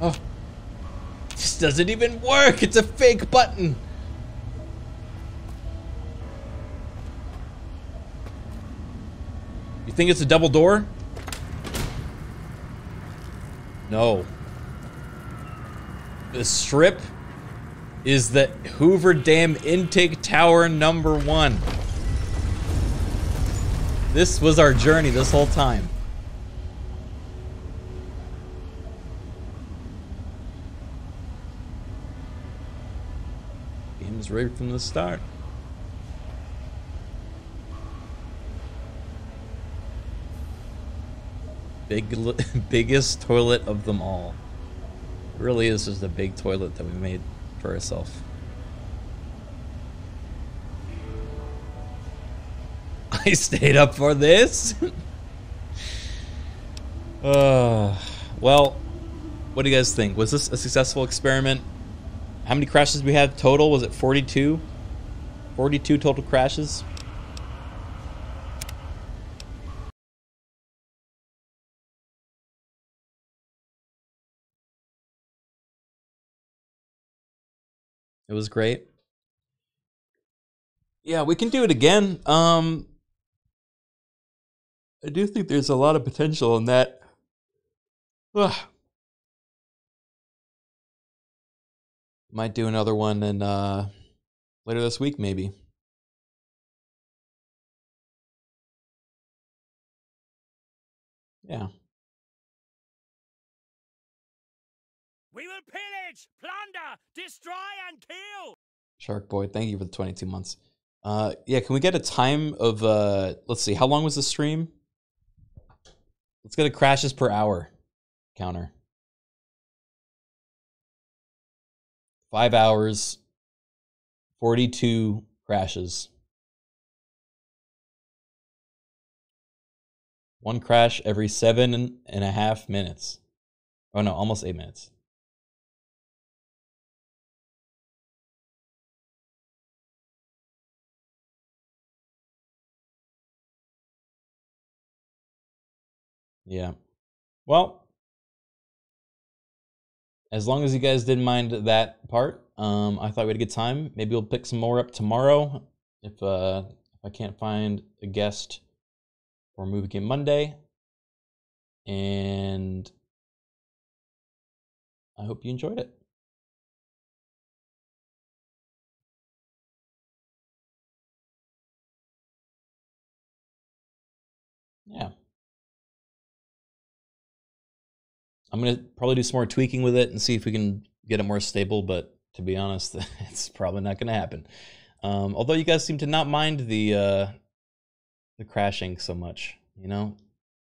Speaker 1: Oh. This doesn't even work. It's a fake button. Think it's a double door? No. The strip is the Hoover Dam intake tower number one. This was our journey this whole time. Game's right from the start. Big, biggest toilet of them all. It really is just a big toilet that we made. for ourselves. I stayed up for this. uh, well, what do you guys think? Was this a successful experiment? How many crashes we had total? Was it 42? 42 total crashes? It was great. Yeah, we can do it again. Um I do think there's a lot of potential in that. Ugh. Might do another one and uh later this week maybe. Yeah.
Speaker 65: Pillage, plunder, destroy, and kill!
Speaker 1: Shark Boy, thank you for the 22 months. Uh yeah, can we get a time of uh let's see, how long was the stream? Let's get a crashes per hour counter. 5 hours 42 crashes. One crash every seven and a half minutes. Oh no, almost eight minutes. Yeah. Well, as long as you guys didn't mind that part, um, I thought we had a good time. Maybe we'll pick some more up tomorrow if uh, if I can't find a guest for movie game Monday. And I hope you enjoyed it. Yeah. I'm gonna probably do some more tweaking with it and see if we can get it more stable. But to be honest, it's probably not gonna happen. Um, although you guys seem to not mind the uh, the crashing so much, you know,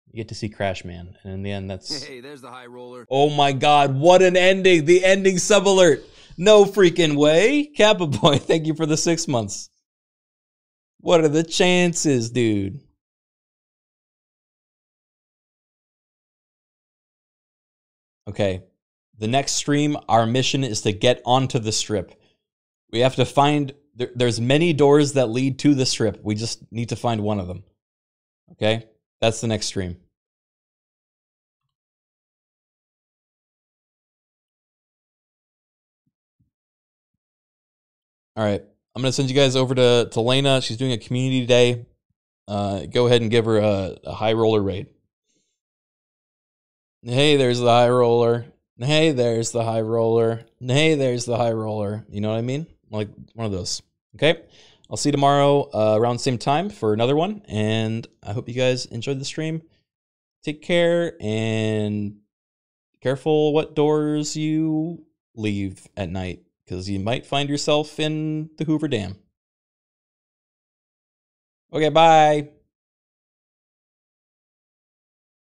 Speaker 1: you get to see Crash Man, and in the end, that's
Speaker 61: Hey, there's the high roller.
Speaker 1: oh my god, what an ending! The ending sub alert. No freaking way, Kappa Boy. Thank you for the six months. What are the chances, dude? Okay. The next stream, our mission is to get onto the strip. We have to find there, there's many doors that lead to the strip. We just need to find one of them. Okay? That's the next stream. All right. I'm going to send you guys over to, to Lena. She's doing a community day. Uh, go ahead and give her a, a high roller raid. Hey, there's the high roller. Hey, there's the high roller. Hey, there's the high roller. You know what I mean? Like one of those. Okay. I'll see you tomorrow uh, around the same time for another one. And I hope you guys enjoyed the stream. Take care and careful what doors you leave at night because you might find yourself in the Hoover Dam. Okay, bye.